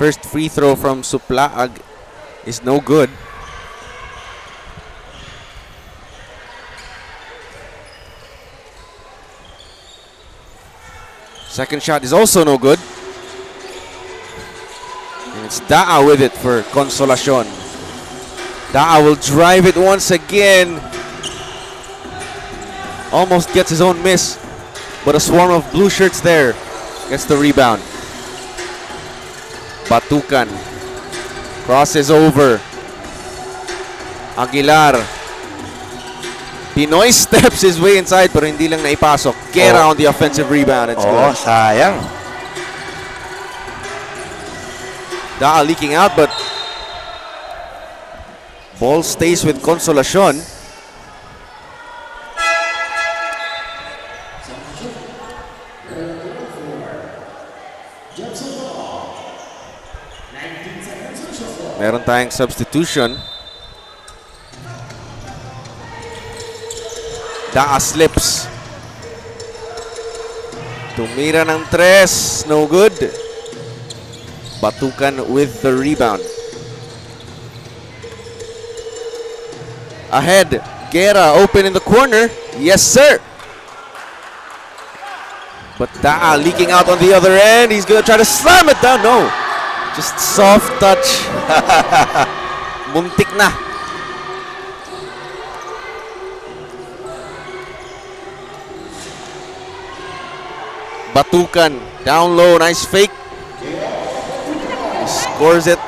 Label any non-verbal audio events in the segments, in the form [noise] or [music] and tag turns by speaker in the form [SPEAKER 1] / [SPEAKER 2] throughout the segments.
[SPEAKER 1] First free throw from Suplaag is no good. Second shot is also no good. And it's Daa with it for Consolacion. Daa will drive it once again. Almost gets his own miss. But a swarm of blue shirts there. Gets the rebound. Batukan. Crosses over. Aguilar. Pinoy [laughs] steps his way inside pero hindi lang naipasok. Guerra
[SPEAKER 2] Oh.
[SPEAKER 1] on the offensive rebound. It's
[SPEAKER 2] Oo,
[SPEAKER 1] good.
[SPEAKER 2] sayang.
[SPEAKER 1] Daa leaking out but ball stays with Consolacion. Tayong substitution. Daa slips. Tumira ng tres. No good. Batukan with the rebound. Ahead. Guerra open in the corner. Yes, sir. But Daa leaking out on the other end. He's going to try to slam it down. No. Just soft touch. [laughs] Muntik na. Batukan. Down low. Nice fake. He scores it.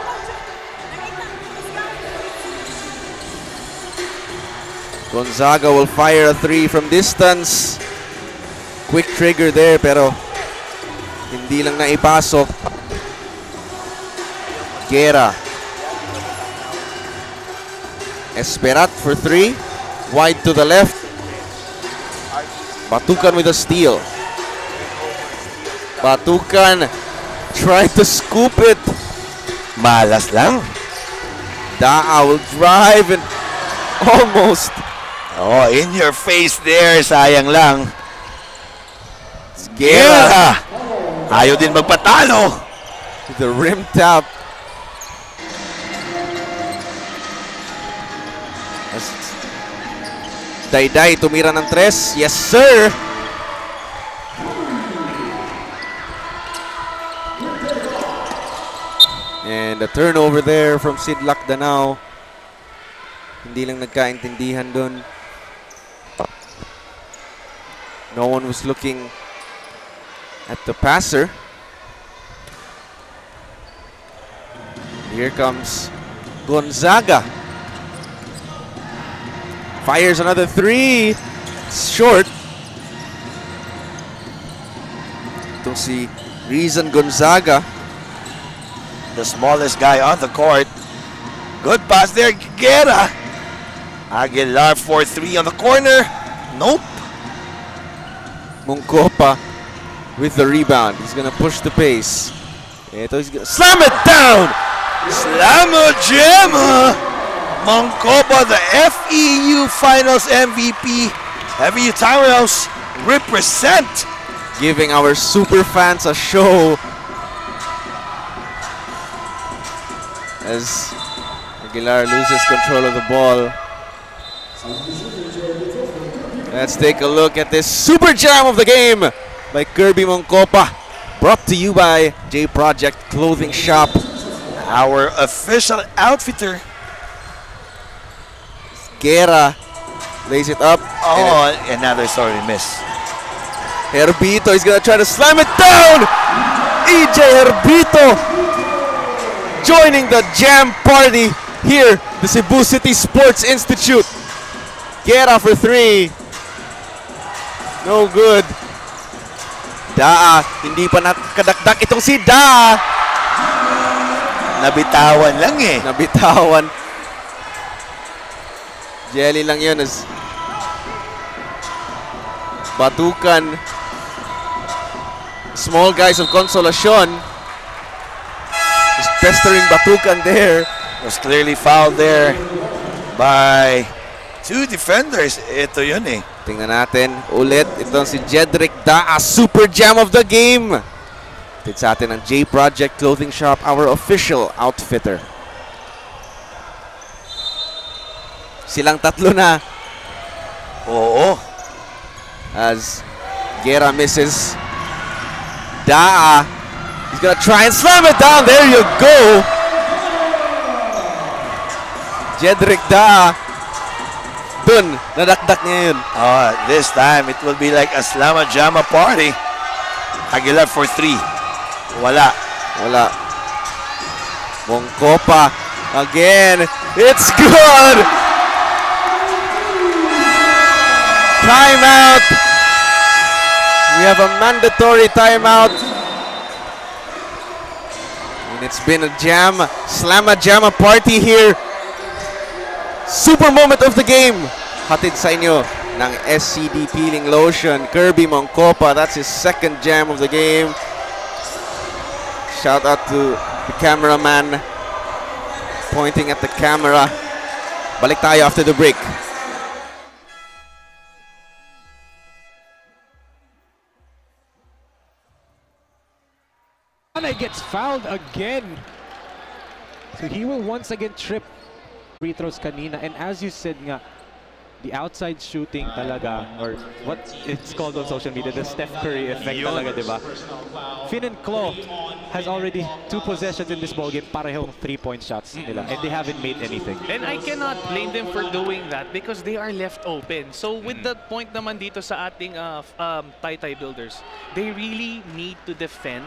[SPEAKER 1] Gonzaga will fire a three from distance. Quick trigger there pero hindi lang naipasok. Guerra. Esperat for three. Wide to the left. Batukan with a steal. Batukan tried to scoop it.
[SPEAKER 2] Malas lang.
[SPEAKER 1] Daa will drive and almost
[SPEAKER 2] Oh, in your face there. Sayang lang.
[SPEAKER 1] Guerra
[SPEAKER 2] Yeah. Ayaw din magpatalo.
[SPEAKER 1] the rim tap. Dayday tumira ng tres. Yes, sir! And a turnover there from Sidlak Danao. Hindi lang nagkaintindihan dun. No one was looking at the passer. Here comes Gonzaga. Fires another three. It's short. Itong si Rizan Gonzaga.
[SPEAKER 2] The smallest guy on the court. Good pass there, Guerra. Aguilar 4-3 on the corner. Nope.
[SPEAKER 1] Mungkopa with the rebound. He's gonna push the pace. Ito, he's gonna slam it down!
[SPEAKER 2] Slamma Jamma! Moncopa, the FEU Finals MVP. FEU Tyros represent.
[SPEAKER 1] Giving our super fans a show. As Aguilar loses control of the ball. Let's take a look at this super jam of the game by Kirby Moncopa. Brought to you by J Project Clothing Shop.
[SPEAKER 2] Our official outfitter.
[SPEAKER 1] Guerra lays it up. and
[SPEAKER 2] Oh, another sorry miss.
[SPEAKER 1] Herbito is gonna try to slam it down. EJ Herbito joining the jam party here, the Cebu City Sports Institute. Guerra for three. No good. Daa, hindi pa nakadakdak itong si Daa.
[SPEAKER 2] Nabitawan lang eh.
[SPEAKER 1] Nabitawan. Jelly lang yun as Batukan. Small guys of Consolacion. Just pestering Batukan there.
[SPEAKER 2] Was clearly fouled there by two defenders. Ito yun eh.
[SPEAKER 1] Tingnan natin ulit. Itong si Jedrick Daa. Super jam of the game. Hatid sa atin ng J Project Clothing Shop, our official outfitter. Silang tatlo na
[SPEAKER 2] Oo.
[SPEAKER 1] as Guerra misses. Daa. He's gonna try and slam it down. There you go. Jedrick Daa. Dun, nadakdak niya yun.
[SPEAKER 2] Uh, this time, it will be like a Slama Jama party. Aguilar for three. Wala.
[SPEAKER 1] Wala. Mongkopa again. It's good. Timeout. We have a mandatory timeout. And it's been a jam, slamma jamma party here. Super moment of the game. Hatid sa inyo ng SCD Peeling Lotion. Kirby Mongkopa, that's his second jam of the game. Shout out to the cameraman pointing at the camera. Balik tayo after the break.
[SPEAKER 3] Fouled again. So he will once again trip free throws kanina. And as you said nga, the outside shooting talaga, or what it's called on social media, the Steph Curry effect talaga, di ba? Finn and Claw has already two possessions in this ballgame, parehong three-point shots nila, and they haven't made anything.
[SPEAKER 4] And I cannot blame them for doing that because they are left open. So with that point naman dito sa ating uh, um, Taytay builders, they really need to defend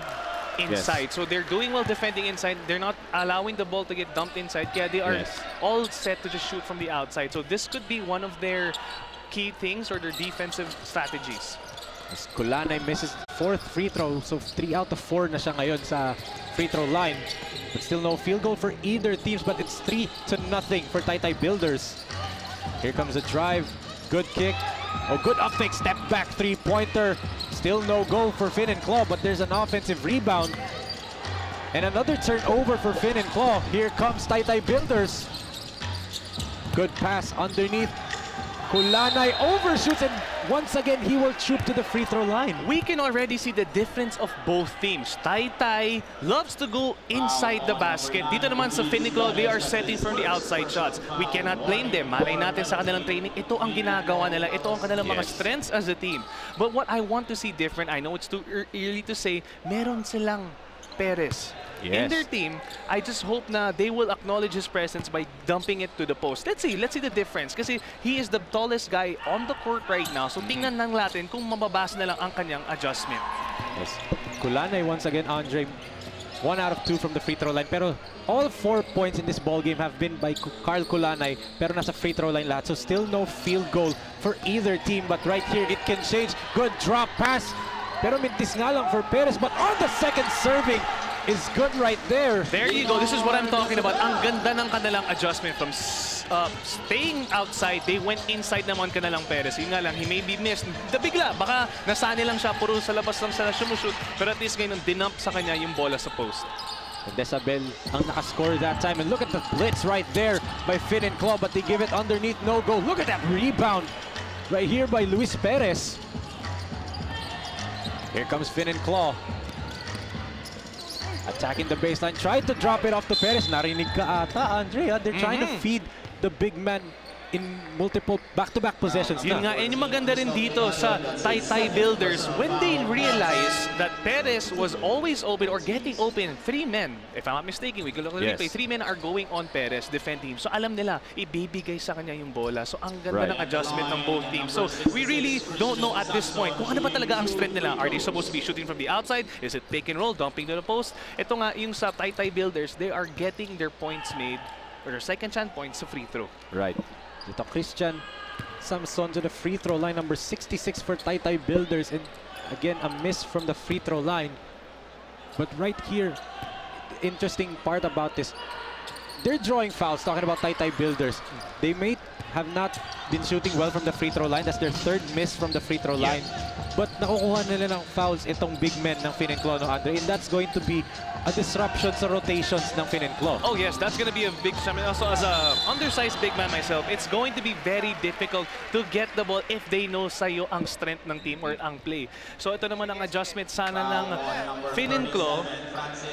[SPEAKER 4] inside. So they're doing well defending inside. They're not allowing the ball to get dumped inside. Yeah, they are
[SPEAKER 3] Yes.
[SPEAKER 4] all set to just shoot from the outside. So this could be one of their key things or their defensive strategies.
[SPEAKER 3] As Kulanay misses fourth free throw, so three out of four na siya ngayon sa free throw line. But still no field goal for either teams, but it's three to nothing for Taytay Builders. Here comes a drive, good kick, oh good up fake, step back three-pointer. Still no goal for Finn and Claw, but there's an offensive rebound. And another turnover for Finn and Claw. Here comes Taytay Builders. Good pass underneath. Kulanay overshoots and once again he will troop to the free throw line.
[SPEAKER 4] we can already see the difference of both teams. Tai Tai loves to go inside the basket. Dito naman sa Finiclo, they are setting from the outside shots. We cannot blame them. Malay natin sa kanilang training, ito ang ginagawa nila. Ito ang kanilang mga strengths as a team. But what I want to see different, I know it's too ear- early to say, meron silang Perez. In
[SPEAKER 3] Yes.
[SPEAKER 4] their team, I just hope na they will acknowledge his presence by dumping it to the post. Let's see, let's see the difference. Kasi he is the tallest guy on the court right now. So tingnan lang natin kung mababasa na lang ang kanyang adjustment.
[SPEAKER 3] Yes. Kulanay once again, Andre, one out of two from the free throw line. Pero all four points in this ball game have been by Carl Kulanay. Pero nasa free throw line lahat. So still no field goal for either team. But right here, it can change. Good drop pass. Pero mintis nga lang for Perez. But on the second serving is good right there.
[SPEAKER 4] There you go. This is what I'm talking about. Ang ganda ng kanilang adjustment from uh, staying outside, they went inside naman kanilang Perez. Yun nga lang, he may be missed. Da bigla, baka nasani lang siya, puro sa labas lang siya sumushoot. Pero at least ngayon, dinump sa kanya yung bola sa post.
[SPEAKER 3] Desabel ang nakascore that time. And look at the blitz right there by Finn and Claw. But they give it underneath, no goal. Look at that rebound right here by Luis Perez. Here comes Finn and Claw. Attacking the baseline. Tried to drop it off to Perez. Narinig ka ata, Andre. ah. They're trying to
[SPEAKER 4] Mhm.
[SPEAKER 3] feed the big man in multiple back-to-back possessions
[SPEAKER 4] Yun
[SPEAKER 3] na.
[SPEAKER 4] nga, and yung maganda rin dito sa Taytay Builders, when they realize that Perez was always open or getting open, three men, if I'm not mistaken, we can look at the
[SPEAKER 3] Yes.
[SPEAKER 4] replay, three men are going on Perez, defending him. So alam nila, ibibigay sa kanya yung bola. So ang ganda
[SPEAKER 3] Right.
[SPEAKER 4] ng adjustment ng both teams. So we really don't know at this point kung ano ba talaga ang strength nila. Are they supposed to be shooting from the outside? Is it pick and roll, dumping to the post? Ito nga, yung sa Taytay Builders, they are getting their points made or their second chance points sa free throw.
[SPEAKER 3] Right. Dito Christian Samson to the free throw line, number 66 for Taytay Builders. And again, a miss from the free throw line. But right here, interesting part about this, they're drawing fouls, talking about Taytay Builders. They may have not been shooting well from the free throw line. That's their third miss from the free throw line. But nakukuha nila ng fouls itong big men ng Finenclo, no, Andre? And that's going to be a disruption sa rotations ng Finenclo.
[SPEAKER 4] Oh yes, that's going to be a big I mean, also as a undersized big man myself, it's going to be very difficult to get the ball if they know sa'yo ang strength ng team or ang play. So ito naman ang adjustment sana ng Finenclo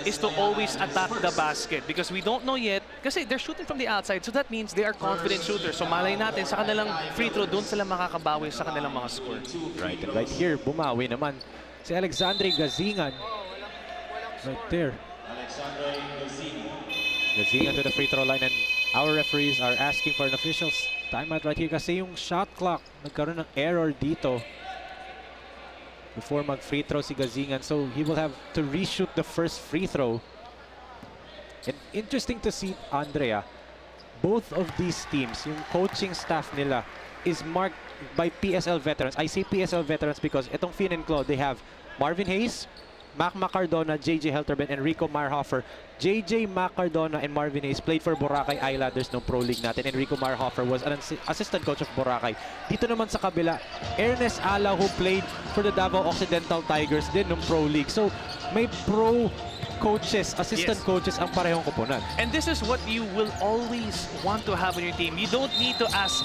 [SPEAKER 4] is to always attack the basket because we don't know yet kasi they're shooting from the outside so that means they are confident shooters. So malay natin sa kanilang free throw doon sila makakabawi sa kanilang mga score.
[SPEAKER 3] Right, and right here, bumawi naman si Alexandre Gazingan. Right there. Gazingan to the free throw line and our referees are asking for an official's timeout right here kasi yung shot clock nagkaroon ng error dito before mag-free throw si Gazingan. So he will have to reshoot the first free throw. And interesting to see, Andrea, both of these teams, yung coaching staff nila is marked by PSL veterans. I say PSL veterans because itong Finn and Claude, they have Marvin Hayes, Mac Macardona, JJ Helterben, and Rico Marhofer. JJ Macardona and Marvin Hayes played for Boracay Islanders ng Pro League natin. Enrico Marhofer was an assi- assistant coach of Boracay. Dito naman sa kabila, Ernest Ala who played for the Davao Occidental Tigers din ng Pro League. So may pro coaches, assistant
[SPEAKER 4] Yes.
[SPEAKER 3] coaches ang parehong koponan.
[SPEAKER 4] And this is what you will always want to have on your team. You don't need to ask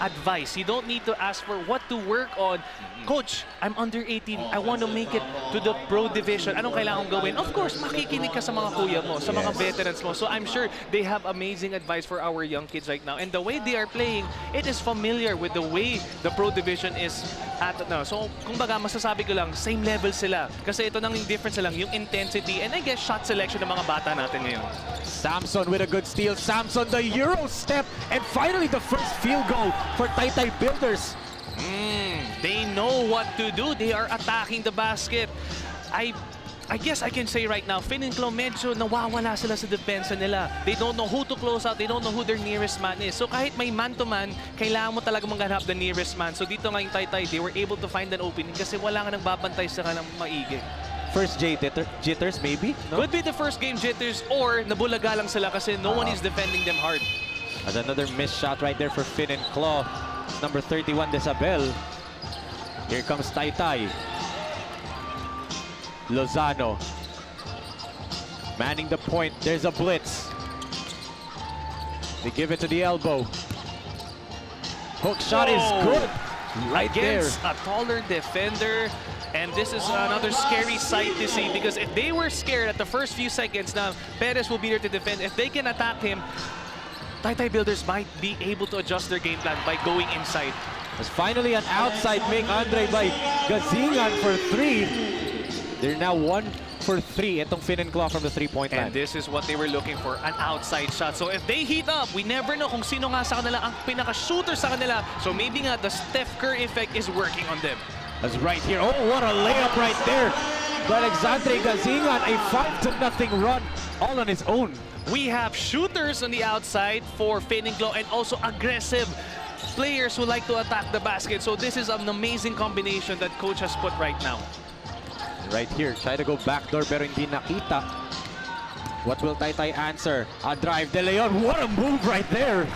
[SPEAKER 4] advice. You don't need to ask for what to work on. Coach, I'm under 18. I want to make it to the pro division. Anong kailangan gawin? Of course, makikinig ka sa mga kuya mo, sa mga veterans mo. So I'm sure they have amazing advice for our young kids right now. And the way they are playing, it is familiar with the way the pro division is at now. So, kumbaga, masasabi ko lang, same level sila. Kasi ito nang yung difference lang, yung intensity and I guess shot selection ng mga bata natin ngayon.
[SPEAKER 3] Samson with a good steal. Samson the Euro step. And finally the first field goal for Taytay Builders.
[SPEAKER 4] They know what to do. They are attacking the basket. I I guess I can say right now, Finn and Clo medyo nawawala sila sa depensa nila. They don't know who to close out. They don't know who their nearest man is. So kahit may man-to-man, kailangan mo talaga maghanap the nearest man. So dito nga yung Taytay, they were able to find an opening kasi wala nga nagbabantay sa kanang maigi.
[SPEAKER 3] First J jitter- jitters maybe? No?
[SPEAKER 4] Could be the first game jitters or nabulaga lang sila kasi no one is defending them hard.
[SPEAKER 3] As another missed shot right there for Finn and Claw. It's number 31, Desabel. Here comes Taytay. Lozano. Manning the point. There's a blitz. They give it to the elbow. Hook shot is
[SPEAKER 4] oh,
[SPEAKER 3] good. Right there.
[SPEAKER 4] against a taller defender. And this is another scary sight to see because if they were scared at the first few seconds now, Perez will be there to defend. If they can attack him, Taytay Builders might be able to adjust their game plan by going inside.
[SPEAKER 3] There's finally an outside make Andre by Gazingan for three. They're now one for three. Itong Finn and Claw from the three-point line.
[SPEAKER 4] And this is what they were looking for, an outside shot. So if they heat up, we never know kung sino nga sa kanila ang pinaka-shooter sa kanila. So maybe nga the Steph Curry effect is working on them.
[SPEAKER 3] That's right here. Oh, what a layup right there. But Alexandre Gazingan, a 5 to nothing run all on his own.
[SPEAKER 4] We have shooters on the outside for Finn and Glow and also aggressive players who like to attack the basket. So this is an amazing combination that coach has put right now.
[SPEAKER 3] Right here, try to go backdoor pero hindi nakita. What will Taytay answer? A drive. De Leon, what a move right there.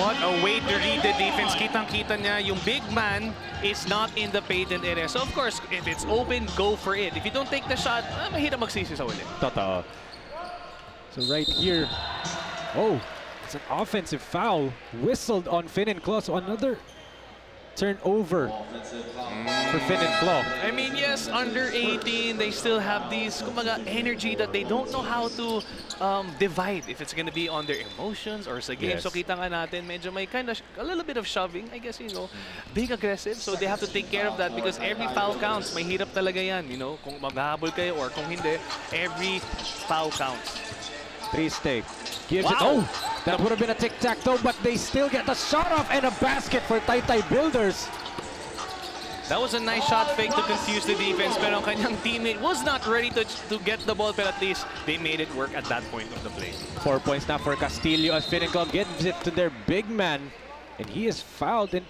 [SPEAKER 4] What a way to read the defense. Kitang-kita niya, yung big man is not in the patent area. So of course, if it's open, go for it. If you don't take the shot, ah, mahirap magsisi sa uli.
[SPEAKER 3] Totoo. So right here, oh, it's an offensive foul. Whistled on Finn and Claw. So another turnover for Finn and Claw.
[SPEAKER 4] I mean, yes, under 18, they still have these kumbaga, energy that they don't know how to um, divide if it's gonna be on their emotions or sa game.
[SPEAKER 3] Yes.
[SPEAKER 4] So kita nga natin, medyo may kind of a little bit of shoving, I guess, you know, being aggressive. So they have to take care of that because every foul counts. May hirap talaga yan, you know, kung maghahabol kayo or kung hindi, every foul counts.
[SPEAKER 3] Three stake. Gives it.
[SPEAKER 4] Wow.
[SPEAKER 3] Oh, that would have been a tic-tac-toe, but they still get the shot off and a basket for Taytay Builders.
[SPEAKER 4] That was a nice shot fake to confuse the defense pero kanyang teammate was not ready to, to get the ball pero at least they made it work at that point of the play.
[SPEAKER 3] Four points now for Castillo as Finnegal gives it to their big man. And he is fouled. And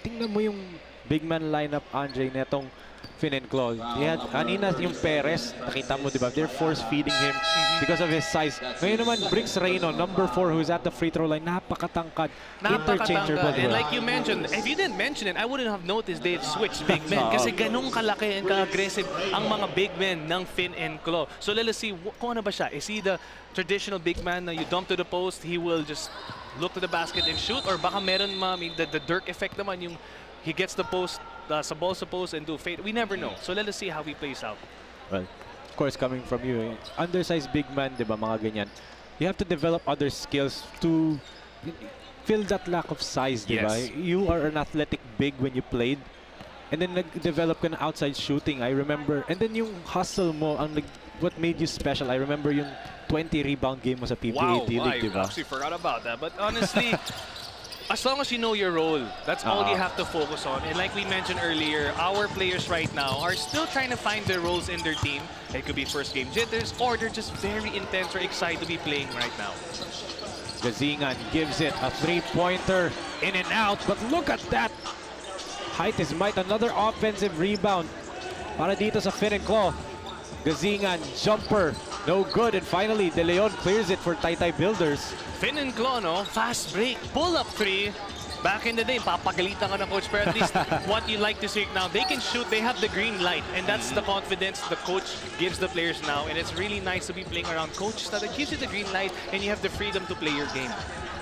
[SPEAKER 3] tingnan mo yung big man lineup, Andre, netong Finn and Claw. He had, kanina yung Perez, nakita mo, di ba? They're force feeding him because of his size. Ngayon naman, Bricks Reyno, number 4, who's at the free throw line, napakatangkad. Interchangeable,
[SPEAKER 4] And like you mentioned, if you didn't mention it, I wouldn't have noticed they've switched big men. [laughs] Kasi ganun kalaki and ka-aggressive ang mga big men ng Finn and Claw. So let us see kung ano ba siya. Is he the traditional big man na you dump to the post, he will just look to the basket and shoot? Or baka meron ma, I mean, the, the Dirk effect naman, yung he gets the post, uh, sa ball sa post and do fade. We never know. So let us see how he plays out.
[SPEAKER 3] Well, of course, coming from you, eh, undersized big man, di ba, mga ganyan. You have to develop other skills to fill that lack of size, di ba?
[SPEAKER 4] Yes.
[SPEAKER 3] You are an athletic big when you played. And then nag-develop ka ng outside shooting. I remember. And then yung hustle mo, ang what made you special. I remember yung 20 rebound game mo sa PPA D-League, di ba?
[SPEAKER 4] actually forgot about that. But honestly, [laughs] as long as you know your role, that's all you
[SPEAKER 3] Ah.
[SPEAKER 4] have to focus on. And like we mentioned earlier, our players right now are still trying to find their roles in their team. It could be first game jitters, or they're just very intense or excited to be playing right now.
[SPEAKER 3] Gazingan gives it a three-pointer in and out. But look at that. Height is might. Another offensive rebound para dito sa Finn and Claw. Gazingan, jumper, no good. And finally, De Leon clears it for Taytay Builders.
[SPEAKER 4] Finn and Claw, no? Fast break, pull-up three. Back in the day, papagalitan ka ng coach. Pero at least [laughs] what you like to see now, they can shoot, they have the green light. And that's the confidence the coach gives the players now. And it's really nice to be playing around coaches that gives you the green light and you have the freedom to play your game.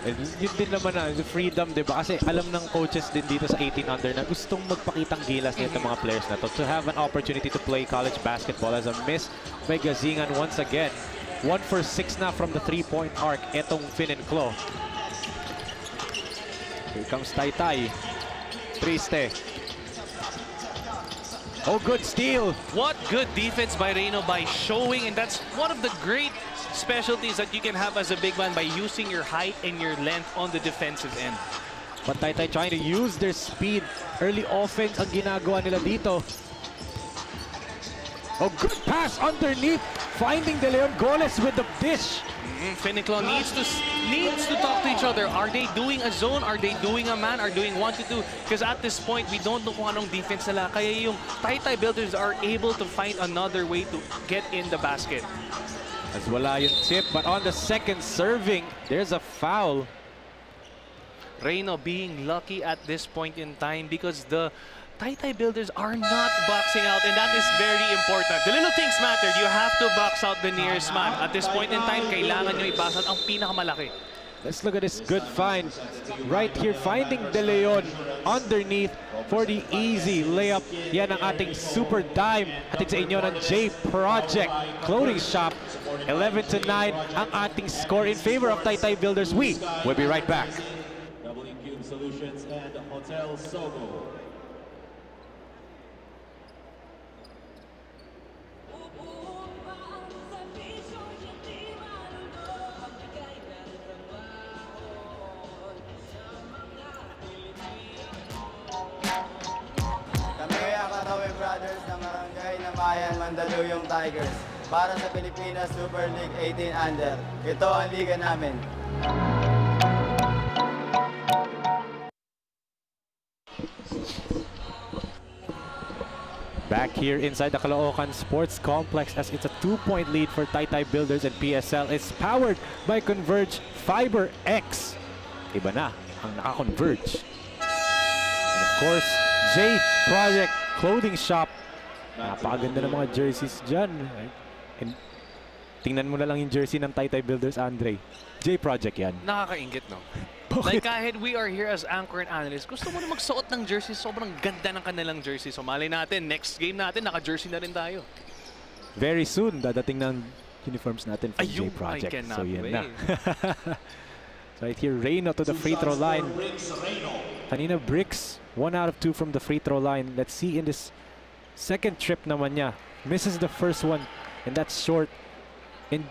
[SPEAKER 3] And yun din naman na, freedom, di ba? Kasi alam ng coaches din dito sa 18 under na gustong magpakitang gilas nito mga players na to to have an opportunity to play college basketball as a miss by Gazingan once again. One for six na from the three-point arc. Etong Finn and Claw. Here comes Taytay. Triste. Oh, good steal.
[SPEAKER 4] What good defense by Reyno by showing, and that's one of the great specialties that you can have as a big man by using your height and your length on the defensive end.
[SPEAKER 3] But Taytay trying to use their speed. Early offense ang ginagawa nila dito. Oh, good pass underneath. Finding De Leon Goles with the dish. Mm-hmm.
[SPEAKER 4] Finiclo needs to needs to talk to each other. Are they doing a zone? Are they doing a man? Are doing one to two? Because at this point, we don't know kung anong defense nila. Kaya yung Taytay Builders are able to find another way to get in the basket.
[SPEAKER 3] As wala yung tip, but on the second serving, there's a foul.
[SPEAKER 4] Reyno being lucky at this point in time because the Taytay Builders are not boxing out and that is very important. The little things matter. You have to box out the nearest man. At this point in time, kailangan nyo out ang pinakamalaki.
[SPEAKER 3] Let's look at this good find. Right here, finding De Leon underneath for the easy layup. Yan ang ating super dime. Ating sa inyo ng J Project Clothing Shop. 11 to 9 ang ating score in favor of Taytay Builders. We will be right back.
[SPEAKER 5] Solutions and Hotel Sogo.
[SPEAKER 6] Barangay na Bayan Mandaluyong Tigers. Para sa Pilipinas Super League 18 Under. Ito ang liga namin.
[SPEAKER 3] Back here inside the Caloocan Sports Complex as it's a two-point lead for Taytay Builders and PSL. It's powered by Converge Fiber X. Iba na ang naka-converge. And of course, J Project Clothing Shop. Napakaganda ng mga jerseys dyan. And tingnan mo na lang yung jersey ng Taytay Builders, Andre. J Project yan.
[SPEAKER 4] Nakakaingit, no? [laughs] Like kahit we are here as anchor and analyst, gusto mo na magsuot ng jersey, sobrang ganda ng kanilang jersey. So malay natin, next game natin, naka-jersey na rin tayo.
[SPEAKER 3] Very soon, dadating ng uniforms natin from
[SPEAKER 4] Ayun,
[SPEAKER 3] J Project. So yan na. [laughs] so right here, Reyno to the free throw line. Kanina bricks, one out of two from the free throw line. Let's see in this second trip naman niya. Misses the first one, and that's short. And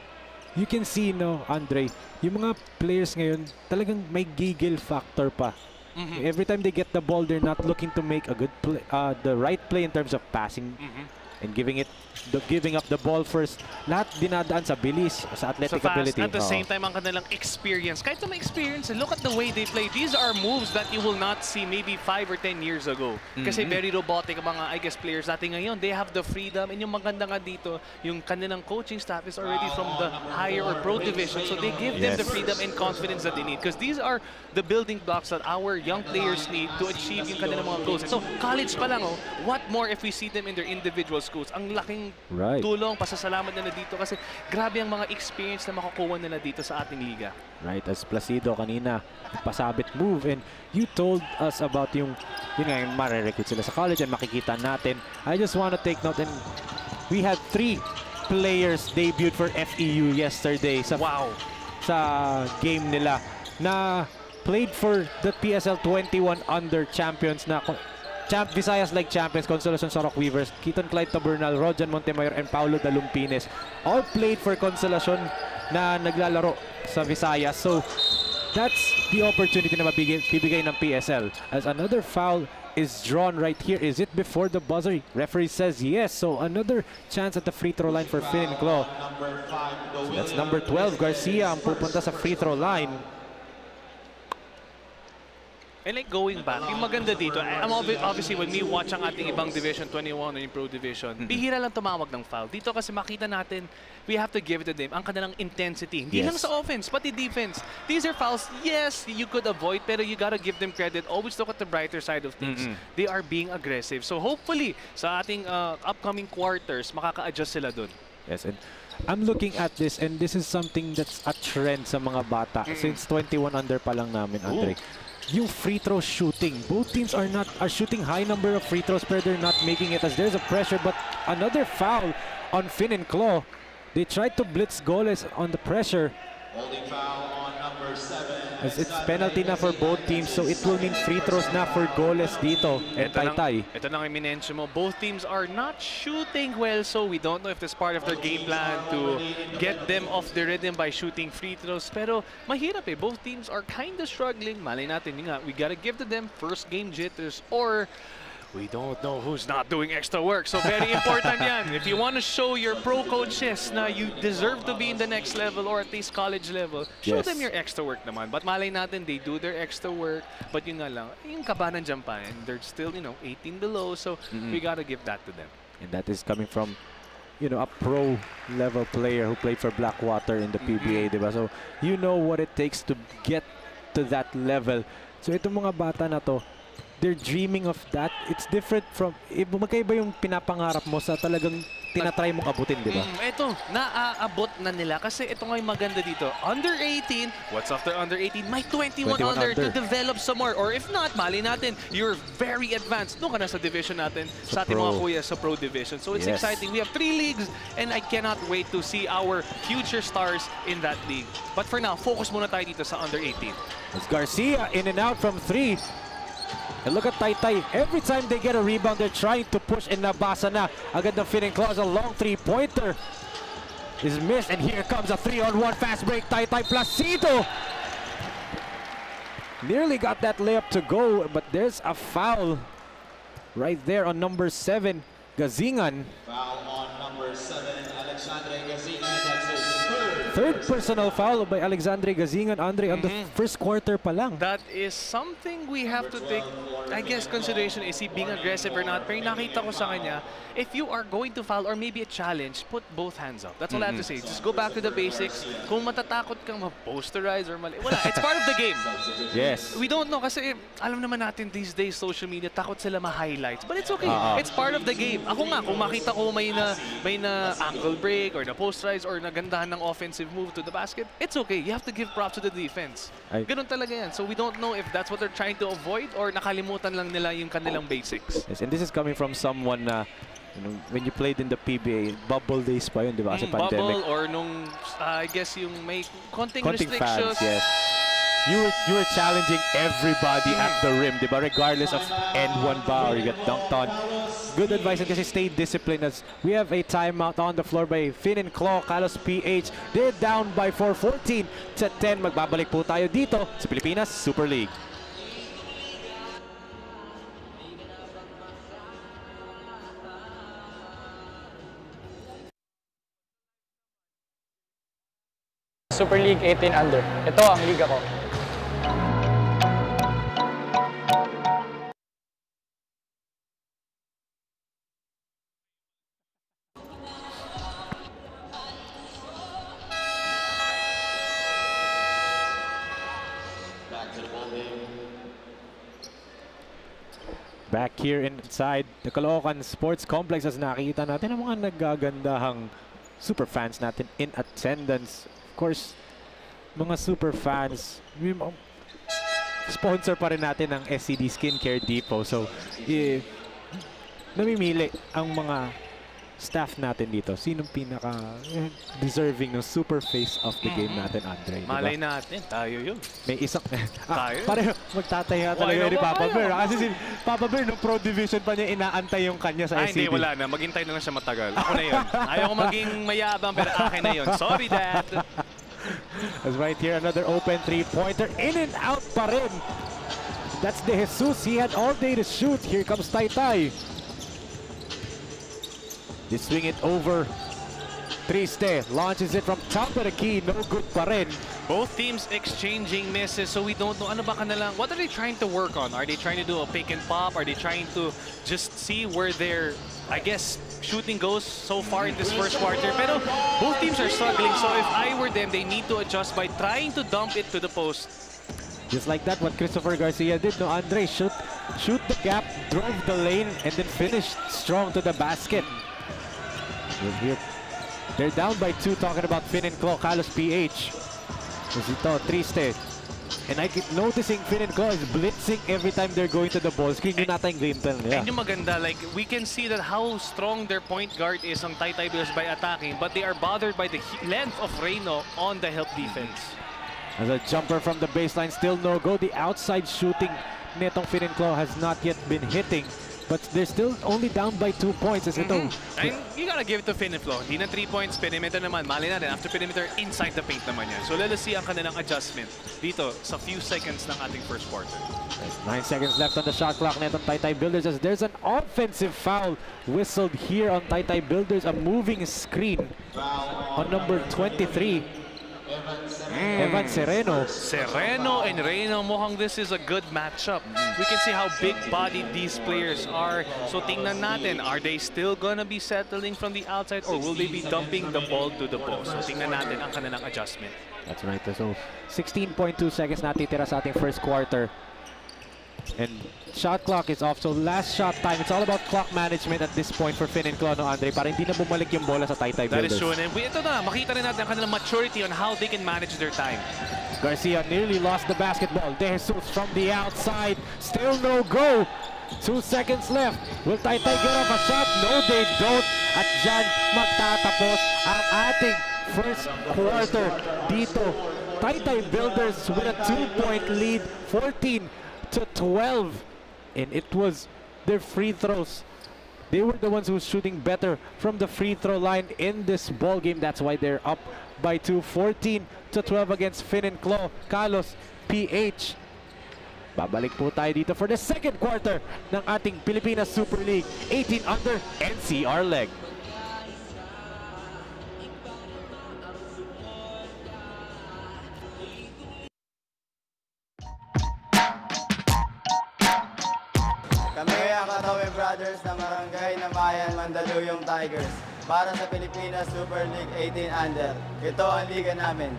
[SPEAKER 3] you can see, no, Andre, yung mga players ngayon, talagang may giggle factor pa.
[SPEAKER 4] Mhm.
[SPEAKER 3] Every time they get the ball, they're not looking to make a good play, uh, the right play in terms of passing.
[SPEAKER 4] Mhm.
[SPEAKER 3] And giving it the giving up the ball first. Lahat dinadaan sa bilis, sa athletic
[SPEAKER 4] fast.
[SPEAKER 3] ability.
[SPEAKER 4] At the
[SPEAKER 3] Oo.
[SPEAKER 4] same time, ang kanilang experience. Kahit na may experience, look at the way they play. These are moves that you will not see maybe 5 or 10 years ago. Kasi
[SPEAKER 3] Mm-hmm.
[SPEAKER 4] very robotic ang mga, I guess, players natin ngayon. They have the freedom. And yung maganda nga dito, yung kanilang coaching staff is already from the higher or pro division. So they give them the
[SPEAKER 3] Yes.
[SPEAKER 4] freedom and confidence that they need. Because these are the building blocks that our young players need to achieve yung kanilang mga goals. So college pa lang, oh, what more if we see them in their individual schools? Ang laking
[SPEAKER 3] Right.
[SPEAKER 4] tulong, pasasalamat nila dito kasi grabe ang mga experience na makukuha nila dito sa ating liga.
[SPEAKER 3] Right, as Placido kanina, pasabit move and you told us about yung yun nga, yung marirecruit sila sa college and makikita natin. I just want to take note and we had three players debuted for FEU yesterday sa
[SPEAKER 4] Wow!
[SPEAKER 3] sa game nila na played for the PSL 21 under champions na Champ Visayas like champions Consolacion Sorok Weavers, Keaton Clyde Tabernal, Rojan Montemayor and Paulo Dalumpines all played for Consolacion na naglalaro sa Visayas. So that's the opportunity na mabigay bibigay ng PSL. As another foul is drawn right here. Is it before the buzzer? Referee says yes. So another chance at the free throw line for Finn Claw. That's number 12, Garcia ang pupunta sa free throw line.
[SPEAKER 4] And like going back, yung maganda dito, I'm obvi- obviously when we watch ang ating ibang Division 21 o yung Pro Division, bihira lang tumawag ng foul. Dito kasi makita natin, we have to give it to them, ang kanilang intensity. Hindi
[SPEAKER 3] Yes.
[SPEAKER 4] lang sa offense, pati defense. These are fouls, yes, you could avoid, pero you gotta give them credit. Always look at the brighter side of things. They are being aggressive. So hopefully, sa ating uh, upcoming quarters, makaka-adjust sila dun.
[SPEAKER 3] Yes, and I'm looking at this and this is something that's a trend sa mga bata since 21 under pa lang namin, Andre. Yung free throw shooting. Both teams are not are shooting high number of free throws but they're not making it as there's a pressure but another foul on Finn and Claw. They tried to blitz goals on the pressure.
[SPEAKER 5] Holding foul on number seven.
[SPEAKER 3] As it's penalty na for both teams so it will mean free throws na for goals dito. And Taytay.
[SPEAKER 4] Ito nang iminensyon mo. Both teams are not shooting well, so we don't know if that's part of their game plan to get them off the rhythm by shooting free throws. Pero mahirap eh. Both teams are kind of struggling. Malay natin, yun nga, we gotta give to them first game jitters or we don't know who's not doing extra work. So very important [laughs] yan. If you want to show your pro coaches na you deserve to be in the next level or at least college level, show
[SPEAKER 3] Yes.
[SPEAKER 4] them your extra work naman. But malay natin, they do their extra work. But yun nga lang, yung kaba nandiyan pa. And they're still, you know, 18 below. So we gotta give that to them.
[SPEAKER 3] And that is coming from you know, a pro level player who played for Blackwater in the PBA, di ba? So, you know what it takes to get to that level. So, itong mga bata na to, they're dreaming of that. It's different from, iba, magkaiba yung pinapangarap mo sa talagang tinatry mong abutin, di ba?
[SPEAKER 4] Mm, eto, naaabot na nila. Kasi ito nga yung maganda dito. Under 18, what's after under 18? May 21,
[SPEAKER 3] 21
[SPEAKER 4] under, to
[SPEAKER 3] under.
[SPEAKER 4] develop some more. Or if not, mali natin, you're very advanced. Doon ka na sa division natin, sa,
[SPEAKER 3] Sa
[SPEAKER 4] ating mga kuya sa pro division. So it's
[SPEAKER 3] Yes.
[SPEAKER 4] exciting. We have three leagues and I cannot wait to see our future stars in that league. But for now, focus muna tayo dito sa under 18.
[SPEAKER 3] As Garcia in and out from three. And look at Taytay. Every time they get a rebound, they're trying to push and nabasa na. Agad ng Finn Claus, a long three-pointer is missed. And here comes a three-on-one fast break. Taytay Placido. Nearly got that layup to go, but there's a foul right there on number seven, Gazingan.
[SPEAKER 5] Foul on number seven, Alexandre Gazina. Third.
[SPEAKER 3] Personal foul by Alexandre Gazingan. Andre, on the first quarter pa lang.
[SPEAKER 4] That is something we have to take, I guess, consideration. Is he being aggressive or not? Pero nakita ko sa kanya, if you are going to foul or maybe a challenge, put both hands up. That's all I have to say. Just go back to the basics. Kung matatakot kang ma-posterize or mali, wala. It's part of the game.
[SPEAKER 3] Yes.
[SPEAKER 4] We don't know kasi alam naman natin these days social media takot sila ma-highlights. But it's okay.
[SPEAKER 3] Oo.
[SPEAKER 4] It's part of the game. Ako nga kung makita ko may na may na ankle break or na posterize or nagandahan ng offensive move to the basket, it's okay. You have to give props to the defense.
[SPEAKER 3] Ay-
[SPEAKER 4] Ganun talaga yan. So we don't know if that's what they're trying to avoid or nakalimutan lang nila yung kanilang basics.
[SPEAKER 3] Yes, and this is coming from someone na you know, when you played in the PBA, bubble days pa yun, di ba? Kasi
[SPEAKER 4] Mm,
[SPEAKER 3] pandemic.
[SPEAKER 4] bubble or nung uh, I guess yung may konting,
[SPEAKER 3] Konting
[SPEAKER 4] restrictions.
[SPEAKER 3] fans, yes you were, you were challenging everybody at the rim, di ba? Regardless of end one ba or you get dunked on. Good advice and kasi stay disciplined as we have a timeout on the floor by Finn and Claw, Carlos PH. They're down by 4, 14 to 10. Magbabalik po tayo dito sa Pilipinas Super League.
[SPEAKER 7] Super League 18 under. Ito ang liga ko.
[SPEAKER 3] Back here inside the Caloocan Sports Complex as nakita natin ang mga nagagandahang super fans natin in attendance. Of course, mga super fans, sponsor pa rin natin ng SCD Skincare Depot. So, eh, namimili ang mga staff natin dito. Sinong pinaka eh, deserving ng super face of the game natin, Andre? diba?
[SPEAKER 4] Malay natin, tayo yun.
[SPEAKER 3] May isang... [laughs] ah,
[SPEAKER 4] Tayo?
[SPEAKER 3] pareho, magtataya talaga ni Papa? Bear. ah. Kasi si Papa Bear, nung Pro Division pa niya, inaantay yung kanya sa
[SPEAKER 4] Ay, hindi,
[SPEAKER 3] SCD.
[SPEAKER 4] wala na. Maghintay na lang siya matagal. Ako na yun. [laughs] Ayaw ko maging mayabang, pero akin na yun. Sorry, Dad. [laughs]
[SPEAKER 3] As right here, another open three-pointer. In and out pa rin. That's the Jesus. He had all day to shoot. Here comes Tai Tai. They swing it over. Triste launches it from top of the key. No good pa rin.
[SPEAKER 4] Both teams exchanging misses, so we don't know ano ba kanilang, what are they trying to work on? Are they trying to do a pick and pop? Are they trying to just see where their, I guess, shooting goes so far in this first quarter? Pero both teams are struggling, so if I were them, they need to adjust by trying to dump it to the post.
[SPEAKER 3] Just like that, what Christopher Garcia did. No, Andre shoot, shoot the gap, drove the lane, and then finished strong to the basket. We're here. They're down by two, talking about Finn and Claw, Carlos PH. As ito, Triste. And I keep noticing Finn and Claw is blitzing every time they're going to the ball screen. Yun nata yung game plan nila.
[SPEAKER 4] And yung maganda, like, we can see that how strong their point guard is on Taytay Bills by attacking, but they are bothered by the he- length of Reyno on the help defense.
[SPEAKER 3] As a jumper from the baseline, still no go. The outside shooting netong Finn and Claw has not yet been hitting. But they're still only down by two points. As ito,
[SPEAKER 4] And you gotta give it to Finn and Flo. Di na 3 points, perimeter naman. Mali natin, after perimeter, inside the paint naman yan. So let us see ang kanilang adjustment dito sa few seconds ng ating first quarter.
[SPEAKER 3] Nine seconds left on the shot clock net on Taytay Builders as there's an offensive foul whistled here on Taytay Builders. A moving screen on number 23. Evan Sereno.
[SPEAKER 4] Sereno and Reyno, mukhang this is a good matchup. We can see how big-bodied these players are. So tingnan natin, are they still gonna be settling from the outside or will they be dumping the ball to the post? So tingnan natin ang kanilang adjustment.
[SPEAKER 3] That's right. So 16.2 seconds natitira sa ating first quarter. And shot clock is off. So last shot time. It's all about clock management at this point for Finn and Claw, no, Andre? Para hindi na bumalik yung bola sa Taytay
[SPEAKER 4] That
[SPEAKER 3] Builders.
[SPEAKER 4] is true. And we, ito na, makita rin natin ang kanilang maturity on how they can manage their time.
[SPEAKER 3] Garcia nearly lost the basketball. De Jesus from the outside. Still no go. Two seconds left. Will Taytay get off a shot? No, they don't. At dyan magtatapos ang ating first quarter dito. Taytay Builders with a two-point lead, 14 to 12. And it was their free throws. They were the ones who was shooting better from the free throw line in this ball game. That's why they're up by two, 14 to 12 against Finn and Claw. Carlos, PH. Babalik po tayo dito for the second quarter ng ating Pilipinas Super League 18 under NCR leg.
[SPEAKER 6] Ang Katawin Brothers ng Barangay na Mayan Mandaluyong Tigers. Para sa Pilipinas Super League 18 Under. Ito ang liga namin.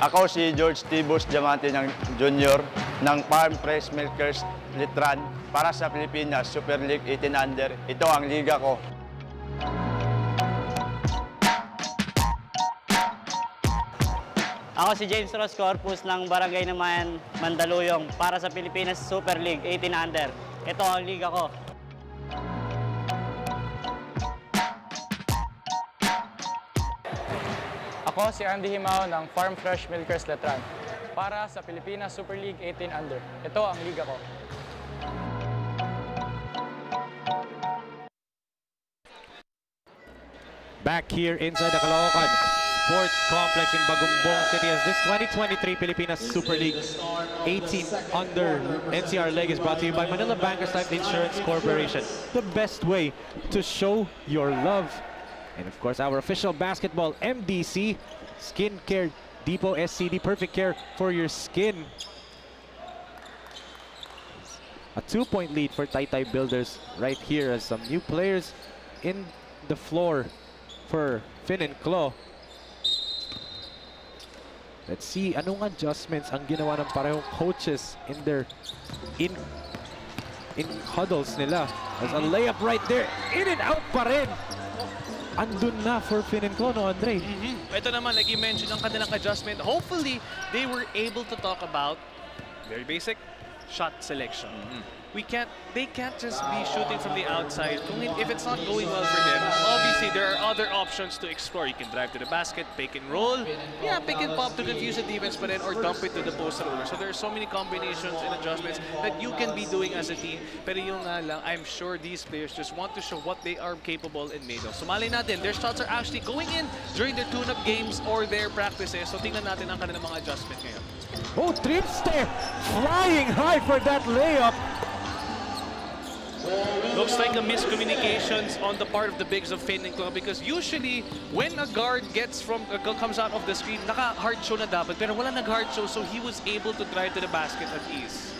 [SPEAKER 8] Ako si George Tibus Diamante ng Junior ng Farm Fresh Milkers Litran para sa Pilipinas Super League 18 Under. Ito ang liga ko.
[SPEAKER 9] Ako si James Ross Corpus ng Barangay Namayan, Mandaluyong para sa Pilipinas Super League 18 Under. Ito ang liga ko.
[SPEAKER 7] Ako si Andy Himao ng Farm Fresh Milkers Letran. Para sa Pilipinas Super League 18 Under. Ito ang liga ko.
[SPEAKER 3] Back here inside the Caloocan Sports Complex in Bagumbong City as this 2023 Pilipinas Super League 18 under NCR leg is brought to you by Manila Bankers Life Insurance Corporation. The best way to show your love And of course, our official basketball MDC, Skincare Depot SCD, perfect care for your skin. A two-point lead for Taytay Builders right here as some new players in the floor for Finn and Claw. Let's see anong adjustments ang ginawa ng parehong coaches in their in in huddles nila. As a layup right there, in and out pa rin. Andun na for Finn and Claw, no, Andre?
[SPEAKER 4] Mhm. Ito naman, like you mentioned, ang kanilang adjustment. Hopefully, they were able to talk about very basic shot selection. We can't, they can't just be shooting from the outside. If it's not going well for them, obviously there are other options to explore. You can drive to the basket, pick and roll, yeah, pick and pop to confuse the defense, but then or dump it to the post roller. So there are so many combinations and adjustments that you can be doing as a team. Pero yung nga lang, I'm sure these players just want to show what they are capable and made of. So malay natin, their shots are actually going in during their tune-up games or their practices. So tingnan natin ang kanilang mga adjustment ngayon.
[SPEAKER 3] Oh, Tripster flying high for that layup.
[SPEAKER 4] Looks like a miscommunications on the part of the bigs of Finn and Claw because usually when a guard gets from uh, comes out of the screen, naka hard show na dapat pero wala nag hard show so he was able to drive to the basket at ease.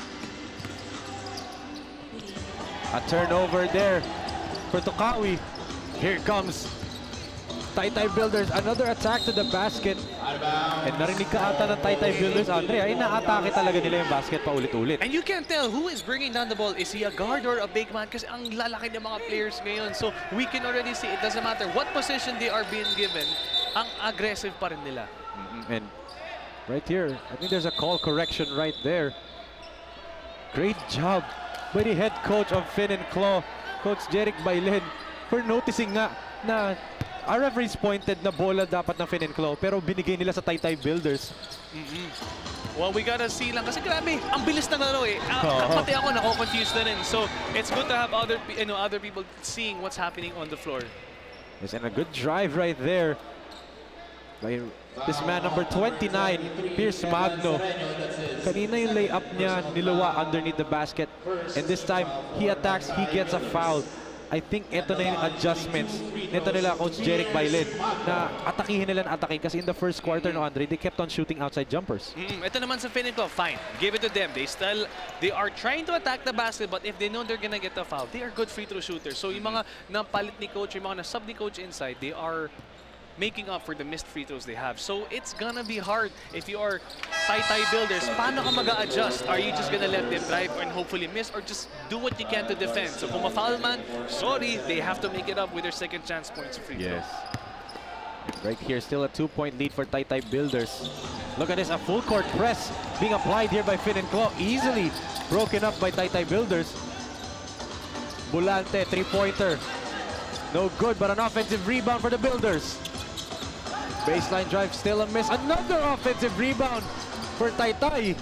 [SPEAKER 3] A turnover there for Tokawi. Here comes Taytay Builders. Another attack to the basket. And narinig ka ata ng Taytay Builders, Andre. Ay, naatake talaga nila yung basket pa ulit-ulit.
[SPEAKER 4] And you can't tell who is bringing down the ball. Is he a guard or a big man? Kasi ang lalaki ng mga players ngayon. So we can already see it doesn't matter what position they are being given. Ang aggressive pa rin nila.
[SPEAKER 3] And right here, I think there's a call correction right there. Great job by the head coach of Finn and Claw, Coach Jeric Bailen, for noticing nga na our referees pointed na bola dapat ng Finn and Claw pero binigay nila sa Taytay Builders.
[SPEAKER 4] Well, we gotta see lang. Kasi grabe, ang bilis ng laro eh.
[SPEAKER 3] Oo.
[SPEAKER 4] Pati ako nako-confused na rin. So, it's good to have other, you know, other people seeing what's happening on the floor.
[SPEAKER 3] Yes, and a good drive right there by this man number 29, Pierce Magno. Kanina yung layup niya niluwa underneath the basket. And this time, he attacks, he gets a foul. I think ito na yung adjustments nito nila Coach Jeric Bailen na atakihin nila na atake kasi in the first quarter no Andre, they kept on shooting outside jumpers.
[SPEAKER 4] Mm, ito naman sa Claw, fine. Give it to them. They still, they are trying to attack the basket, but if they know they're gonna get a foul, they are good free throw shooters. So yung mga napalit ni coach, yung mga nasub ni coach inside, they are making up for the missed free throws they have. So it's gonna be hard if you are Taytay builders. Paano ka mag adjust Are you just gonna let them drive and hopefully miss or just do what you can to defend? So kung ma-foul man, sorry, they have to make it up with their second chance points free throw.
[SPEAKER 3] Right here, still a two-point lead for Taytay Builders. Look at this, a full court press being applied here by Finn and Claw. Easily broken up by Taytay Builders. Bulante, three-pointer. No good, but an offensive rebound for the Builders. Baseline drive, still a miss. Another offensive rebound for Taytay.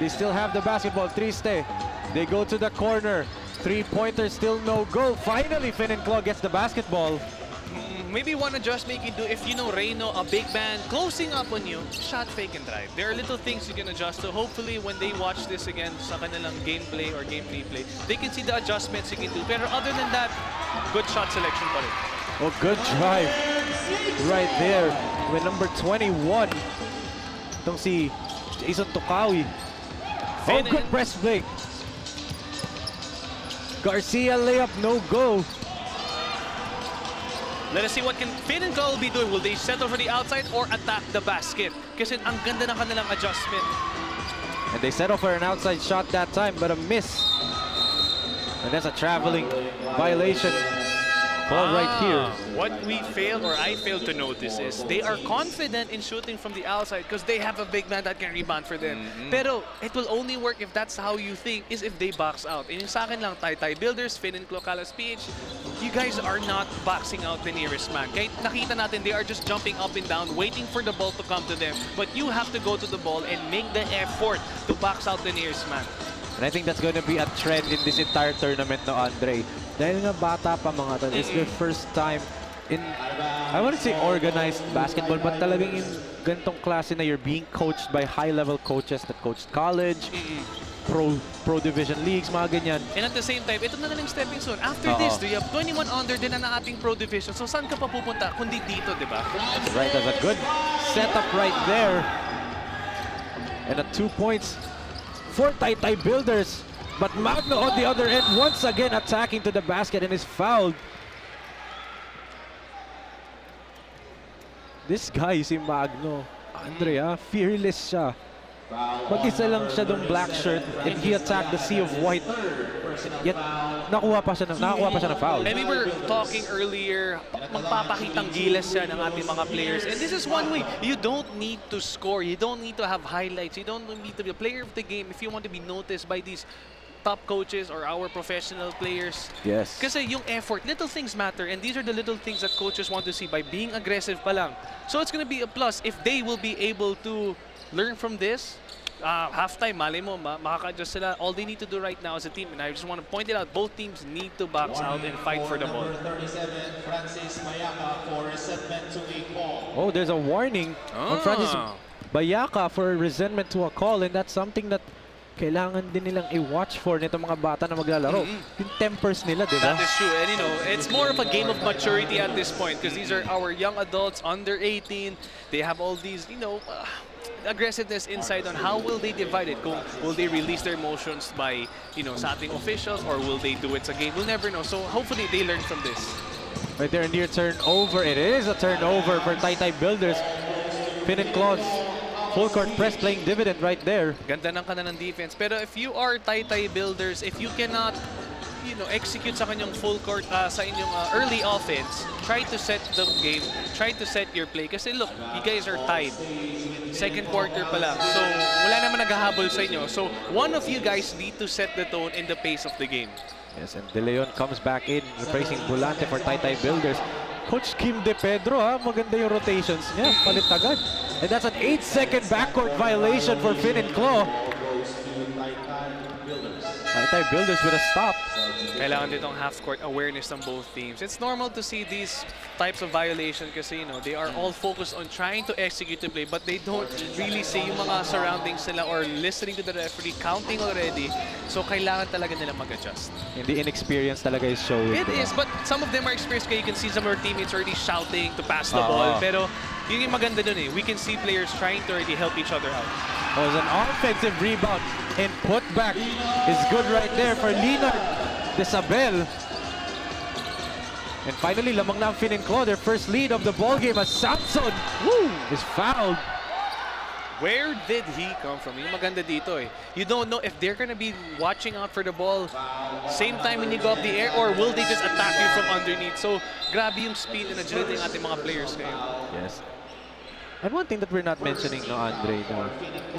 [SPEAKER 3] They still have the basketball. Triste. They go to the corner. Three-pointer, still no goal. Finally, Finn and Claw gets the basketball.
[SPEAKER 4] Hmm, maybe one adjustment you can do if you know Reyno, a big man, closing up on you, shot fake and drive. There are little things you can adjust. So hopefully when they watch this again sa kanilang gameplay or game replay, they can see the adjustments you can do. Pero other than that, good shot selection pa rin.
[SPEAKER 3] Oh, good drive right there with number 21. Itong si Jason Tokawi. Oh, good press break. Garcia layup, no go.
[SPEAKER 4] Let us see what can Finn and Claw be doing. Will they settle for the outside or attack the basket? Kasi ang ganda ng kanilang adjustment.
[SPEAKER 3] And they settle for an outside shot that time, but a miss. And that's a traveling violation. Ball right here.
[SPEAKER 4] Ah, What we fail or I fail to notice is they are confident in shooting from the outside because they have a big man that can rebound for them. Pero it will only work if that's how you think is if they box out. And yung sa akin lang, Taytay Builders, Finn and Clocalas PH, you guys are not boxing out the nearest man. Kahit nakita natin, they are just jumping up and down, waiting for the ball to come to them. But you have to go to the ball and make the effort to box out the nearest man.
[SPEAKER 3] And I think that's going to be a trend in this entire tournament, no, Andre? Dahil nga bata pa mga to, it's their first time in, I wouldn't say organized basketball, but talagang in ganitong klase na you're being coached by high-level coaches that coached college, pro pro division leagues, mga ganyan.
[SPEAKER 4] And at the same time, ito na lang stepping stone. After
[SPEAKER 3] Oo.
[SPEAKER 4] this, do you have 21 under din na ating pro division. So saan ka pa pupunta kundi dito, di ba?
[SPEAKER 3] Right, that's a good setup right there. And at two points for Taytay Builders. But Magno on the other end once again attacking to the basket and is fouled. This guy, si Magno, Andrea, fearless siya. Mag-isa lang siya dong black shirt and he attacked the sea of white. Yet, nakuha pa siya ng, nakakuha pa siya ng foul.
[SPEAKER 4] And we were talking earlier, magpapakitang gilas siya ng ating mga players. And this is one way. You don't need to score. You don't need to have highlights. You don't need to be a player of the game if you want to be noticed by these top coaches or our professional players.
[SPEAKER 3] Yes.
[SPEAKER 4] Kasi yung effort, little things matter. And these are the little things that coaches want to see by being aggressive pa lang. So it's gonna be a plus if they will be able to learn from this. Uh, halftime, mali mo, ma makaka-adjust sila. All they need to do right now as a team, and I just want to point it out, both teams need to box out and fight for the ball.
[SPEAKER 5] Francis Mayaka for resentment to a call.
[SPEAKER 3] Oh, there's a warning on Francis
[SPEAKER 4] Ah.
[SPEAKER 3] Bayaka for resentment to a call and that's something that kailangan din nilang i-watch for nito mga bata na maglalaro. Yung tempers nila, di ba?
[SPEAKER 4] That is true. And you know, it's more of a game of maturity at this point because these are our young adults under 18. They have all these, you know, uh, aggressiveness inside on how will they divide it. Kung will they release their emotions by, you know, sa ating officials or will they do it sa game? We'll never know. So hopefully they learn from this.
[SPEAKER 3] Right there, near turnover. It is a turnover for Taytay Builders. Finn and Claus, full court press playing dividend right there.
[SPEAKER 4] Ganda ng kanilang defense. Pero if you are Taytay builders, if you cannot you know, execute sa kanyang full court uh, sa inyong uh, early offense, try to set the game, try to set your play. Kasi look, you guys are tied. Second quarter pa lang. So, wala naman naghahabol sa inyo. So, one of you guys need to set the tone in the pace of the game.
[SPEAKER 3] Yes, and De Leon comes back in, replacing Bulante for Taytay Builders. Coach Kim De Pedro, ha? maganda yung rotations niya. Palit agad. And that's an 8-second backcourt violation for Finn and Claw. Taytay Builders with a stop.
[SPEAKER 4] Kailangan ditong half-court awareness ng both teams. It's normal to see these types of violation kasi, you know, they are all focused on trying to execute the play but they don't really see yung mga surroundings nila or listening to the referee, counting already. So, kailangan talaga nila mag-adjust.
[SPEAKER 3] Hindi inexperience talaga is showing.
[SPEAKER 4] It
[SPEAKER 3] diba?
[SPEAKER 4] is, but some of them are experienced kaya you can see some of our teammates already shouting to pass the
[SPEAKER 3] Oo.
[SPEAKER 4] ball. Pero, yun yung maganda dun eh. We can see players trying to already help each other out.
[SPEAKER 3] Oh, was an offensive rebound and putback is good right there for Leonard Desabel. And finally, lamang na ang Finn and Claw, their first lead of the ball game as Samson woo, is fouled.
[SPEAKER 4] Where did he come from? Yung maganda dito eh. You don't know if they're gonna be watching out for the ball same time when you go up the air or will they just attack you from underneath. So, grabe yung speed and agility ng ating mga players ngayon.
[SPEAKER 3] Yes. And one thing that we're not mentioning, no, Andre, no,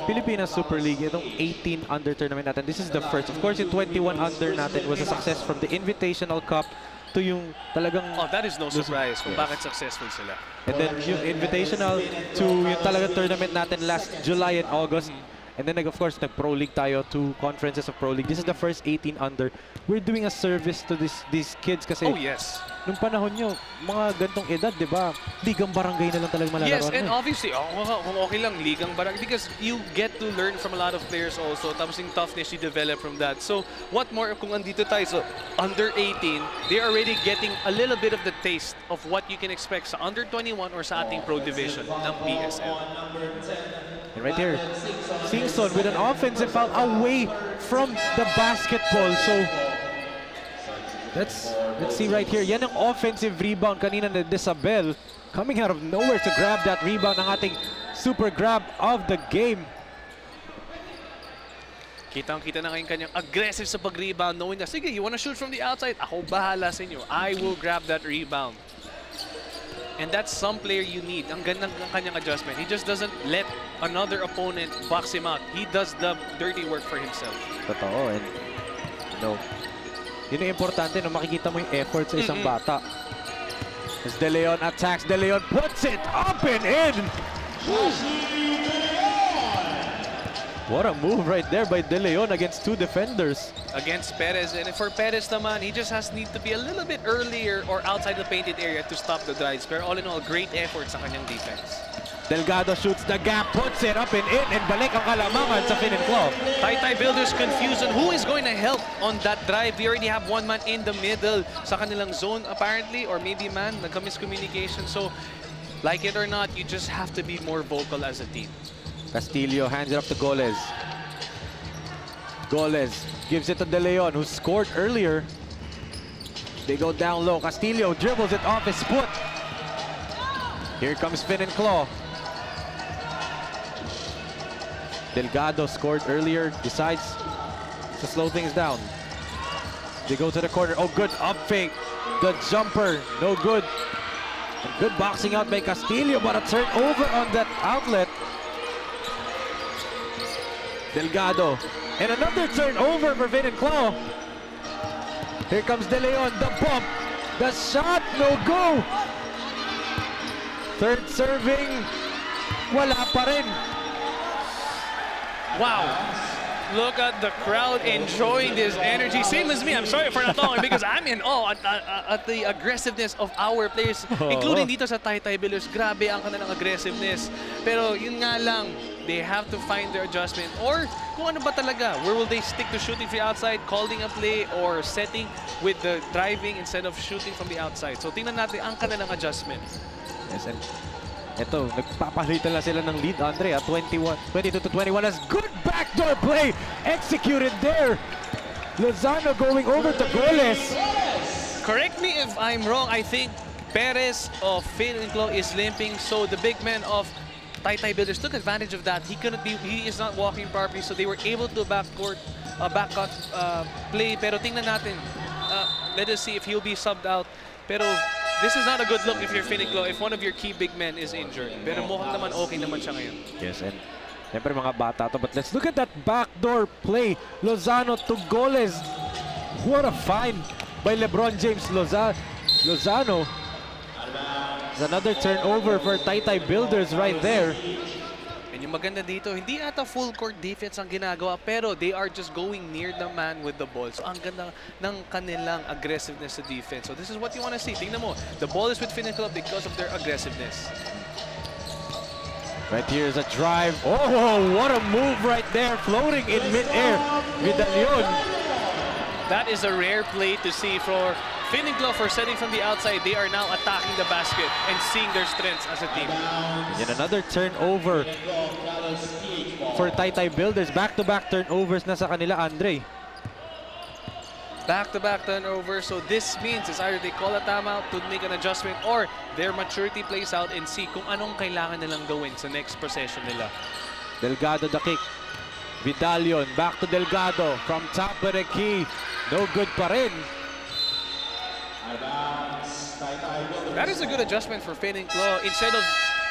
[SPEAKER 3] Pilipinas Super League, itong 18 under tournament natin, this is the first. Of course, yung 21 under natin was a success from the Invitational Cup to yung talagang...
[SPEAKER 4] Oh, that is no surprise kung
[SPEAKER 3] Yes.
[SPEAKER 4] bakit successful sila.
[SPEAKER 3] And then yung Invitational to yung talagang tournament natin last July and August. And then, of course, nag-Pro League tayo, two conferences of Pro League. This is the first 18 under. We're doing a service to this these kids kasi
[SPEAKER 4] Oh, yes.
[SPEAKER 3] Nung panahon nyo, mga gantong edad, di ba? Ligang barangay na lang talaga malalaro.
[SPEAKER 4] Yes, and obviously, oh, kung- kung okay lang, ligang barang. Because you get to learn from a lot of players also. Tapos yung toughness you develop from that. So, what more kung andito tayo so under 18, they're already getting a little bit of the taste of what you can expect sa under 21 or sa ating pro division ng PSL.
[SPEAKER 3] And right here, Singson with an offensive foul away from the basketball. So, let's let's see right here. Yan ang offensive rebound kanina na Desabel. Coming out of nowhere to grab that rebound ang ating super grab of the game.
[SPEAKER 4] Kitang-kita na ngayon kanyang aggressive sa pag-rebound knowing na, sige, you wanna shoot from the outside? Ako bahala sa inyo. I will grab that rebound. And that's some player you need. Ang ganda ng kanyang adjustment. He just doesn't let another opponent box him out. He does the dirty work for himself.
[SPEAKER 3] Totoo. And, no. Yun ang importante no makikita mo yung effort sa isang
[SPEAKER 4] Mm-mm.
[SPEAKER 3] bata. As De Leon attacks, De Leon puts it up and in! What a move right there by De Leon against two defenders.
[SPEAKER 4] against Perez. And for Perez naman, he just has need to be a little bit earlier or outside the painted area to stop the drives. Pero all in all, great effort sa kanyang defense.
[SPEAKER 3] Delgado shoots the gap, puts it up and in, and balik ang kalamangan sa Finn and Claw.
[SPEAKER 4] Taytay Builders confused on who is going to help on that drive. We already have one man in the middle sa kanilang zone apparently or maybe man, nagka-miscommunication. So, like it or not, you just have to be more vocal as a team.
[SPEAKER 3] Castillo hands it up to Goles. Goles gives it to De Leon, who scored earlier. They go down low. Castillo dribbles it off his foot. Here comes Finn and Claw. Delgado scored earlier, decides to slow things down. They go to the corner. Oh, good up fake. The jumper, no good. And good boxing out by Castillo, but a turnover on that outlet. Delgado. And another turnover for Vin and Claw. Here comes De Leon, the bump, the shot, no go. Third serving, wala pa rin.
[SPEAKER 4] Wow. Look at the crowd enjoying this energy. Same as me. I'm sorry for not talking because I'm in awe at, at, at the aggressiveness of our players, [laughs] oh. including dito sa Taytay Billers. Grabe ang kanilang aggressiveness. Pero yun nga lang, they have to find their adjustment. Or kung ano ba talaga, where will they stick to shooting from the outside, calling a play, or setting with the driving instead of shooting from the outside. So tingnan natin ang kanilang adjustment.
[SPEAKER 3] Yes, and ito, nagpapalitan na sila ng lead, Andre, at 21, 22 to 21 as good backdoor play executed there. Lozano going over to Goles.
[SPEAKER 4] Correct me if I'm wrong. I think Perez of and Claw is limping, so the big man of Taytay Builders took advantage of that. He couldn't be, he is not walking properly, so they were able to backcourt, uh, backcourt uh, play. Pero tingnan natin, uh, let us see if he'll be subbed out. Pero this is not a good look if you're Claw, if one of your key big men is injured. Pero mukhang naman okay naman siya ngayon.
[SPEAKER 3] Yes, and Siyempre mga bata to, but let's look at that backdoor play. Lozano to Goles. What a find by LeBron James Loza Lozano. It's another turnover for Taytay Builders right there.
[SPEAKER 4] Yung maganda dito, hindi ata full court defense ang ginagawa, pero they are just going near the man with the ball. So ang ganda ng kanilang aggressiveness sa defense. So this is what you want to see. Tingnan mo, the ball is with Club because of their aggressiveness.
[SPEAKER 3] Right here is a drive. Oh, what a move right there, floating in midair. Vidalion.
[SPEAKER 4] That is a rare play to see for Finn and for setting from the outside. They are now attacking the basket and seeing their strengths as a team.
[SPEAKER 3] Yet another turnover for Taytay Builders. Back-to-back turnovers na sa kanila, Andre.
[SPEAKER 4] Back-to-back turnover. So this means it's either they call a timeout to make an adjustment or their maturity plays out and see kung anong kailangan nilang gawin sa next possession nila.
[SPEAKER 3] Delgado the kick. Vidalion back to Delgado from top of the key. No good pa rin.
[SPEAKER 4] That is a good adjustment for Finn and Claw. Instead of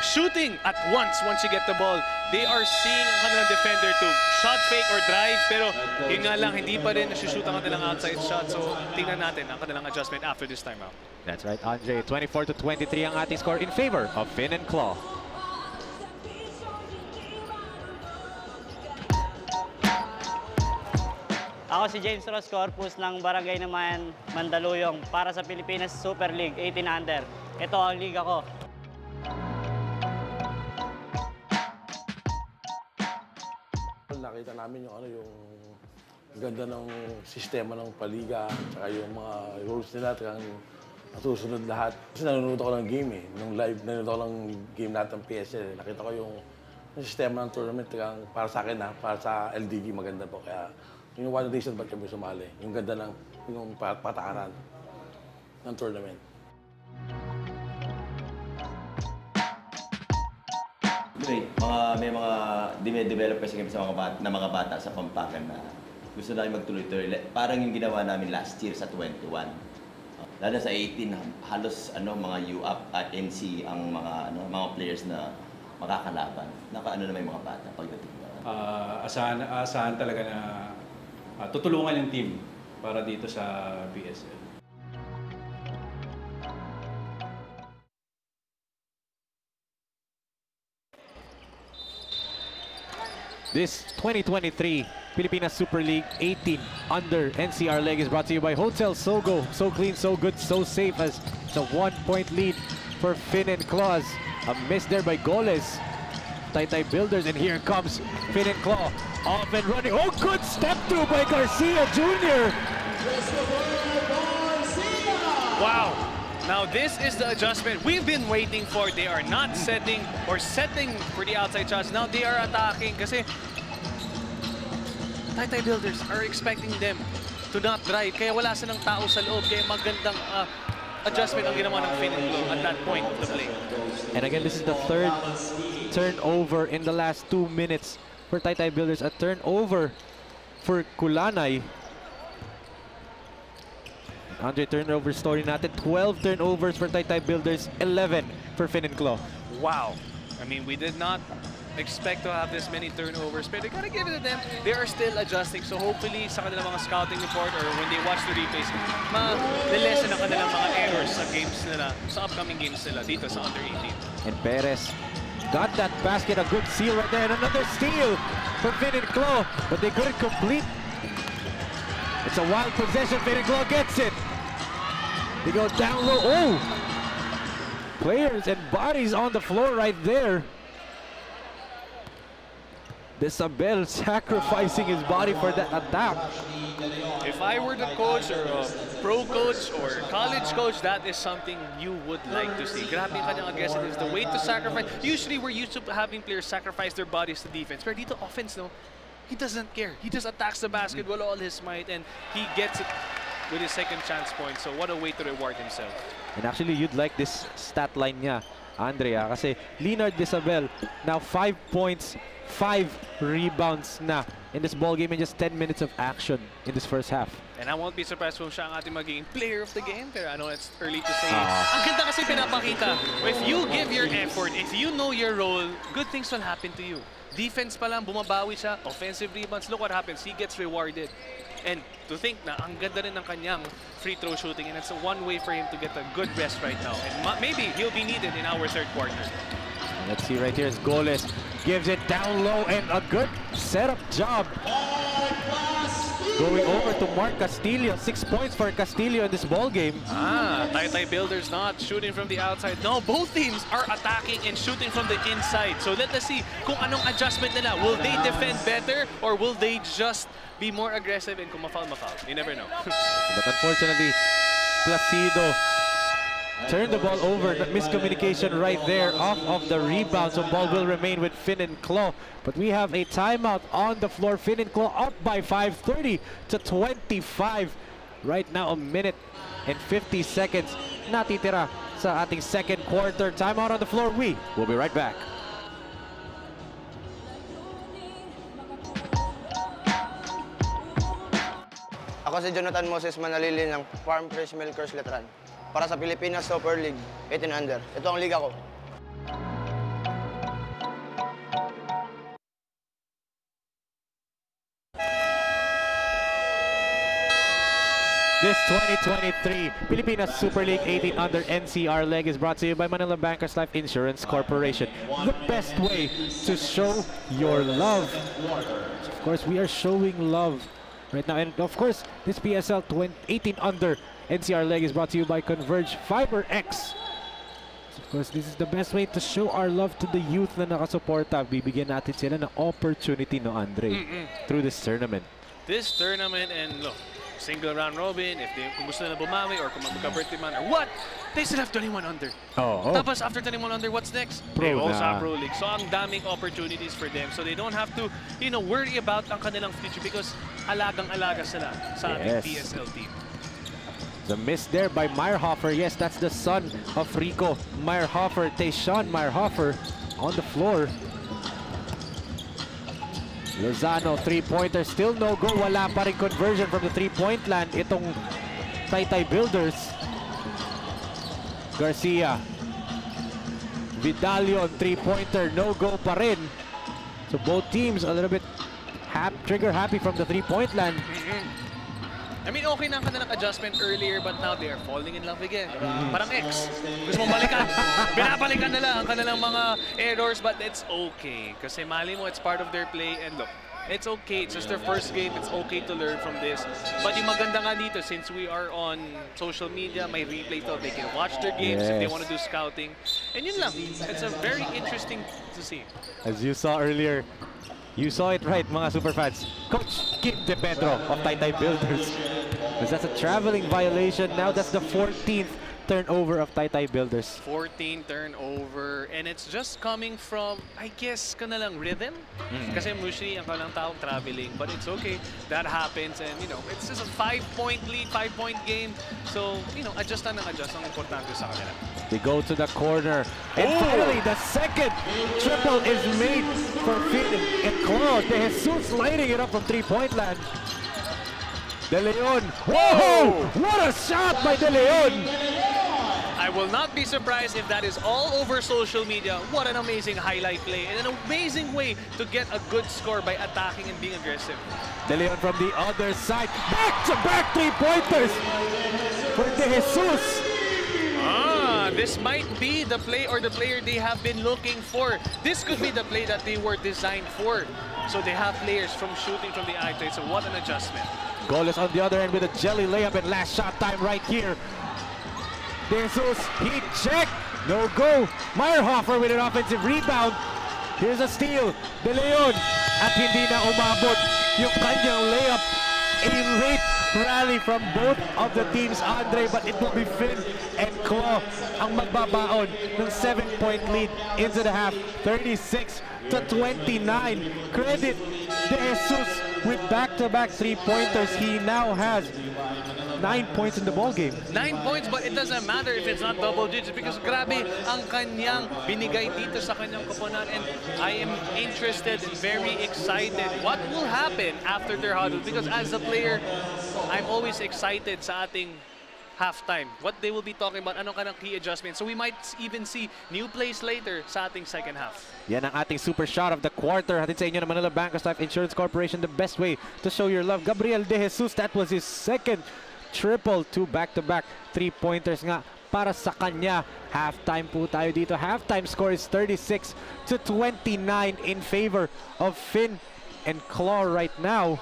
[SPEAKER 4] shooting at once once you get the ball, they are seeing ang kanilang defender to shot fake or drive. Pero yun nga lang, hindi pa rin nasushoot ang kanilang outside shot. So tingnan natin ang kanilang adjustment after this timeout.
[SPEAKER 3] That's right, Andre. 24 to 23 ang ating score in favor of Finn and Claw.
[SPEAKER 9] Ako si James Ross Corpus ng Barangay Namayan, Mandaluyong para sa Pilipinas Super League 18 Under. Ito ang liga ko.
[SPEAKER 10] Nakita namin yung ano yung ganda ng sistema ng paliga, tsaka yung mga rules nila, tsaka natusunod lahat. Kasi nanonood ako ng game eh. Nung live, nanonood ako ng game natin ng PSL. Nakita ko yung, yung sistema ng tournament, tsaka para sa akin ha, para sa LDG maganda po. Kaya yung one reason ba't kami sumali. Yung ganda ng yung pat- patakaran ng tournament.
[SPEAKER 11] Great. Mga, may mga dine-develop kasi kami sa mga bata, na mga bata sa Pampakan na gusto namin magtuloy-tuloy. Parang yung ginawa namin last year sa 21. Uh, Lalo sa 18, halos ano mga UAP at NC ang mga ano mga players na makakalaban. Nakaano naman yung mga bata pagdating na.
[SPEAKER 12] uh, asahan, asahan talaga na uh, tutulungan yung team para dito sa PSL.
[SPEAKER 3] This 2023 Pilipinas Super League 18 under NCR leg is brought to you by Hotel Sogo. So clean, so good, so safe as it's one-point lead for Finn and Claus. A miss there by Goles. Taytay Builders. And here comes Finn and Claw. Off and running. Oh, good step through by Garcia Jr.
[SPEAKER 4] Wow. Now this is the adjustment we've been waiting for. They are not setting or setting for the outside shots. Now they are attacking kasi Taytay Builders are expecting them to not drive. Kaya wala silang tao sa loob. Kaya magandang uh, adjustment ang ginawa ng Finn and Claw at that point of the play.
[SPEAKER 3] And again, this is the third turnover in the last two minutes for Taytay Builders. A turnover for Kulanay. Andre turnover story natin. 12 turnovers for Taytay Builders, 11 for Finn and Claw.
[SPEAKER 4] Wow. I mean, we did not expect to have this many turnovers, but they gotta give it to them. They are still adjusting, so hopefully sa kanilang mga scouting report or when they watch the replays, ma-lesson ang kanilang mga errors sa games nila, sa upcoming games nila dito sa Under 18.
[SPEAKER 3] And Perez got that basket, a good seal right there, and another steal for Claw, but they couldn't complete. It's a wild possession, Claw gets it. They go down low, oh! Players and bodies on the floor right there. Desabel sacrificing his body for that attack.
[SPEAKER 4] If I were the coach or a pro coach or college coach, that is something you would like to see. Grabe kanyang aggressiveness, the way to sacrifice. Usually, we're used to having players sacrifice their bodies to defense. Pero dito, offense, no? He doesn't care. He just attacks the basket with all his might and he gets it with his second chance point. So what a way to reward himself.
[SPEAKER 3] And actually, you'd like this stat line niya, Andrea, kasi Leonard Desabel, now 5 points, 5 rebounds na in this ball game in just 10 minutes of action in this first half.
[SPEAKER 4] And I won't be surprised kung siya ang ating magiging player of the game. Pero I know it's early to say.
[SPEAKER 3] Ah.
[SPEAKER 4] Ang ganda kasi pinapakita. If you give your effort, if you know your role, good things will happen to you. Defense pa lang, bumabawi siya. Offensive rebounds, look what happens. He gets rewarded. And to think na ang ganda rin ng kanyang free throw shooting and it's a one way for him to get a good rest right now. And ma- maybe he'll be needed in our third quarter.
[SPEAKER 3] Let's see right here as Goles gives it down low and a good setup job. Going over to Mark Castillo. Six points for Castillo in this ball game.
[SPEAKER 4] Ah, Taytay Builders not shooting from the outside. No, both teams are attacking and shooting from the inside. So let us see kung anong adjustment nila. Will they defend better or will they just be more aggressive and kung ma-foul, ma-foul? You never know.
[SPEAKER 3] But unfortunately, Placido turned the ball over. Miscommunication right there off of the rebound. So ball will remain with Finn and Claw. But we have a timeout on the floor. Finn and Claw up by 5.30 to 25. Right now, a minute and 50 seconds natitira sa ating second quarter. Timeout on the floor. We will be right back.
[SPEAKER 13] Ako si Jonathan Moses Manalili ng Farm Fresh Milkers Letran. Para sa Pilipinas Super League, 18 under. Ito ang liga ko.
[SPEAKER 3] This 2023 Pilipinas Super League 18 under NCR leg is brought to you by Manila Bankers Life Insurance Corporation. The best way to show your love. Of course, we are showing love right now. And of course, this PSL 20, 18 under NCR leg is brought to you by Converge Fiber X. Of course, this is the best way to show our love to the youth na nakasuporta. Bibigyan natin sila ng opportunity, no, Andre,
[SPEAKER 4] Mm-mm.
[SPEAKER 3] through this tournament.
[SPEAKER 4] this tournament and look, single round robin, if they kung gusto nila bumawi or kung magka-birthday man or what, they still have 21 under.
[SPEAKER 3] Oh, oh.
[SPEAKER 4] Tapos after 21 under, what's next?
[SPEAKER 3] Pro
[SPEAKER 4] they also have Pro League. So ang daming opportunities for them. So they don't have to, you know, worry about ang kanilang future because alagang-alaga sila sa ating
[SPEAKER 3] Yes.
[SPEAKER 4] PSL team.
[SPEAKER 3] The miss there by Meyerhofer. Yes, that's the son of Rico Meyerhofer. Tayshawn Meyerhofer on the floor. Lozano, three-pointer. Still no go. Wala pa rin conversion from the three-point land. Itong Taytay Builders. Garcia. Vidalion, three-pointer. No go pa rin. So both teams a little bit hap trigger happy from the three-point land.
[SPEAKER 4] I mean, okay na ang kanilang adjustment earlier but now they are falling in love again. Parang ex. Gusto mong balikan. [laughs] Binabalikan nila ang kanilang mga errors but it's okay. Kasi mali mo, it's part of their play and look, it's okay. It's just their first game. It's okay to learn from this. But yung maganda nga dito, since we are on social media, may replay to. They can watch their games if they
[SPEAKER 3] Yes.
[SPEAKER 4] want to do scouting. And yun lang. It's a very interesting to see.
[SPEAKER 3] As you saw earlier, you saw it right, mga super fans. Coach Kip De Pedro of Taytay Builders. Because that's a traveling violation. Now that's the 14th turnover of Taytay Builders.
[SPEAKER 4] 14 turnover and it's just coming from I guess ka na lang rhythm
[SPEAKER 3] Mm.
[SPEAKER 4] kasi usually ang kalang tawag traveling but it's okay that happens and you know it's just a 5 point lead 5 point game so you know adjust na ng adjust ang importante sa kanila
[SPEAKER 3] They go to the corner. And
[SPEAKER 4] Oh!
[SPEAKER 3] finally, the second triple is made for Finn and Claude. De Jesus lighting it up from three-point land. De Leon. Whoa! What a shot by De Leon!
[SPEAKER 4] I will not be surprised if that is all over social media. What an amazing highlight play and an amazing way to get a good score by attacking and being aggressive.
[SPEAKER 3] De Leon from the other side. Back-to-back three-pointers for De Jesus.
[SPEAKER 4] Ah, this might be the play or the player they have been looking for. This could be the play that they were designed for. So they have players from shooting from the outside. So what an adjustment.
[SPEAKER 3] Goal is on the other end with a jelly layup and last shot time right here. Jesus, he check. No go. Meyerhofer with an offensive rebound. Here's a steal. De Leon. At hindi na umabot yung kanyang layup. A late rally from both of the teams, Andre, but it will be Finn and Claw ang magbabaon ng 7-point lead into the half. 36 to 29. Credit De Jesus with back-to-back three-pointers. He now has nine points in the ball game.
[SPEAKER 4] Nine points, but it doesn't matter if it's not double digits because grabe ang kanyang binigay dito sa kanyang koponan. And I am interested very excited what will happen after their huddle because as a player, I'm always excited sa ating halftime. What they will be talking about, anong kanang key adjustments. So we might even see new plays later sa ating second half.
[SPEAKER 3] Yan ang ating super shot of the quarter. Hatid sa inyo ng Manila Bankers Life Insurance Corporation. The best way to show your love. Gabriel De Jesus, that was his second triple. Two back-to-back three-pointers nga para sa kanya. Halftime po tayo dito. Halftime score is 36 to 29 in favor of Finn and Claw right now.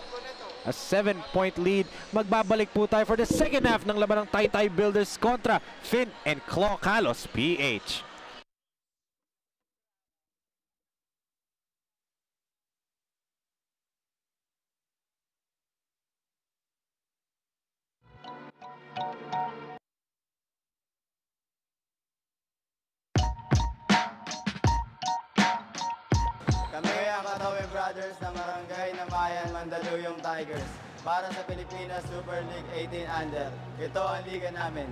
[SPEAKER 3] A seven-point lead. Magbabalik po tayo for the second half ng laban ng Taytay Builders kontra Finn and Claw Kalos PH.
[SPEAKER 6] Kami ang Katawin Brothers ng Barangay na Mayan Mandaluyong Tigers. Para sa Pilipinas Super League 18 Under. Ito ang liga namin.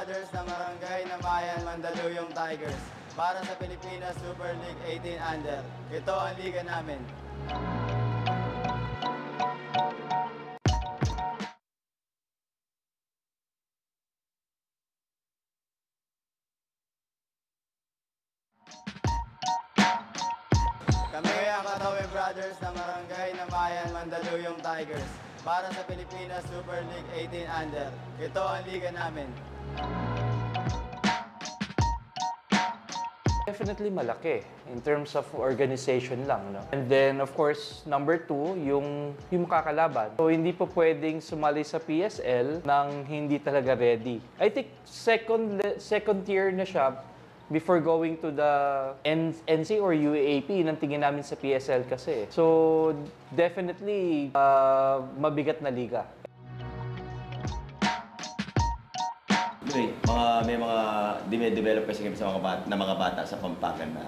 [SPEAKER 6] Brothers ng Barangay na Mayan Mandaluyong Tigers. Para sa Pilipinas Super League 18 Under. Ito ang liga namin. Kami ang Katawin Brothers ng Barangay na Mayan Mandaluyong Tigers. Para sa Pilipinas Super League 18 Under. Ito ang liga namin.
[SPEAKER 14] Definitely malaki in terms of organization lang. No? And then, of course, number two, yung, yung makakalaban. So, hindi po pwedeng sumali sa PSL nang hindi talaga ready. I think second, second tier na siya before going to the NC or UAP nang tingin namin sa PSL kasi. So, definitely, uh, mabigat na liga.
[SPEAKER 11] Anyway, mga, may mga dime-develop kasi kami sa mga bata, na mga bata sa Pampakan na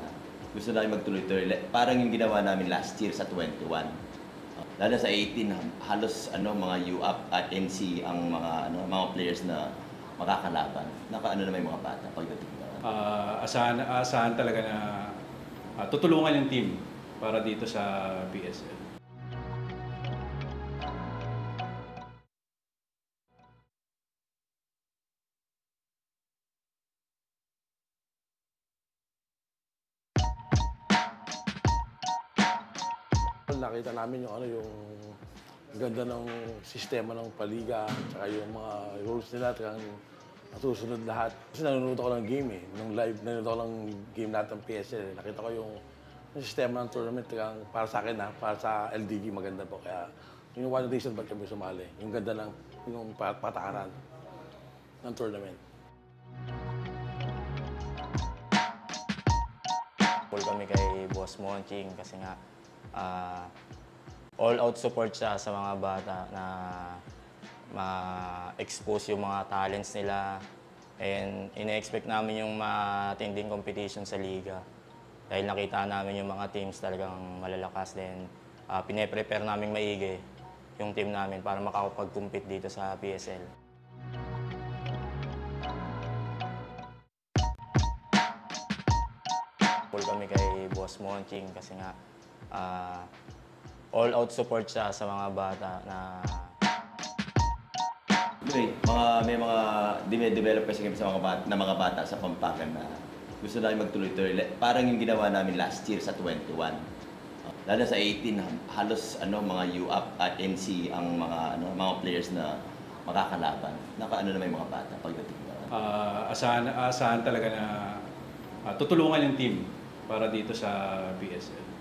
[SPEAKER 11] gusto namin magtuloy-tuloy. Parang yung ginawa namin last year sa 21. Uh, lalo sa 18, halos ano mga UAP at NC ang mga ano mga players na makakalaban. Naka ano naman yung mga bata pagdating
[SPEAKER 12] Ah, asahan, asahan talaga na ah, tutulungan yung team para dito sa PSL.
[SPEAKER 10] Nakita namin yung ano yung ganda ng sistema ng paliga, tsaka yung mga rules nila, talagang natusunod lahat. Kasi nanonood ako ng game eh. Nung live, nanonood ako ng game natin ng PSL. eh. Nakita ko yung, yung sistema ng tournament, talagang para sa akin ha, para sa LDG maganda po. Kaya yung one reason ba't kami sumali, yung ganda ng yung pat- patakaran ng tournament.
[SPEAKER 15] Full kami kay Boss Monching kasi nga ah, all out support siya sa mga bata na ma-expose yung mga talents nila and ine-expect namin yung matinding competition sa liga. Dahil nakita namin yung mga teams talagang malalakas din. Uh, pine-prepare namin maigi yung team namin para makakapag-compete dito sa PSL. Full kami kay Boss Monching kasi nga ah, all out support siya sa mga bata na
[SPEAKER 11] Anyway, mga, may mga dine-develop kasi kami sa mga bata, na mga bata sa Pampakan na gusto namin magtuloy-tuloy. Parang yung ginawa namin last year sa 21. Uh, Lalo sa 18, halos ano mga UAP at NC ang mga ano mga players na makakalaban. Nakaano naman yung mga bata pagdating na.
[SPEAKER 12] Ah, asahan, asahan talaga na ah, tutulungan yung team para dito sa PSL.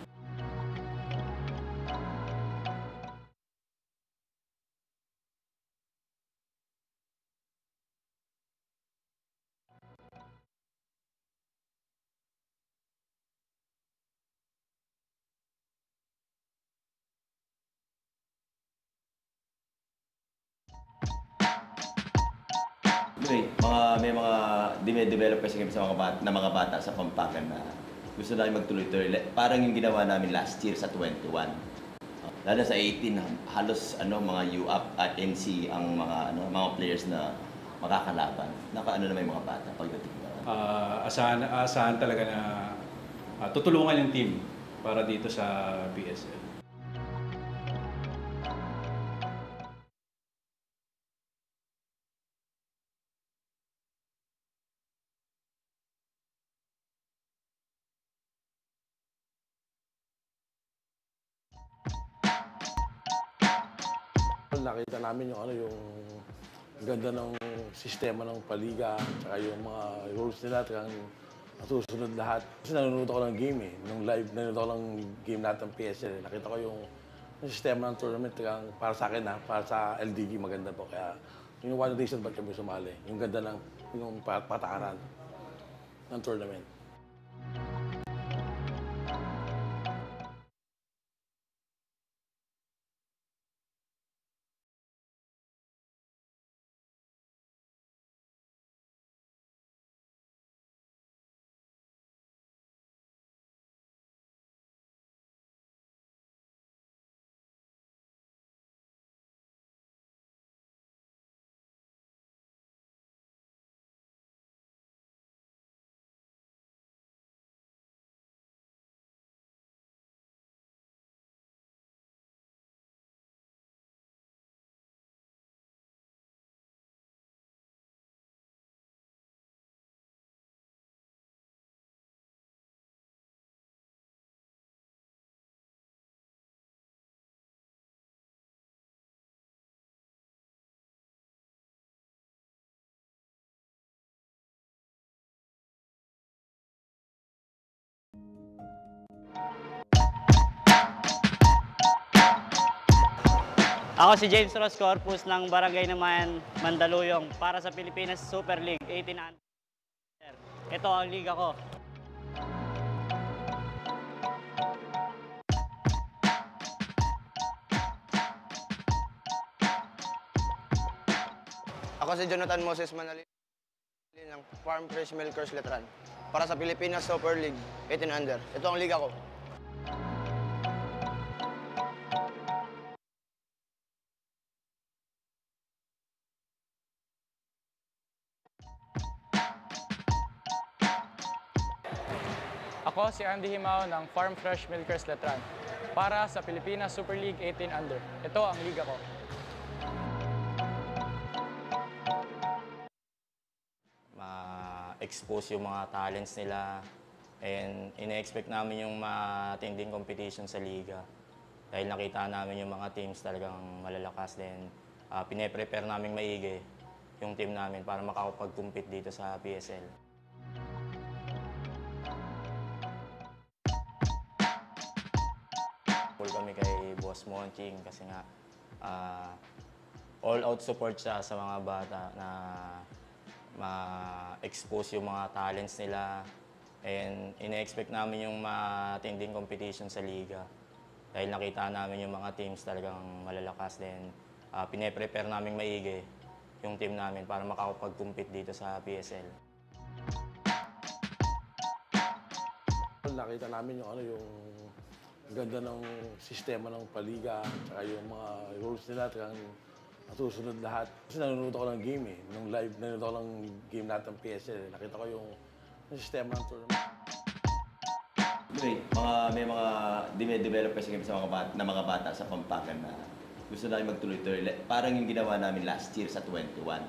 [SPEAKER 11] May mga dine-develop kasi kami sa mga bata, na mga bata sa Pampakan na gusto namin magtuloy-tuloy. Parang yung ginawa namin last year sa 21. Uh, Lalo sa 18, halos ano mga UAP at NC ang mga ano mga players na makakalaban. Nakaano naman yung mga bata pagdating na.
[SPEAKER 12] Ah, asahan, asahan talaga na ah, tutulungan yung team para dito sa PSL.
[SPEAKER 10] Nakita namin yung ano yung ganda ng sistema ng paliga, tsaka yung mga rules nila, talagang natusunod lahat. Kasi nanonood ako ng game eh. Nung live, nanonood ako ng game natin ng PSL. eh. Nakita ko yung, yung sistema ng tournament, talagang para sa akin ha, para sa LDG maganda po. Kaya yung one reason ba't kami sumali, yung ganda ng yung pat- patakaran ng tournament.
[SPEAKER 9] Ako si James Ross Corpus ng Barangay naman Mandaluyong para sa Pilipinas Super League 18 under. Ito ang liga ko.
[SPEAKER 13] Ako si Jonathan Moses Manalili ng Farm Fresh Milkers Letran. Para sa Pilipinas Super League 18 under. Ito ang liga ko.
[SPEAKER 7] Ako si Andy Himao ng Farm Fresh Milkers Letran para sa Pilipinas Super League 18 Under. Ito ang liga ko.
[SPEAKER 15] ma-expose yung mga talents nila and ine-expect namin yung matinding competition sa liga. Dahil nakita namin yung mga teams talagang malalakas din. Uh, pine-prepare namin maigi yung team namin para makakapag-compete dito sa PSL. Boss Monching kasi nga ah, all-out support siya sa mga bata na ma-expose yung mga talents nila and ine-expect namin yung matinding competition sa liga. Dahil nakita namin yung mga teams talagang malalakas din. Uh, pine-prepare namin maigi yung team namin para makakapag-compete dito sa PSL.
[SPEAKER 10] Nakita namin yung ano yung ganda ng sistema ng paliga, tsaka yung mga rules nila, talagang natusunod lahat. Kasi nanonood ako ng game eh. Nung live, nanonood ako ng game natin ng PSL. eh. Nakita ko yung, yung sistema ng tournament.
[SPEAKER 11] Great. Mga, may mga dine-develop kasi kami sa mga bata, na mga bata sa Pampakan na gusto namin magtuloy-tuloy. Parang yung ginawa namin last year sa 21. Uh,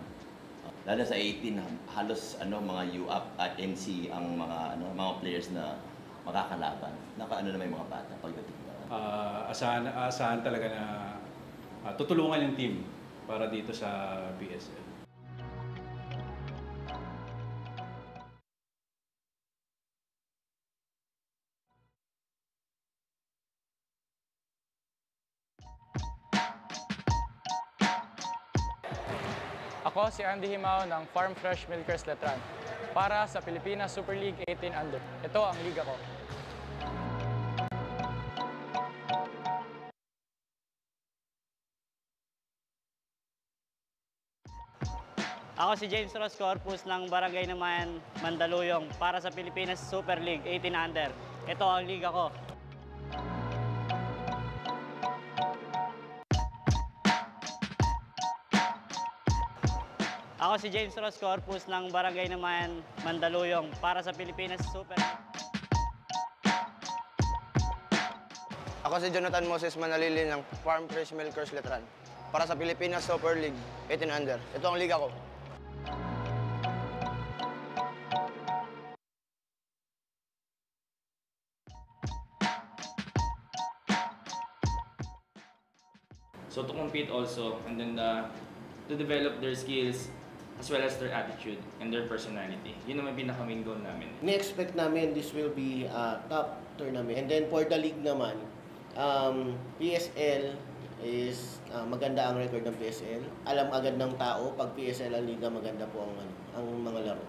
[SPEAKER 11] Lalo sa 18, halos ano mga UAP at NC ang mga ano mga players na makakalaban. Naka ano naman yung mga bata pagdating na.
[SPEAKER 12] Ah, asahan, asahan talaga na ah, tutulungan yung team para dito sa PSL.
[SPEAKER 7] Ako si Andy Himao ng Farm Fresh Milkers Letran para sa Pilipinas Super League 18 Under. Ito ang liga ko.
[SPEAKER 9] Ako si James Ross Corpus ng Barangay Namayan, Mandaluyong para sa Pilipinas Super League 18 Under. Ito ang liga ko. Ako si James Ross Corpus ng Barangay Namayan, Mandaluyong para sa Pilipinas Super League.
[SPEAKER 13] Ako si Jonathan Moses Manalili ng Farm Fresh Milkers Letran para sa Pilipinas Super League 18 Under. Ito ang liga ko.
[SPEAKER 16] So to compete also, and then uh, to develop their skills as well as their attitude and their personality. Yun naman pinaka main goal namin.
[SPEAKER 17] Ni-expect namin this will be a top tournament. And then for the league naman, um, PSL is uh, maganda ang record ng PSL. Alam agad ng tao pag PSL ang liga maganda po ang, ano, ang mga laro.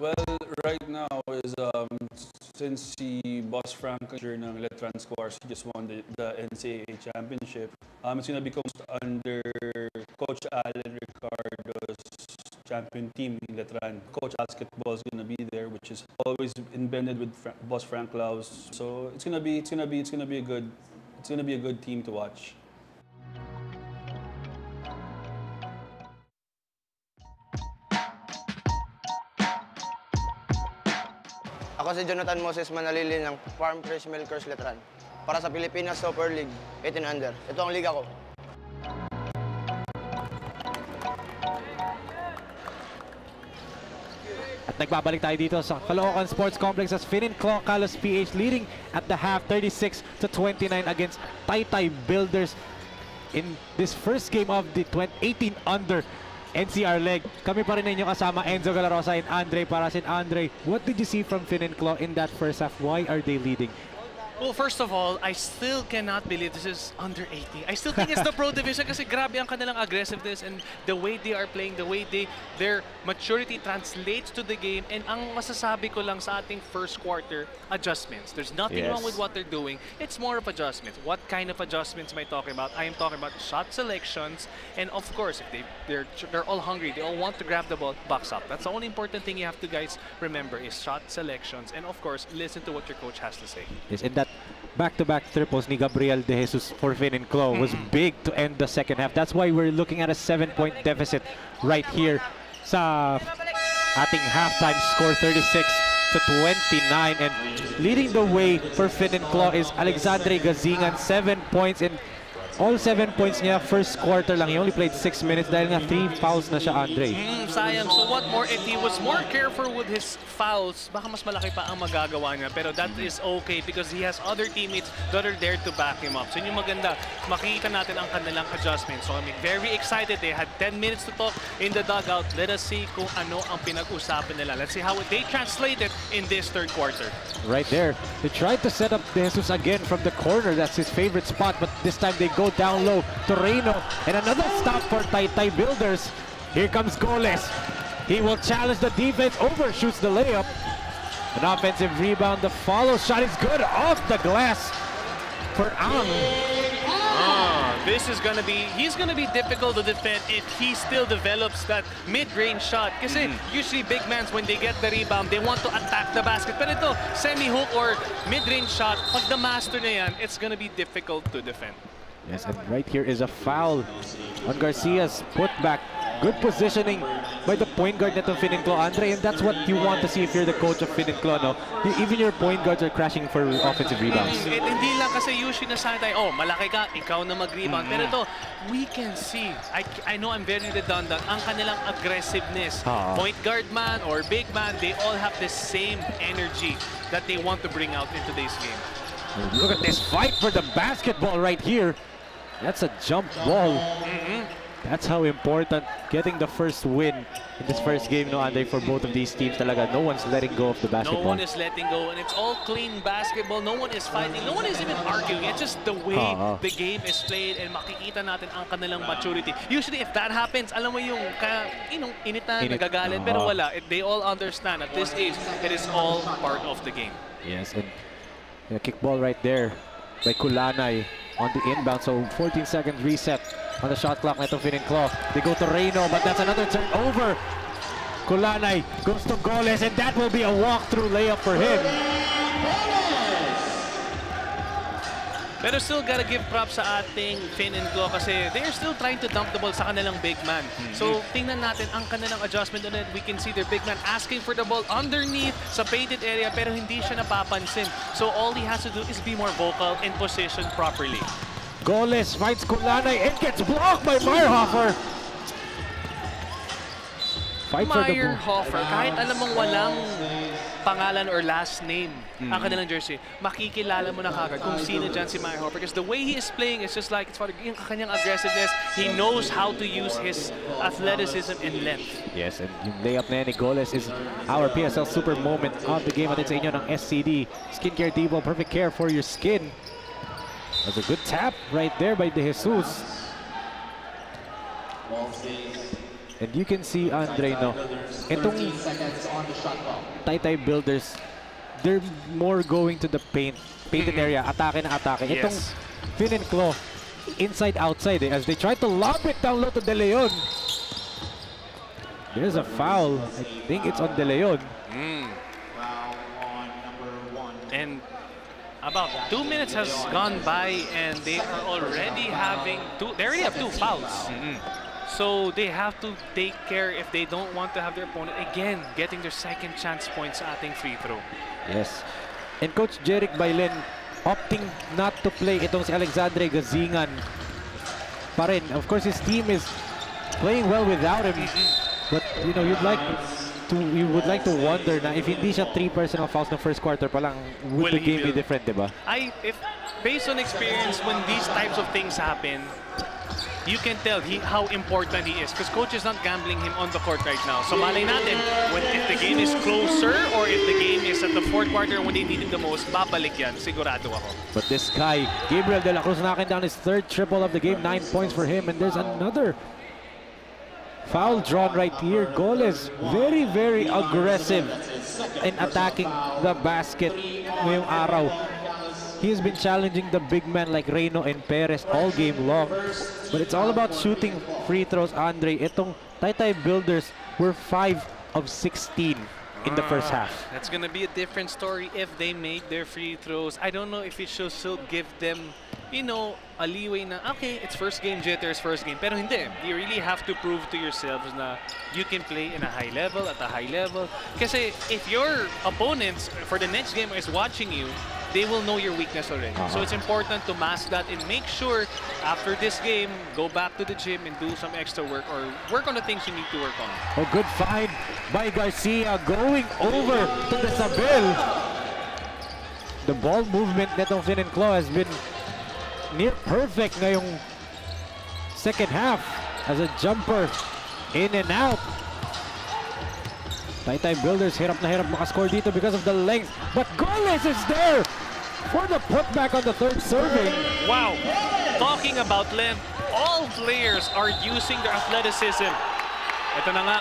[SPEAKER 18] Well, right now is um, since si Boss Frank ng Letran Scores just won the, the NCAA championship, um, it's gonna be under Coach Allen Ricardo's champion team in Letran. Coach Basketball is gonna be there, which is always embedded with Fra- Boss Frank Klaus. So it's gonna be it's gonna be it's gonna be a good it's gonna be a good team to watch.
[SPEAKER 13] Ako si Jonathan Moses Manalili ng Farm Fresh Milkers Letran para sa Pilipinas Super League 18 Under. Ito ang liga ko.
[SPEAKER 3] At nagbabalik tayo dito sa Caloocan Sports Complex as Finin Calos PH leading at the half 36 to 29 against Taytay Builders in this first game of the 2018 under NCR leg. Kami pa rin na inyong kasama Enzo Galarosa and Andre Parasin. Andre, what did you see from Finin Claw in that first half? Why are they leading?
[SPEAKER 4] Well, first of all, I still cannot believe this is under 80. I still think it's the pro division kasi grabe ang kanilang aggressiveness and the way they are playing, the way they their maturity translates to the game. And ang masasabi ko lang sa ating first quarter, adjustments. There's nothing wrong
[SPEAKER 19] Yes.
[SPEAKER 4] with what they're doing. It's more of adjustments. What kind of adjustments am I talking about? I am talking about shot selections and of course, if they they're they're all hungry, they all want to grab the ball, box up. That's the only important thing you have to guys remember is shot selections and of course, listen to what your coach has to say.
[SPEAKER 3] Yes, and that back-to-back triples ni Gabriel De Jesus for Finin Claw was mm-hmm. big to end the second half. That's why we're looking at a seven-point deficit right here. Sa ating halftime score 36 to 29 and leading the way for Finin Claw is Alexandre Gazingan, seven points. And all seven points niya first quarter lang. He only played six minutes dahil nga three fouls na siya, Andre.
[SPEAKER 4] Mm, sayang. So what more, if he was more careful with his fouls, baka mas malaki pa ang magagawa niya. Pero that is okay because he has other teammates that are there to back him up. So yun yung maganda. Makikita natin ang kanilang adjustments. So I'm very excited. They had 10 minutes to talk in the dugout. Let us see kung ano ang pinag-usapan nila. Let's see how they translate it in this third quarter.
[SPEAKER 3] Right there. They tried to set up De Jesus again from the corner. That's his favorite spot. But this time they go down low to Reyno. And another stop for Taytay Builders. Here comes Goles. He will challenge the defense. Overshoots the layup. An offensive rebound. The follow shot is good off the glass for Ang.
[SPEAKER 4] Ah, this is gonna be, he's gonna be difficult to defend if he still develops that mid-range shot. Kasi usually big mans, when they get the rebound, they want to attack the basket. Pero ito, semi-hook or mid-range shot, pag the-master na yan, it's gonna be difficult to defend.
[SPEAKER 3] Yes, and right here is a foul on Garcia's putback. Good positioning by the point guard nito Fininclo Andre, and that's what you want to see if you're the coach of Fininclo, no? Even your point guards are crashing for offensive rebounds.
[SPEAKER 4] Mm, At hindi lang kasi usually nasanay tayo, oh, malaki ka, ikaw na mag-rebound. Pero ito, we can see, I, I know I'm very redundant, ang kanilang aggressiveness.
[SPEAKER 3] Ah.
[SPEAKER 4] Point guard man or big man, they all have the same energy that they want to bring out in today's game.
[SPEAKER 3] Look at this fight for the basketball right here. That's a jump ball. That's how important getting the first win in this first game, no, Andre, for both of these teams. Talaga, no one's letting go of the
[SPEAKER 4] No
[SPEAKER 3] basketball.
[SPEAKER 4] one is letting go, and it's all clean basketball. No one is fighting. No one is even arguing. It's just the way
[SPEAKER 3] Ah.
[SPEAKER 4] the game is played, and makikita natin ang kanilang maturity. Usually, if that happens, alam mo yung, ka, you know, init na,
[SPEAKER 3] Init.
[SPEAKER 4] nagagalit, pero
[SPEAKER 3] Ah.
[SPEAKER 4] wala. It, they all understand at this age, it is all part of the game.
[SPEAKER 3] Yes, and a kickball right there by Kulanay on the inbound. So 14 second reset on the shot clock nito Fininclo. They go to Reyno, but that's another turnover. Kulanay goes to Goles, and that will be a walk-through layup for him.
[SPEAKER 4] Pero still gotta give props sa ating Finn and Claw kasi they're still trying to dump the ball sa kanilang big man. So tingnan natin ang kanilang adjustment ulit. We can see their big man asking for the ball underneath sa painted area pero hindi siya napapansin. So all he has to do is be more vocal and position properly.
[SPEAKER 3] Goles finds Kulanay and gets blocked by Meyerhofer. Fight for the ball.
[SPEAKER 4] Meyerhofer, kahit alam mong walang pangalan or last name ang kanilang jersey, makikilala mo na kagad kung sino dyan si Meyerhofer because the way he is playing is just like it's for yung kanyang aggressiveness. He knows how to use his athleticism and length.
[SPEAKER 3] Yes, and yung layup na yan ni Goles is our PSL super moment of the game. At sa inyo ng SCD. Skincare Depot, perfect care for your skin. That's a good tap right there by De Jesus. And you can see, Andre, no, itong Taytay Builders, they're more going to the paint, painted area, atake na atake. Itong
[SPEAKER 4] Yes.
[SPEAKER 3] Finn and Claw, inside outside eh, as they try to lob it down low to De Leon. There's a foul. I think it's on De Leon.
[SPEAKER 4] Mm. And about two minutes has gone by and they are already having two, they already have two fouls. So they have to take care if they don't want to have their opponent again getting their second chance points sa ating free throw.
[SPEAKER 3] Yes. And Coach Jeric Bailen opting not to play itong si Alexandre Gazingan pa rin. Of course, his team is playing well without him. But, you know, you'd like to you would like to wonder na if hindi siya three personal fouls na first quarter pa lang, would the game be different, di ba?
[SPEAKER 4] I if based on experience when these types of things happen, you can tell he how important he is because coach is not gambling him on the court right now. So malay natin when if the game is closer or if the game is at the fourth quarter when they need him the most, babalik yan. Sigurado ako.
[SPEAKER 3] But this guy, Gabriel De La Cruz, knocking down his third triple of the game. Nine points for him. And there's another foul drawn right here. Goles, very, very aggressive in attacking the basket ngayong araw. He has been challenging the big man like Reyno and Perez all game long. But it's all about shooting free throws, Andre. Itong Taytay Builders were 5 of 16 in the first
[SPEAKER 4] Ah,
[SPEAKER 3] half.
[SPEAKER 4] That's gonna be a different story if they make their free throws. I don't know if it should still give them, you know, a leeway na, okay, it's first game jitters, first game. Pero hindi. You really have to prove to yourselves na you can play in a high level, at a high level. Kasi if your opponents for the next game is watching you, they will know your weakness already. So
[SPEAKER 3] Uh-huh.
[SPEAKER 4] it's important to mask that and make sure after this game, go back to the gym and do some extra work or work on the things you need to work on.
[SPEAKER 3] A good find by Garcia going over to the Sabel. The ball movement netong Finn and Claw has been near perfect ngayong second half as a jumper in and out. Taytay Builders hirap na hirap makascore dito because of the length. But Goles is there for the putback on the third serving.
[SPEAKER 4] Wow! Talking about length, all players are using their athleticism. Ito na nga,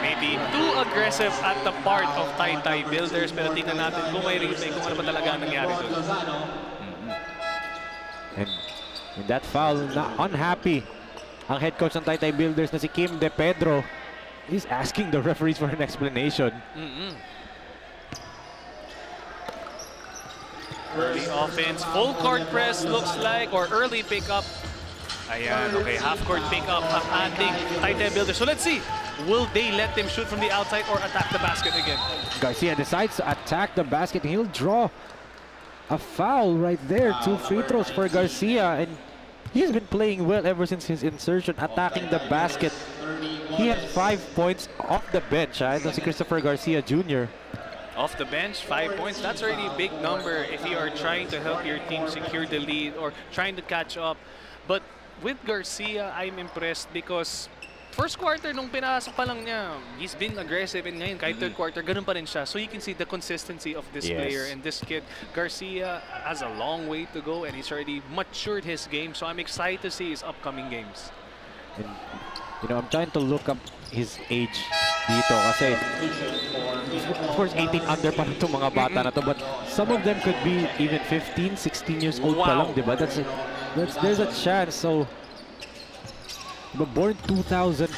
[SPEAKER 4] maybe too aggressive at the part of Taytay Builders pero tingnan natin kung may replay kung ano ba talaga ang nangyari doon.
[SPEAKER 3] And in that foul, na unhappy ang head coach ng Taytay Builders na si Kim De Pedro. He's asking the referees for an explanation.
[SPEAKER 4] Mm-mm. Early offense, full court press looks like, or early pickup. Ayan, okay, half court pickup ang ating Taytay Builders. So let's see, will they let them shoot from the outside or attack the basket again?
[SPEAKER 3] Garcia decides to attack the basket. He'll draw a foul right there. Two free throws for Garcia. And he's been playing well ever since his insertion, attacking the basket. He had five points off the bench. Ah. Ito si Christopher Garcia Jr.
[SPEAKER 4] Off the bench, five points. That's already a big number if you are trying to help your team secure the lead or trying to catch up. But with Garcia, I'm impressed because first quarter nung pinasok pa lang niya, he's been aggressive and ngayon kahit third quarter, ganun pa rin siya. So you can see the consistency of this
[SPEAKER 3] Yes.
[SPEAKER 4] player and this kid. Garcia has a long way to go and he's already matured his game. So I'm excited to see his upcoming games.
[SPEAKER 3] And, you know, I'm trying to look up his age dito kasi of course 18 under pa itong mga bata na to but some of them could be even 15, 16 years old pa
[SPEAKER 4] Wow.
[SPEAKER 3] lang, di ba? That's, a- that's there's a chance. So born 2005,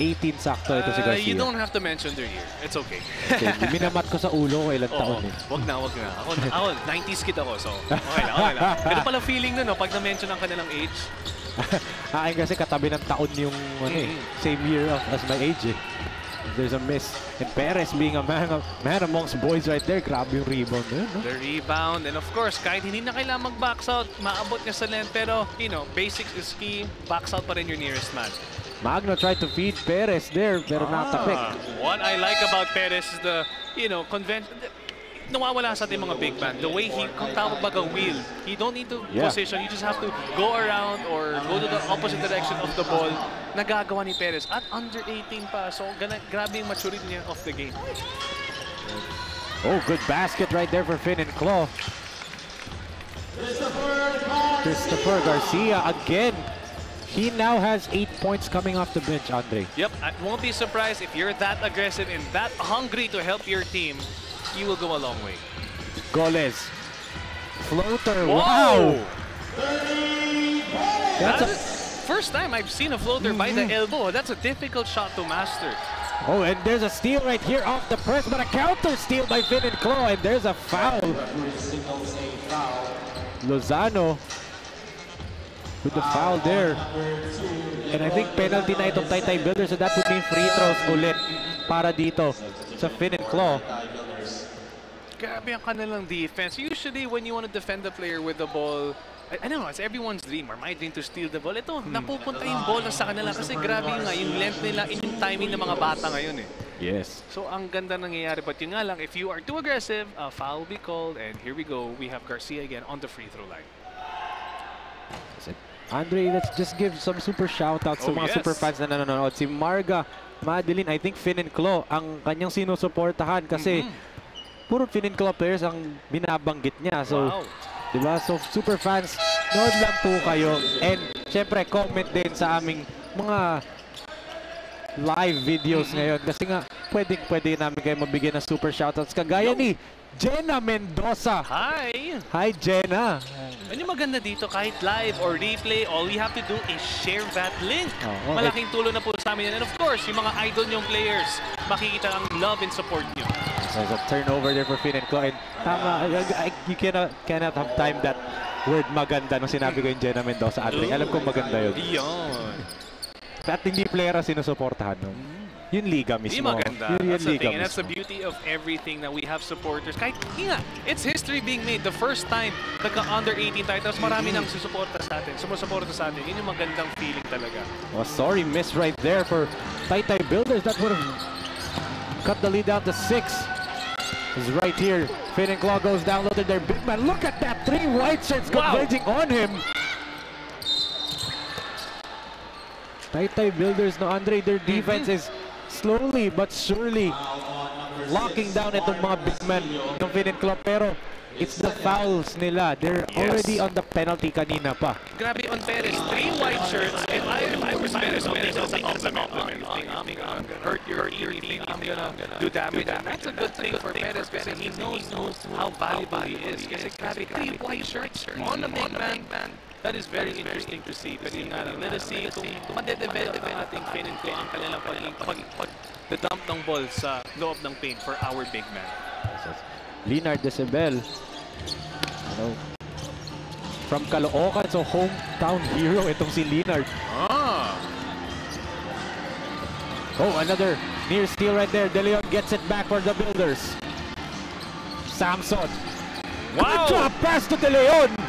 [SPEAKER 3] 18 sakto ito si
[SPEAKER 4] Uh,
[SPEAKER 3] Garcia.
[SPEAKER 4] you don't have to mention their year. It's okay.
[SPEAKER 3] Okay, minamat ko sa ulo ko ilang [laughs]
[SPEAKER 4] Oo,
[SPEAKER 3] taon eh.
[SPEAKER 4] wag na, wag na. Ako, ako 90s kid ako, so okay lang, okay lang. [laughs] Ganun pala feeling nun, no, pag na-mention ang kanilang age. [laughs]
[SPEAKER 3] Akin kasi katabi ng taon yung ano eh, same year of, as my age eh. There's a miss. And Perez being a man, of, man amongst boys right there. Grabe yung rebound yun, no?
[SPEAKER 4] The rebound, and of course, kahit hindi na kailangan mag-box out, maabot niya sa length, pero, you know, basics is key, box out pa rin your nearest man.
[SPEAKER 3] Magno tried to feed Perez there, pero natapik.
[SPEAKER 4] Ah, what I like about Perez is the, you know, convention, nawawala sa ating mga big man. The way he, kung tawag baga wheel, you don't need to
[SPEAKER 3] Yeah.
[SPEAKER 4] position, you just have to go around or go to the opposite direction of the ball. Nagagawa ni Perez at under 18 pa. So, gana, grabe yung maturity niya of the game.
[SPEAKER 3] Oh, good basket right there for Finn and Claw. Christopher Garcia again. He now has eight points coming off the bench, Andre.
[SPEAKER 4] Yep, I won't be surprised if you're that aggressive and that hungry to help your team, you will go a long way.
[SPEAKER 3] Goles. Floater.
[SPEAKER 4] Whoa!
[SPEAKER 3] Wow! That's
[SPEAKER 4] That's
[SPEAKER 3] a,
[SPEAKER 4] first time I've seen a floater by the mm-hmm. elbow. That's a difficult shot to master.
[SPEAKER 3] oh, and there's a steal right here off the press, but a counter steal by Finn and Claw, and there's a foul. Lozano with the foul there. And I think penalty na itong Taytay Builders, so that would mean free throws ulit para dito sa Finn and Claw.
[SPEAKER 4] Grabe ang kanilang defense. Usually, when you want to defend the player with the ball, I, I don't know, it's everyone's dream or my dream to steal the ball. Ito, napupunta yung bola sa kanila kasi grabe nga yung length nila, yung timing ng mga bata ngayon eh.
[SPEAKER 3] Yes.
[SPEAKER 4] So, ang ganda nangyayari. But yun nga lang, if you are too aggressive, a foul will be called. And here we go. We have Garcia again on the free throw line.
[SPEAKER 3] Andre, let's just give some super shoutouts sa
[SPEAKER 4] Oh,
[SPEAKER 3] mga
[SPEAKER 4] yes.
[SPEAKER 3] super fans na nanonood. Si Marga Madeline, I think Finn and Claw ang kanyang sinusuportahan kasi puro Finn and Claw players ang binabanggit niya. So,
[SPEAKER 4] Wow.
[SPEAKER 3] di ba? So, super fans, nood lang po kayo. And, syempre, comment din sa aming mga live videos ngayon kasi nga pwedeng pwede namin kayo mabigyan ng super shoutouts kagaya ni Jenna Mendoza.
[SPEAKER 4] Hi!
[SPEAKER 3] Hi Jenna!
[SPEAKER 4] Ano yung maganda dito, kahit live or replay, all we have to do is share that link.
[SPEAKER 3] Oo,
[SPEAKER 4] Malaking tulong na po sa amin yan. And of course, yung mga idol nyong players, makikita ang love and support nyo.
[SPEAKER 3] There's a turnover there for Finn and. And tama, you cannot, cannot have time that word maganda nung sinabi ko yung Jenna Mendoza. Andre, alam kong maganda yun.
[SPEAKER 4] Yun.
[SPEAKER 3] At hindi player ang sinusuportahan. No? Yun liga mismo.
[SPEAKER 4] Yung maganda.
[SPEAKER 3] Yun, yun
[SPEAKER 4] That's the thing. And that's the beauty of everything that we have supporters. Kahit, nga, it's history being made. The first time nagka-under 18 titles, marami nang susuporta sa atin. Sumusuporta sa atin. Yun yung magandang feeling talaga.
[SPEAKER 3] Oh, sorry, miss right there for Taytay Builders. That would have cut the lead down to six. Is right here. Finn and Claw goes down low to their big man. Look at that. Three white shirts
[SPEAKER 4] Wow.
[SPEAKER 3] converging on him. Taytay Builders, no Andre, their mm-hmm. defense is slowly but surely locking down itong mga big men ng Finn and Claw. Pero it's the fouls nila. They're
[SPEAKER 4] Yes.
[SPEAKER 3] already on the penalty kanina pa.
[SPEAKER 4] Grabe on Perez. Three white shirts. If I, if I was Perez, I'll make a compliment. I'm gonna hurt your team. I'm gonna do damage. And that's a good thing for Perez kasi he knows, knows how valuable he is. Kasi grabe, three white shirts on the big man. That is very interesting to see. Kasi nga lang, let us see kung madedevelop ang ating Finn and Claw ang kanilang pag, pag, the dump ng ball sa loob ng paint for our big man.
[SPEAKER 3] Leonard Decibel. Ano? From Caloocan, so hometown hero itong si Leonard.
[SPEAKER 4] Ah!
[SPEAKER 3] Oh, another near steal right there. De Leon gets it back for the Builders. Samson.
[SPEAKER 4] Wow!
[SPEAKER 3] Good drop pass to De Leon.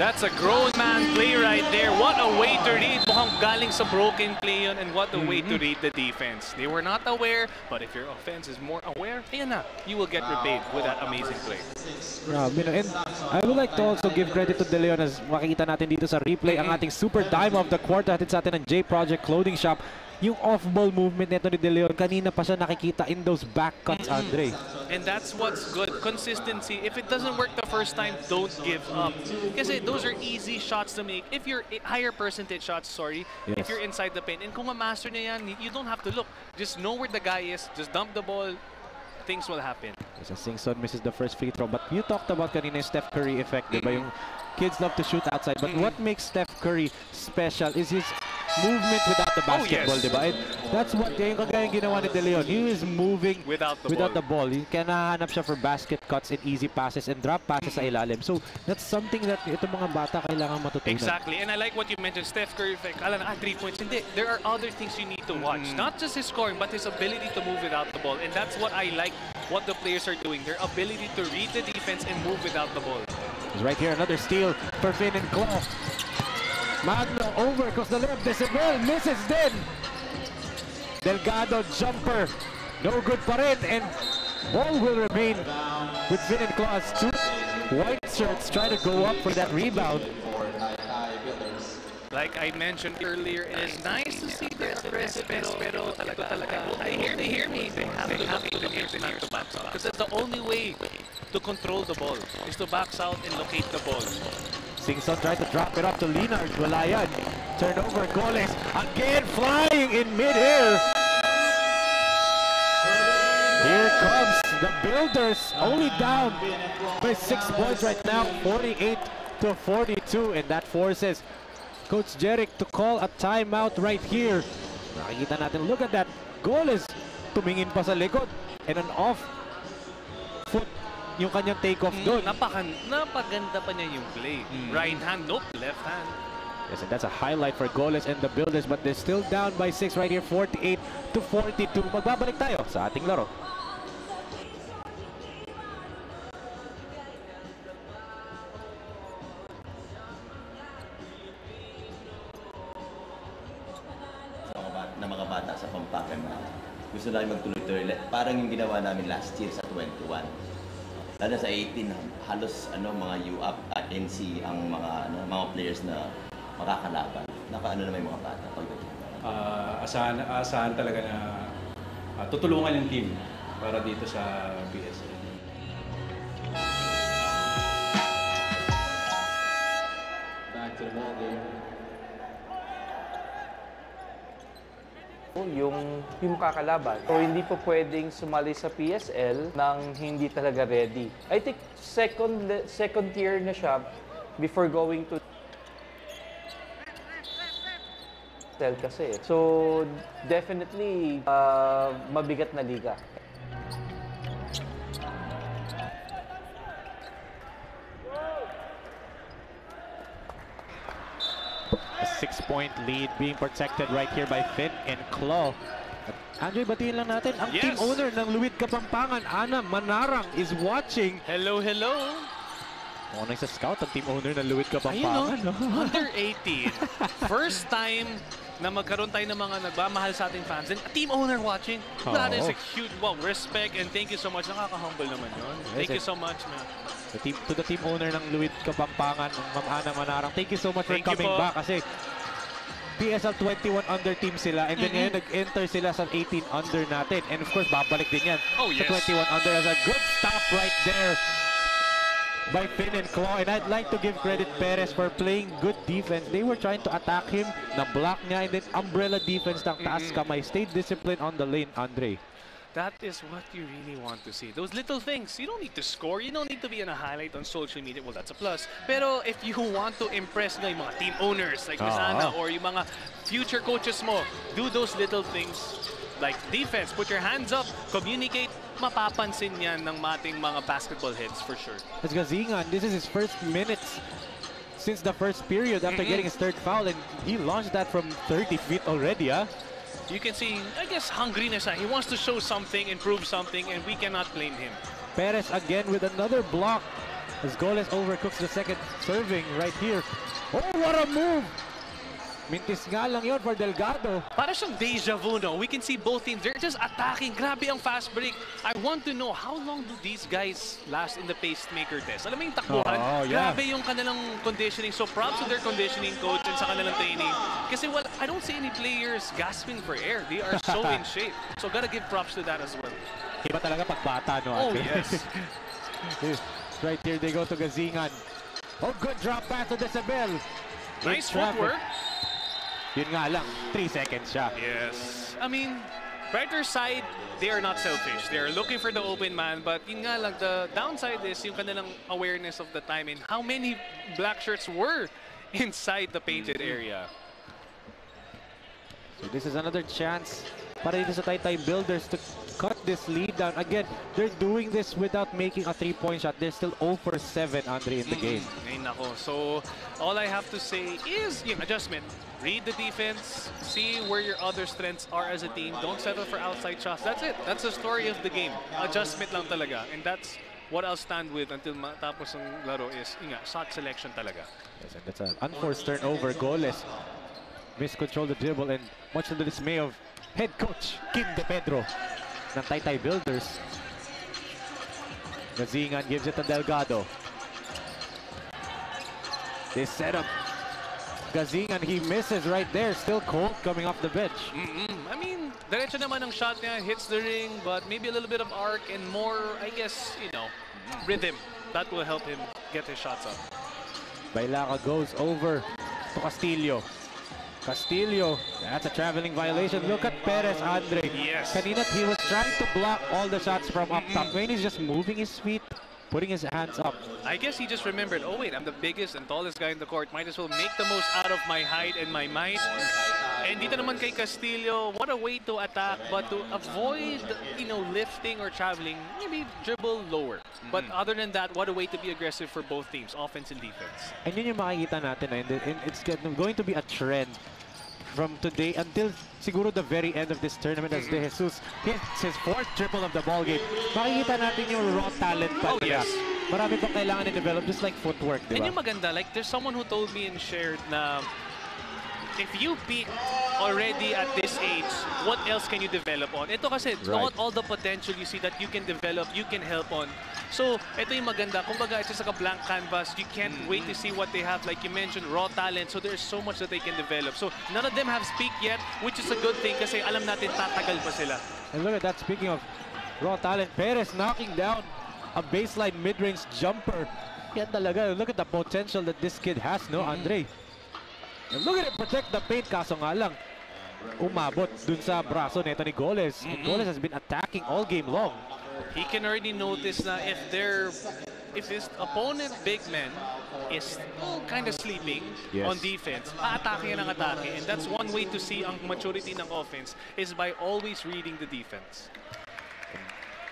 [SPEAKER 4] That's a grown man play right there. What a way to read. Mukhang galing sa broken play yun and what a way to read the defense. They were not aware, but if your offense is more aware, ayan na, you will get repaid with that amazing play.
[SPEAKER 3] No. And I would like to also give credit to De Leon as makikita natin dito sa replay ang ating super dime of the quarter hatid sa atin ng J Project Clothing Shop. Yung off-ball movement nito ni De Leon, kanina pa siya nakikita in those back cuts, Andre.
[SPEAKER 4] And that's what's good. Consistency. If it doesn't work the first time, don't give up. Kasi those are easy shots to make. If you're higher percentage shots, sorry, if
[SPEAKER 3] Yes.
[SPEAKER 4] you're inside the paint. And kung ma-master niya yan, you don't have to look. Just know where the guy is. Just dump the ball. Things will happen.
[SPEAKER 3] Yes, Singson misses the first free throw. But you talked about kanina yung Steph Curry effect, di ba? Yung kids love to shoot outside. But what makes Steph Curry special is his movement without the
[SPEAKER 4] Oh,
[SPEAKER 3] basketball,
[SPEAKER 4] yes.
[SPEAKER 3] di ba? That's what yung kagaya yung ginawa ni De Leon. He is moving
[SPEAKER 4] Without the
[SPEAKER 3] without
[SPEAKER 4] ball.
[SPEAKER 3] the ball. Yung Kaya nahanap siya for basket cuts and easy passes and drop passes sa ilalim. So, that's something that itong mga bata kailangan matutunan.
[SPEAKER 4] Exactly. And I like what you mentioned, Steph Curry effect. Alam, ah, three points. Hindi. There are other things you need to watch. Not just his scoring, but his ability to move without the ball. And that's what I like what the players are doing. Their ability to read the defense and move without the ball.
[SPEAKER 3] Is right here, another steal for Finn and Claw. Magno over across the left. Decibel misses then. Delgado jumper. No good pa. And ball will remain with Finn and Claw as two white shirts try to go up for that rebound.
[SPEAKER 4] Like I mentioned earlier, it is nice to see pero talaga, talaga, I hear, they hear me. They have to have to look not to box out. Because that's the only way to control the ball, is to box out and locate the ball.
[SPEAKER 3] Singson tried to drop it up to Leonard. Wala yan. Turnover, Goles again flying in midair. Here comes the Builders, only down by six points right now, 48 to 42, and that forces Coach Jerick to call a timeout right here. Nakikita natin, look at that. Goles tumingin pa sa likod and an off foot yung kanyang take-off doon.
[SPEAKER 4] Napaka, napaganda pa niya yung play. Right hand, nope, left hand.
[SPEAKER 3] Yes, and that's a highlight for Goles and the Builders, but they're still down by 6 right here, 48 to 42. Magbabalik tayo sa ating laro.
[SPEAKER 11] na mga bata sa pampakan na gusto namin magtuloy-tuloy. Parang yung ginawa namin last year sa 21. Lalo sa 18, halos ano mga UAP at NC ang mga ano, mga players na makakalaban. Nakaano naman yung mga bata pagdating.
[SPEAKER 12] Ah, asahan, asahan talaga na ah, tutulungan yung team para dito sa PSL.
[SPEAKER 5] Back to the ball game.
[SPEAKER 14] Yung yung kakalaban. So hindi po pwedeng sumali sa PSL nang hindi talaga ready. I think second second tier na siya before going to PSL kasi. So definitely uh, mabigat na liga.
[SPEAKER 3] A six-point lead being protected right here by Finn and Claw. Andre, batiin lang natin. Ang
[SPEAKER 4] Yes.
[SPEAKER 3] team owner ng Luwid Kapampangan, Ana Manarang, is watching.
[SPEAKER 4] Hello, hello.
[SPEAKER 3] Mukhang sa scout ang team owner ng Luwid
[SPEAKER 4] Ayun,
[SPEAKER 3] Kapampangan.
[SPEAKER 4] no?
[SPEAKER 3] no? [laughs]
[SPEAKER 4] Under 18. First time na magkaroon tayo ng mga nagmamahal sa ating fans. And team owner watching. That is a huge, wow, respect and thank you so much. Nakaka-humble naman yun. Thank you
[SPEAKER 3] Yes,
[SPEAKER 4] so much, man.
[SPEAKER 3] The team, to the team owner ng Luwid Kapampangan, Ma'am Ana Manarang. Thank you so much
[SPEAKER 4] Thank
[SPEAKER 3] for coming
[SPEAKER 4] po.
[SPEAKER 3] back kasi PSL 21 under team sila and then
[SPEAKER 4] Mhm.
[SPEAKER 3] ngayon nag-enter sila sa 18 under natin. And of course, babalik din yan
[SPEAKER 4] Oh,
[SPEAKER 3] sa
[SPEAKER 4] yes.
[SPEAKER 3] 21 under as a good stop right there by Finn and Claw. And I'd like to give credit Perez for playing good defense. They were trying to attack him, na-block niya, and then umbrella defense ng taas
[SPEAKER 4] Mhm.
[SPEAKER 3] kamay. Stayed disciplined on the lane, Andre.
[SPEAKER 4] That is what you really want to see. Those little things. You don't need to score. You don't need to be in a highlight on social media. Well, that's a plus. Pero if you want to impress na yung mga team owners like Miss
[SPEAKER 3] Ah.
[SPEAKER 4] Ana or yung mga future coaches mo, do those little things like defense. Put your hands up, communicate. Mapapansin yan ng mating mga basketball heads for sure.
[SPEAKER 3] As Gazingan, this is his first minutes since the first period after
[SPEAKER 4] Mhm.
[SPEAKER 3] getting his third foul and he launched that from 30 feet already, ah.
[SPEAKER 4] You can see, I guess, siya. He wants to show something and prove something and we cannot blame him.
[SPEAKER 3] Perez again with another block His as Goles overcooks the second serving right here. Oh, what a move! Mintis nga lang yun for Delgado.
[SPEAKER 4] Para siyang deja vu, no? We can see both teams. They're just attacking. Grabe ang fast break. I want to know, how long do these guys last in the pacemaker test? Alam mo yung takbuhan?
[SPEAKER 3] Oo, yeah.
[SPEAKER 4] Grabe yung kanilang conditioning. So props to their conditioning coach and sa kanilang training. Kasi well, I don't see any players gasping for air. They are so [laughs] in shape. So gotta give props to that as well.
[SPEAKER 3] Iba talaga pag bata, no?
[SPEAKER 4] Oh, [laughs] yes.
[SPEAKER 3] right here, they go to Gazingan. Oh, good drop pass to Decibel.
[SPEAKER 4] Nice
[SPEAKER 3] In traffic. Yun nga lang, 3 seconds siya.
[SPEAKER 4] Yes. I mean, brighter side, they are not selfish. They are looking for the open man. But yun nga lang, the downside is yung kanilang awareness of the time and how many black shirts were [laughs] inside the painted area.
[SPEAKER 3] So this is another chance para dito sa Taytay Builders to cut this lead down. Again, they're doing this without making a three-point shot. They're still 0 for 7, Andre, in the mm-hmm. game.
[SPEAKER 4] Ay, nako. So, all I have to say is yung adjustment. Read the defense, see where your other strengths are as a team. Don't settle for outside shots. That's it. That's the story of the game. Adjustment lang talaga. And that's what I'll stand with until matapos ng laro is yung nga, shot selection talaga.
[SPEAKER 3] Yes, and that's an unforced turnover. Goles miscontrol the dribble and much to the dismay of head coach Kim De Pedro ng Taytay Builders. Gazingan gives it to Delgado. This setup. Gazingan, he misses right there. Still cold coming off the bench.
[SPEAKER 4] Mm-mm. I mean, diretso naman ang shot niya, hits the ring, but maybe a little bit of arc and more, I guess, you know, rhythm. That will help him get his shots up.
[SPEAKER 3] Bailaca goes over to Castillo. Castillo, that's a traveling violation. Look at Perez, Andre.
[SPEAKER 4] Yes.
[SPEAKER 3] Kanina, he was trying to block all the shots from up top. Ngayon, he's just moving his feet, putting his hands up.
[SPEAKER 4] I guess he just remembered, oh wait, I'm the biggest and tallest guy in the court. Might as well make the most out of my height and my might. And dito naman kay Castillo, what a way to attack, but to avoid, you know, lifting or traveling, maybe dribble lower. But other than that, what a way to be aggressive for both teams, offense and defense.
[SPEAKER 3] And yun yung makikita natin. And, and it's going to be a trend from today until siguro the very end of this tournament as De Jesus hits his fourth triple of the ball game. Makikita natin yung raw talent pa
[SPEAKER 4] Oh, yes.
[SPEAKER 3] Marami pang kailangan i-develop just like footwork, di
[SPEAKER 4] And
[SPEAKER 3] ba?
[SPEAKER 4] yung maganda, like there's someone who told me and shared na if you peak already at this age, what else can you develop on? Ito kasi,
[SPEAKER 3] Right.
[SPEAKER 4] not all the potential you see that you can develop, you can help on. So, ito yung maganda. Kumbaga, it's just like a blank canvas. You can't wait to see what they have. Like you mentioned, raw talent. So, there's so much that they can develop. So, none of them have peaked yet, which is a good thing kasi alam natin tatagal pa sila.
[SPEAKER 3] And look at that, speaking of raw talent, Perez knocking down a baseline mid-range jumper. Yan talaga, look at the potential that this kid has, no, Andre? And look at it protect the paint, kaso nga lang, umabot dun sa braso nito ni Goles. And Goles has been attacking all game long.
[SPEAKER 4] He can already notice na if they're if his opponent big man is still kind of sleeping
[SPEAKER 3] Yes.
[SPEAKER 4] on defense, aatake yan ng atake. And that's one way to see ang maturity ng offense is by always reading the defense.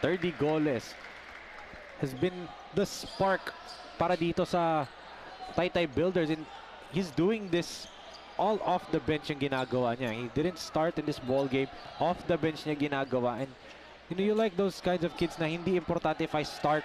[SPEAKER 3] 30 goles has been the spark para dito sa Taytay Builders and he's doing this all off the bench yung ginagawa niya. He didn't start in this ball game. Off the bench niya ginagawa. And you know, you like those kinds of kids na hindi importante if I start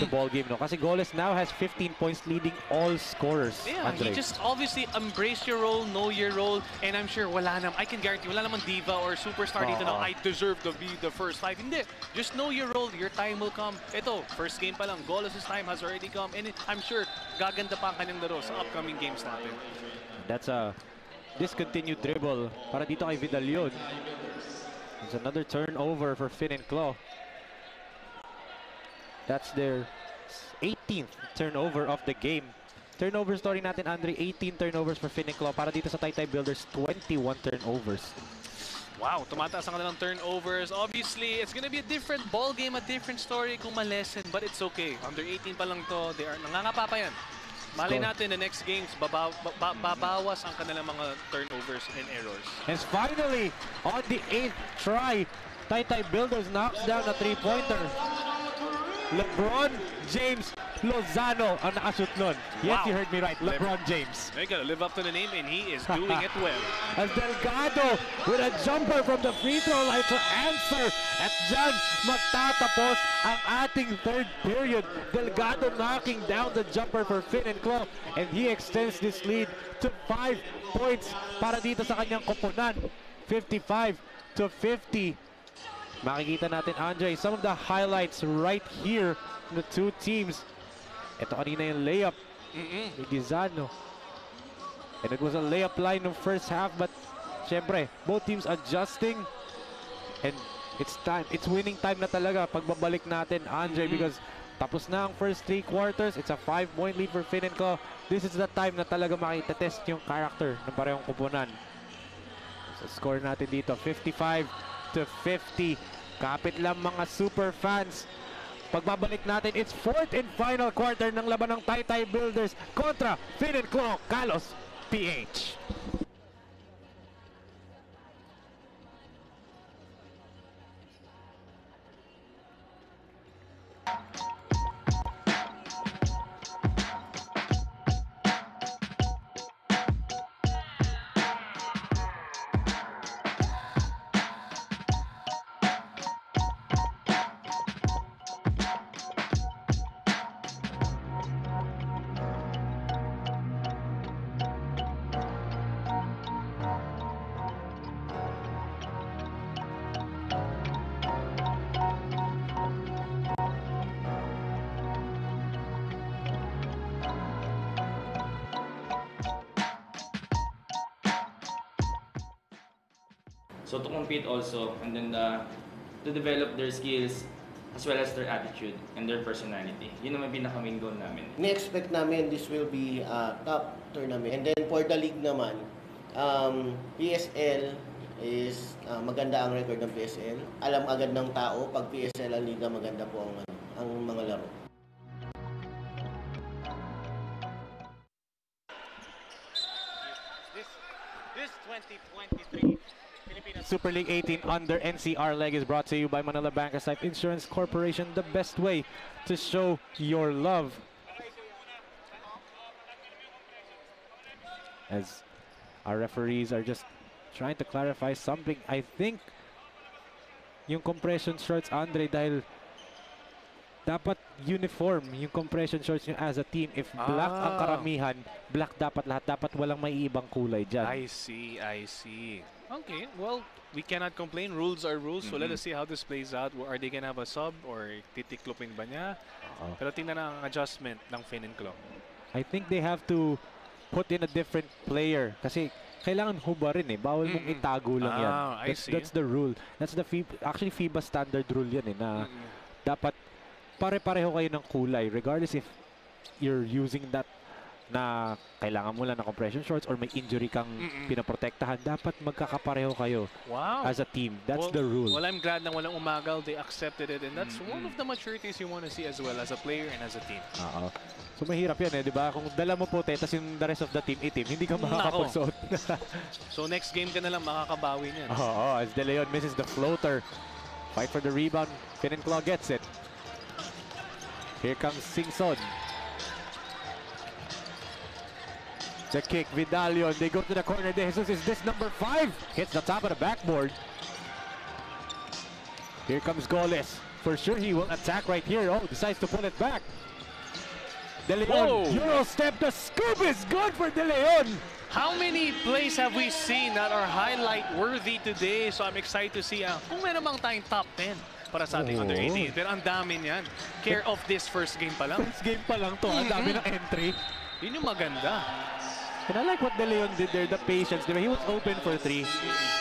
[SPEAKER 3] the ball game. No? Kasi Goles now has 15 points leading all scorers.
[SPEAKER 4] Yeah,
[SPEAKER 3] Andre.
[SPEAKER 4] he just obviously embrace your role, know your role, and I'm sure wala nam, I can guarantee, wala namang diva or superstar dito na
[SPEAKER 3] Oo.
[SPEAKER 4] I deserve to be the first five. Hindi. Just know your role, your time will come. Ito, first game pa lang, Golos' time has already come, and I'm sure gaganda pa ang kanyang laro sa upcoming games natin.
[SPEAKER 3] That's a discontinued dribble para dito kay Vidal yun. It's another turnover for Finn and Claw. That's their 18th turnover of the game. Turnover story natin, Andre, 18 turnovers for Finn and Claw. Para dito sa Taytay Builders, 21 turnovers.
[SPEAKER 4] Wow, tumataas ang kanilang turnovers. Obviously, it's gonna be a different ball game, a different story kung malesen, but it's okay. Under 18 pa lang to, they are nangangapa pa yan. Malay natin, the next games, babaw, ba- ba- babawas ang kanilang mga turnovers and errors.
[SPEAKER 3] And finally, on the eighth try, Taytay Builders knocks down a three-pointer. LeBron James Lozano ang nakashoot nun. Yes,
[SPEAKER 4] Wow.
[SPEAKER 3] you heard me right. LeBron James.
[SPEAKER 4] They gotta live up to the name, and he is doing it well. [laughs]
[SPEAKER 3] As Delgado with a jumper from the free throw line to answer. At dyan, magtatapos ang ating third period. Delgado knocking down the jumper for Finn and Claw. And he extends this lead to 5 points para dito sa kanyang koponan. 55 to 50. Makikita natin, Andre, some of the highlights right here from the two teams. Ito kanina yung layup ni Gizano. And it was a layup line ng first half, but syempre, both teams adjusting. And it's time, it's winning time na talaga pagbabalik natin, Andre, because tapos na ang first three quarters. It's a five-point lead for Claw. This is the time na talaga makita-test yung character ng parehong kupunan. So score natin dito, 55 to 50. Kapit lang mga super fans. Pagbabalik natin, it's fourth and final quarter ng laban ng Taytay Builders kontra Finn and Claw, Kalos, PH.
[SPEAKER 16] So to compete also, and then uh, to develop their skills as well as their attitude and their personality. Yun naman pinaka main goal namin.
[SPEAKER 17] Ni-expect namin this will be a top tournament. And then for the league naman, um, PSL is ah, maganda ang record ng PSL. Alam agad ng tao pag PSL ang liga maganda po ang,
[SPEAKER 3] Super League 18 under NCR leg is brought to you by Manila Bankers Life Insurance Corporation, the best way to show your love. As our referees are just trying to clarify something, I think yung compression shorts, Andre, dahil dapat uniform yung compression shorts nyo as a team. If black ang
[SPEAKER 4] Ah.
[SPEAKER 3] karamihan, black dapat lahat. Dapat walang maiibang kulay dyan.
[SPEAKER 4] I see, I see. Okay, well, we cannot complain. Rules are rules. So let
[SPEAKER 3] Mhm.
[SPEAKER 4] us see how this plays out. Are they gonna have a sub or titiklopin ba niya?
[SPEAKER 3] Oo.
[SPEAKER 4] Pero tingnan na ang adjustment ng Finn and Claw.
[SPEAKER 3] I think they have to put in a different player kasi kailangan hubarin eh. Bawal mong
[SPEAKER 4] Mm-mm.
[SPEAKER 3] itago lang yan.
[SPEAKER 4] Ah, I
[SPEAKER 3] That's, that's the rule. That's the FIBA, actually FIBA standard rule yan eh na dapat pare-pareho kayo ng kulay regardless if you're using that na kailangan mo lang ng compression shorts or may injury kang
[SPEAKER 4] Mm-mm.
[SPEAKER 3] pinaprotektahan, dapat magkakapareho kayo
[SPEAKER 4] Wow.
[SPEAKER 3] as a team. That's
[SPEAKER 4] well,
[SPEAKER 3] the rule.
[SPEAKER 4] Well, I'm glad na walang umagal. They accepted it. And that's one of the maturities you want to see as well as a player and as a team.
[SPEAKER 3] Oo. So mahirap yan eh, di ba? Kung dala mo puti, tapos yung the rest of the team itim, hindi ka
[SPEAKER 4] Nako.
[SPEAKER 3] makakapagsuot. [laughs] [laughs]
[SPEAKER 4] So next game ka na lang makakabawi niyan.
[SPEAKER 3] Oo, as De Leon misses the floater. Fight for the rebound. Finn and Claw gets it. Here comes Singson. To kick Vidalion. They go to the corner. De Jesus is this number five. Hits the top of the backboard. Here comes Goles. For sure he will attack right here. Oh, decides to pull it back. De Leon,
[SPEAKER 4] Whoa.
[SPEAKER 3] Euro step. The scoop is good for De Leon.
[SPEAKER 4] How many plays have we seen that are highlight worthy today? So I'm excited to see uh, kung meron mang tayong top 10 para sa ating under 18. Pero ang dami niyan. Care of this first game pa lang.
[SPEAKER 3] First game pa lang to. Ang dami ng entry.
[SPEAKER 4] Yun yung maganda.
[SPEAKER 3] And I like what De Leon did there, the patience. He was open for three.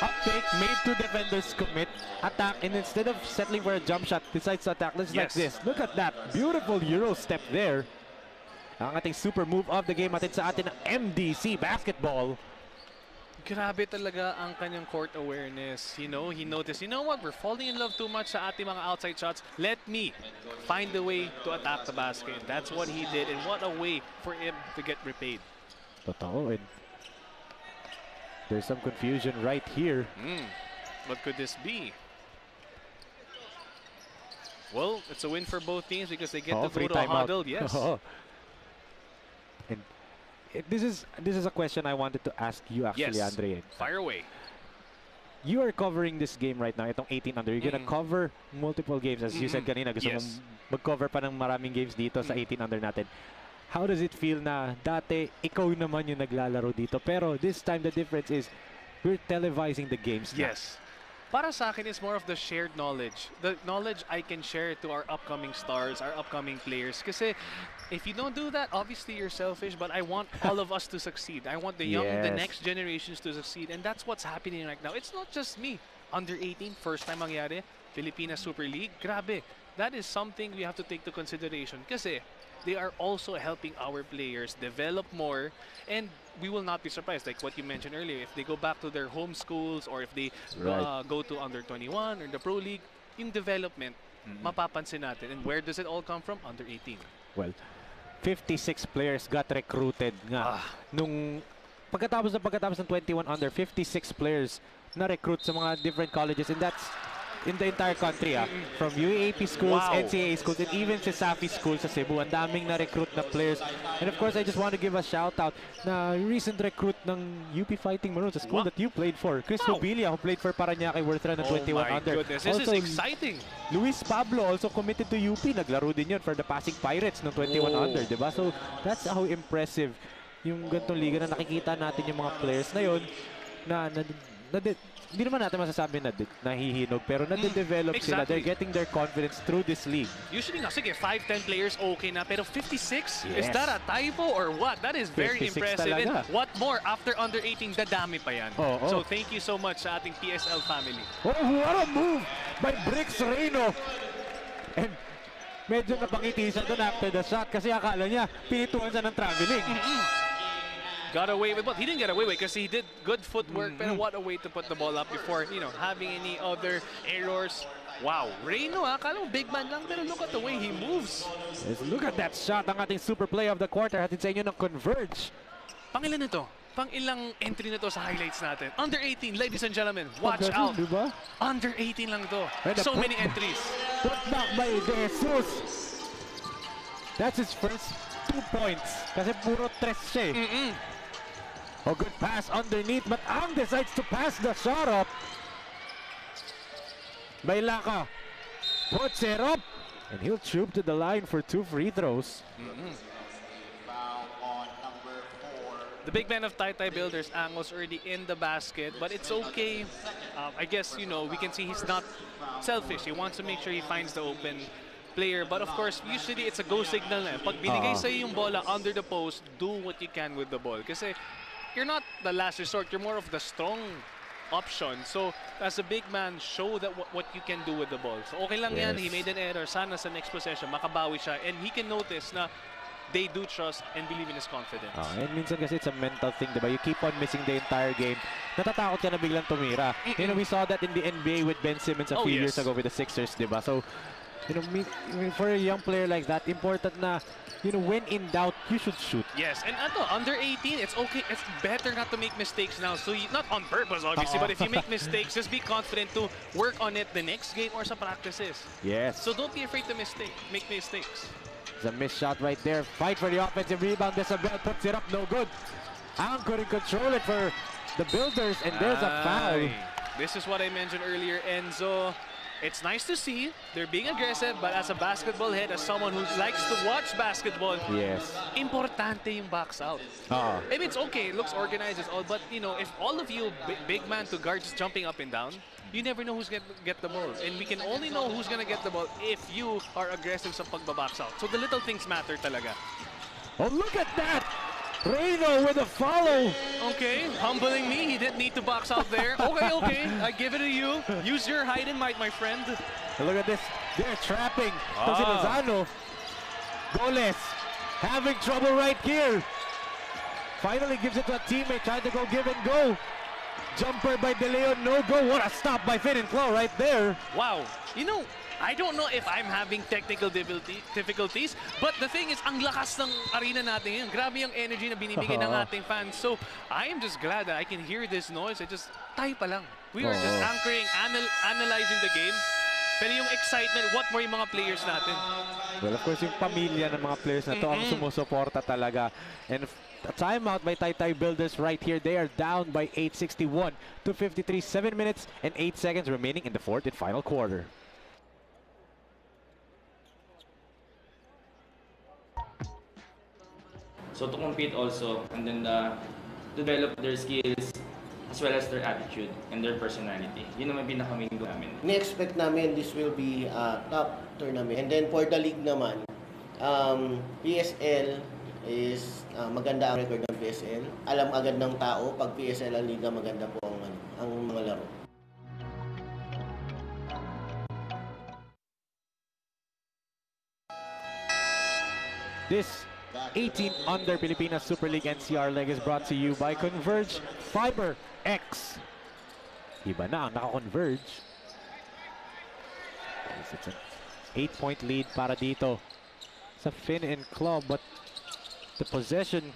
[SPEAKER 3] Up pick, made two defenders commit, attack, and instead of settling for a jump shot, decides to attack. Let's like
[SPEAKER 4] Yes.
[SPEAKER 3] this. Look at that. Beautiful Euro step there. Ang ating super move of the game atin sa atin ng MDC basketball.
[SPEAKER 4] Grabe talaga ang kanyang court awareness. You know, he noticed, you know what, we're falling in love too much sa ating mga outside shots. Let me find a way to attack the basket. That's what he did, and what a way for him to get repaid.
[SPEAKER 3] Totoo. And there's some confusion right here.
[SPEAKER 4] Hmm. What could this be? Well, it's a win for both teams because they get
[SPEAKER 3] Oh,
[SPEAKER 4] to
[SPEAKER 3] free
[SPEAKER 4] go to a
[SPEAKER 3] timeout.
[SPEAKER 4] huddle. Yes. [laughs]
[SPEAKER 3] Oo. and it, this is this is a question I wanted to ask you actually,
[SPEAKER 4] yes.
[SPEAKER 3] Andre.
[SPEAKER 4] Fire away.
[SPEAKER 3] You are covering this game right now, itong 18 under. You're gonna
[SPEAKER 4] Mm.
[SPEAKER 3] cover multiple games. As you said
[SPEAKER 4] Mm-mm.
[SPEAKER 3] kanina, gusto
[SPEAKER 4] Yes.
[SPEAKER 3] mong mag-cover pa ng maraming games dito sa 18 under natin. How does it feel na dati ikaw naman yung naglalaro dito, pero this time the difference is we're televising the games.
[SPEAKER 4] Yes. Para sa akin, is more of the shared knowledge. The knowledge I can share to our upcoming stars, our upcoming players. Kasi if you don't do that, obviously you're selfish, but I want all of us to succeed. I want the young, the next generations to succeed. And that's what's happening right now. It's not just me. Under 18, first time mangyari, Pilipinas Super League. Grabe. That is something we have to take to consideration. Kasi they are also helping our players develop more and we will not be surprised like what you mentioned earlier if they go back to their home schools or if they
[SPEAKER 3] Right.
[SPEAKER 4] uh, go to under 21 or the pro league yung development mapapansin natin and where does it all come from under 18
[SPEAKER 3] Well, 56 players got recruited nga.
[SPEAKER 4] Ah.
[SPEAKER 3] Nung pagkatapos na pagkatapos ng 21 under, 56 players na recruit sa mga different colleges and that's in the entire country ah. From UAAP schools,
[SPEAKER 4] Wow.
[SPEAKER 3] NCAA schools, and even sa Safi school sa Cebu. Ang daming na-recruit na players. And of course, I just want to give a shout out na recent recruit ng UP Fighting Maroons, a school
[SPEAKER 4] Wow.
[SPEAKER 3] that you played for. Chris
[SPEAKER 4] Wow.
[SPEAKER 3] Who played for Paranaque Worth na
[SPEAKER 4] oh
[SPEAKER 3] 21
[SPEAKER 4] my
[SPEAKER 3] under.
[SPEAKER 4] goodness this is
[SPEAKER 3] Also,
[SPEAKER 4] exciting
[SPEAKER 3] Luis Pablo also committed to UP. Naglaro din yun for the Pasig Pirates ng 21
[SPEAKER 4] Oh.
[SPEAKER 3] under, di ba? So, that's how impressive yung ganitong liga na nakikita natin yung mga players na yun na, na, na, hindi naman natin masasabi na nahihinog pero nade-develop sila. They're
[SPEAKER 4] exactly.
[SPEAKER 3] getting their confidence through this league.
[SPEAKER 4] usually nga sige 5 10 players okay na pero 56 is
[SPEAKER 3] Yes.
[SPEAKER 4] that a typo or what that is very
[SPEAKER 3] 56
[SPEAKER 4] impressive and
[SPEAKER 3] talaga.
[SPEAKER 4] what more after under 18 dadami pa yan
[SPEAKER 3] Oo.
[SPEAKER 4] so thank you so much sa ating PSL family
[SPEAKER 3] Oh, what a move by Bricks Reno! And medyo napangiti siya doon after the shot kasi akala niya pinituan siya ng traveling.
[SPEAKER 4] Got away with what he didn't get away with because he did good footwork pero what a way to put the ball up before you know having any other errors wow Reno ah akala mo big man lang pero look at the way he moves
[SPEAKER 3] Yes, look at that shot ang ating super play of the quarter. Hatid sa inyo ng Converge.
[SPEAKER 4] pangilan nito pang ilang entry na to sa highlights natin under 18 ladies and gentlemen watch out
[SPEAKER 3] di ba?
[SPEAKER 4] under 18 lang to so many entries
[SPEAKER 3] Put back by De Jesus. That's his first two points. Kasi puro tres siya eh. A good pass underneath, but Ang decides to pass the shot up. Bailaka puts it up, and he'll troop to the line for two free throws.
[SPEAKER 4] The big man of Tai Tai Builders, Ang, was already in the basket, but it's okay. Um, I guess, you know, we can see he's not selfish. He wants to make sure he finds the open player. But of course, usually it's a go signal na. Pag binigay
[SPEAKER 3] Ah.
[SPEAKER 4] sa'yo yung bola under the post, do what you can with the ball. Kasi you're not the last resort. You're more of the strong option. So, as a big man, show that what, what you can do with the ball. So, okay lang yan. He
[SPEAKER 3] Yes.
[SPEAKER 4] made an error. Sana sa next possession, makabawi siya. And he can notice na they do trust and believe in his confidence.
[SPEAKER 3] Ah, and minsan kasi it's a mental thing, di ba? You keep on missing the entire game. Natatakot ka na biglang tumira. You know, we saw that in the NBA with Ben Simmons a
[SPEAKER 4] Oh,
[SPEAKER 3] few
[SPEAKER 4] yes.
[SPEAKER 3] years ago with the Sixers, di ba? So, you know, me- for a young player like that, important na, you know, when in doubt, you should shoot.
[SPEAKER 4] Yes, and ano, under 18, it's okay. It's better not to make mistakes now. So, you, not on purpose, obviously,
[SPEAKER 3] Oo.
[SPEAKER 4] but if you make mistakes, just be confident to work on it the next game or sa practices.
[SPEAKER 3] Yes.
[SPEAKER 4] So, don't be afraid to mistake, make mistakes.
[SPEAKER 3] It's a missed shot right there. Fight for the offensive rebound. Desabel puts it up, no good. Ang couldn't control it for the Builders, and there's a foul.
[SPEAKER 4] This is what I mentioned earlier, Enzo. It's nice to see they're being aggressive, but as a basketball head, as someone who likes to watch basketball,
[SPEAKER 3] Yes.
[SPEAKER 4] importante yung box out.
[SPEAKER 3] Oo.
[SPEAKER 4] I mean, it's okay, it looks organized, it's all, but you know, if all of you big, big man to guard just jumping up and down, you never know who's gonna get the ball. And we can only know who's gonna get the ball if you are aggressive sa pagbabox out. So the little things matter talaga.
[SPEAKER 3] Oh, look at that! Reno with a follow.
[SPEAKER 4] Okay, humbling me. He didn't need to box out there. Okay, okay. I give it to you. Use your height and might, my friend.
[SPEAKER 3] Look at this. They're trapping.
[SPEAKER 4] Ah.
[SPEAKER 3] Lozano. Goles having trouble right here. Finally gives it to a teammate. Trying to go give and go. Jumper by De Leon. No go. What a stop by Finn and Claw right there.
[SPEAKER 4] Wow. You know, I don't know if I'm having technical difficulty, difficulties, but the thing is, ang lakas ng arena natin ngayon. Grabe yung energy na binibigay ng [laughs] ating fans. So, I am just glad that I can hear this noise. It just, tayo pa lang. We are just anchoring, anal analyzing the game. Pero yung excitement, what more yung mga players natin?
[SPEAKER 3] Well, of course, yung pamilya ng mga players na to ang
[SPEAKER 4] Mm-mm.
[SPEAKER 3] sumusuporta talaga. And timeout by Taytay Builders right here. They are down by 861 to 53. 7 minutes and 8 seconds remaining in the fourth and final quarter.
[SPEAKER 16] So to compete also, and then uh, develop their skills as well as their attitude and their personality. Yun naman pinaka-main goal namin.
[SPEAKER 17] Ni-expect namin this will be a top tournament. And then for the league naman, um, PSL is ah, maganda ang record ng PSL. Alam agad ng tao pag PSL ang liga maganda po ang, ano, ang mga laro.
[SPEAKER 3] This 18 under Pilipinas Super League NCR leg is brought to you by Converge Fiber X. Iba na ang naka-converge. It's an 8-point lead para dito sa Finn and Club but the possession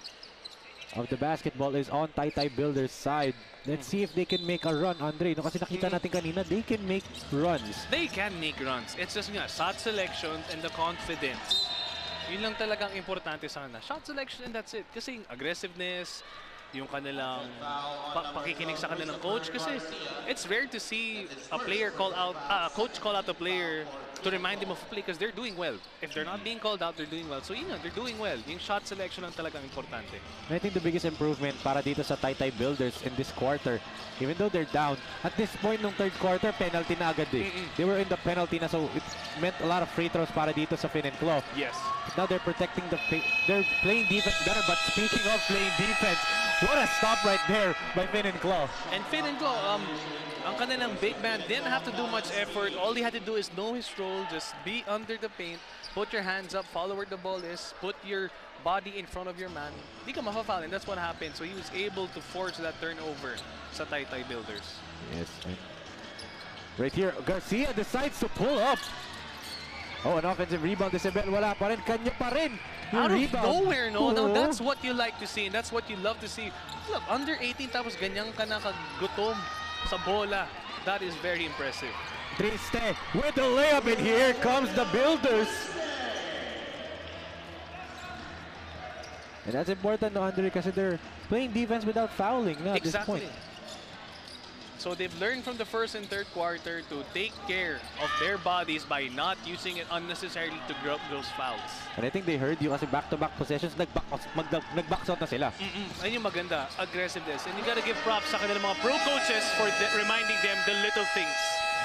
[SPEAKER 3] of the basketball is on Taytay Builders side. Let's see if they can make a run, Andre. No, kasi nakita natin kanina, they can make runs.
[SPEAKER 4] They can make runs. It's just nga, shot selection and the confidence. Yun lang talagang importante sa kanila. Shot selection and that's it. Kasi yung aggressiveness, yung kanilang pa- pakikinig sa kanilang coach. Kasi it's rare to see a player call out, ah, a coach call out a player to remind them of a play because they're doing well. If they're not being called out, they're doing well. So yun they're doing well. Yung shot selection lang talagang importante.
[SPEAKER 3] And I think the biggest improvement para dito sa Taytay Builders in this quarter, even though they're down, at this point nung third quarter, penalty na agad eh. They were in the penalty na so it meant a lot of free throws para dito sa Finn and Claw.
[SPEAKER 4] Yes.
[SPEAKER 3] Now they're protecting the, they're playing defense better, but speaking of playing defense, what a stop right there by Finn and Claw.
[SPEAKER 4] And Finn and Claw, um, ang kanilang big man didn't have to do much effort. All he had to do is know his role, just be under the paint, put your hands up, follow where the ball is, put your body in front of your man. Di ka mafa-foul, and that's what happened. So he was able to force that turnover sa Taytay Builders.
[SPEAKER 3] Yes. Right here, Garcia decides to pull up. Oh, an offensive rebound. Isabel, wala pa rin. Kanya pa rin.
[SPEAKER 4] Out of
[SPEAKER 3] rebound.
[SPEAKER 4] nowhere, no? Now, that's what you like to see, and that's what you love to see. Look, under 18 tapos ganyan ka nakagutom sa bola. That is very impressive.
[SPEAKER 3] Triste with the layup, and here comes the Builders. And that's important, no, Andre, kasi they're playing defense without fouling na at this
[SPEAKER 4] Exactly.
[SPEAKER 3] point.
[SPEAKER 4] So they've learned from the first and third quarter to take care of their bodies by not using it unnecessarily to grab those fouls.
[SPEAKER 3] And I think they heard you kasi back-to-back possessions, nag-back, mag- nag-box out na sila.
[SPEAKER 4] Mm-mm. Ayun yung maganda, aggressiveness. And you gotta give props sa kanilang mga pro coaches for reminding them the little things.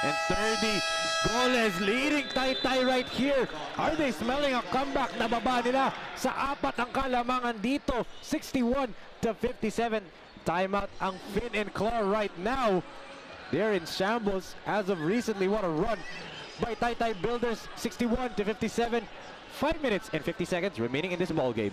[SPEAKER 3] And 30, Goles leading Taytay right here. Are they smelling a comeback na baba nila sa apat ang kalamangan dito? 61 to 57. Timeout ang Finn and Claw right now. They're in shambles as of recently. What a run by Taytay Builders. 61 to 57. 5 minutes and 50 seconds remaining in this ball game.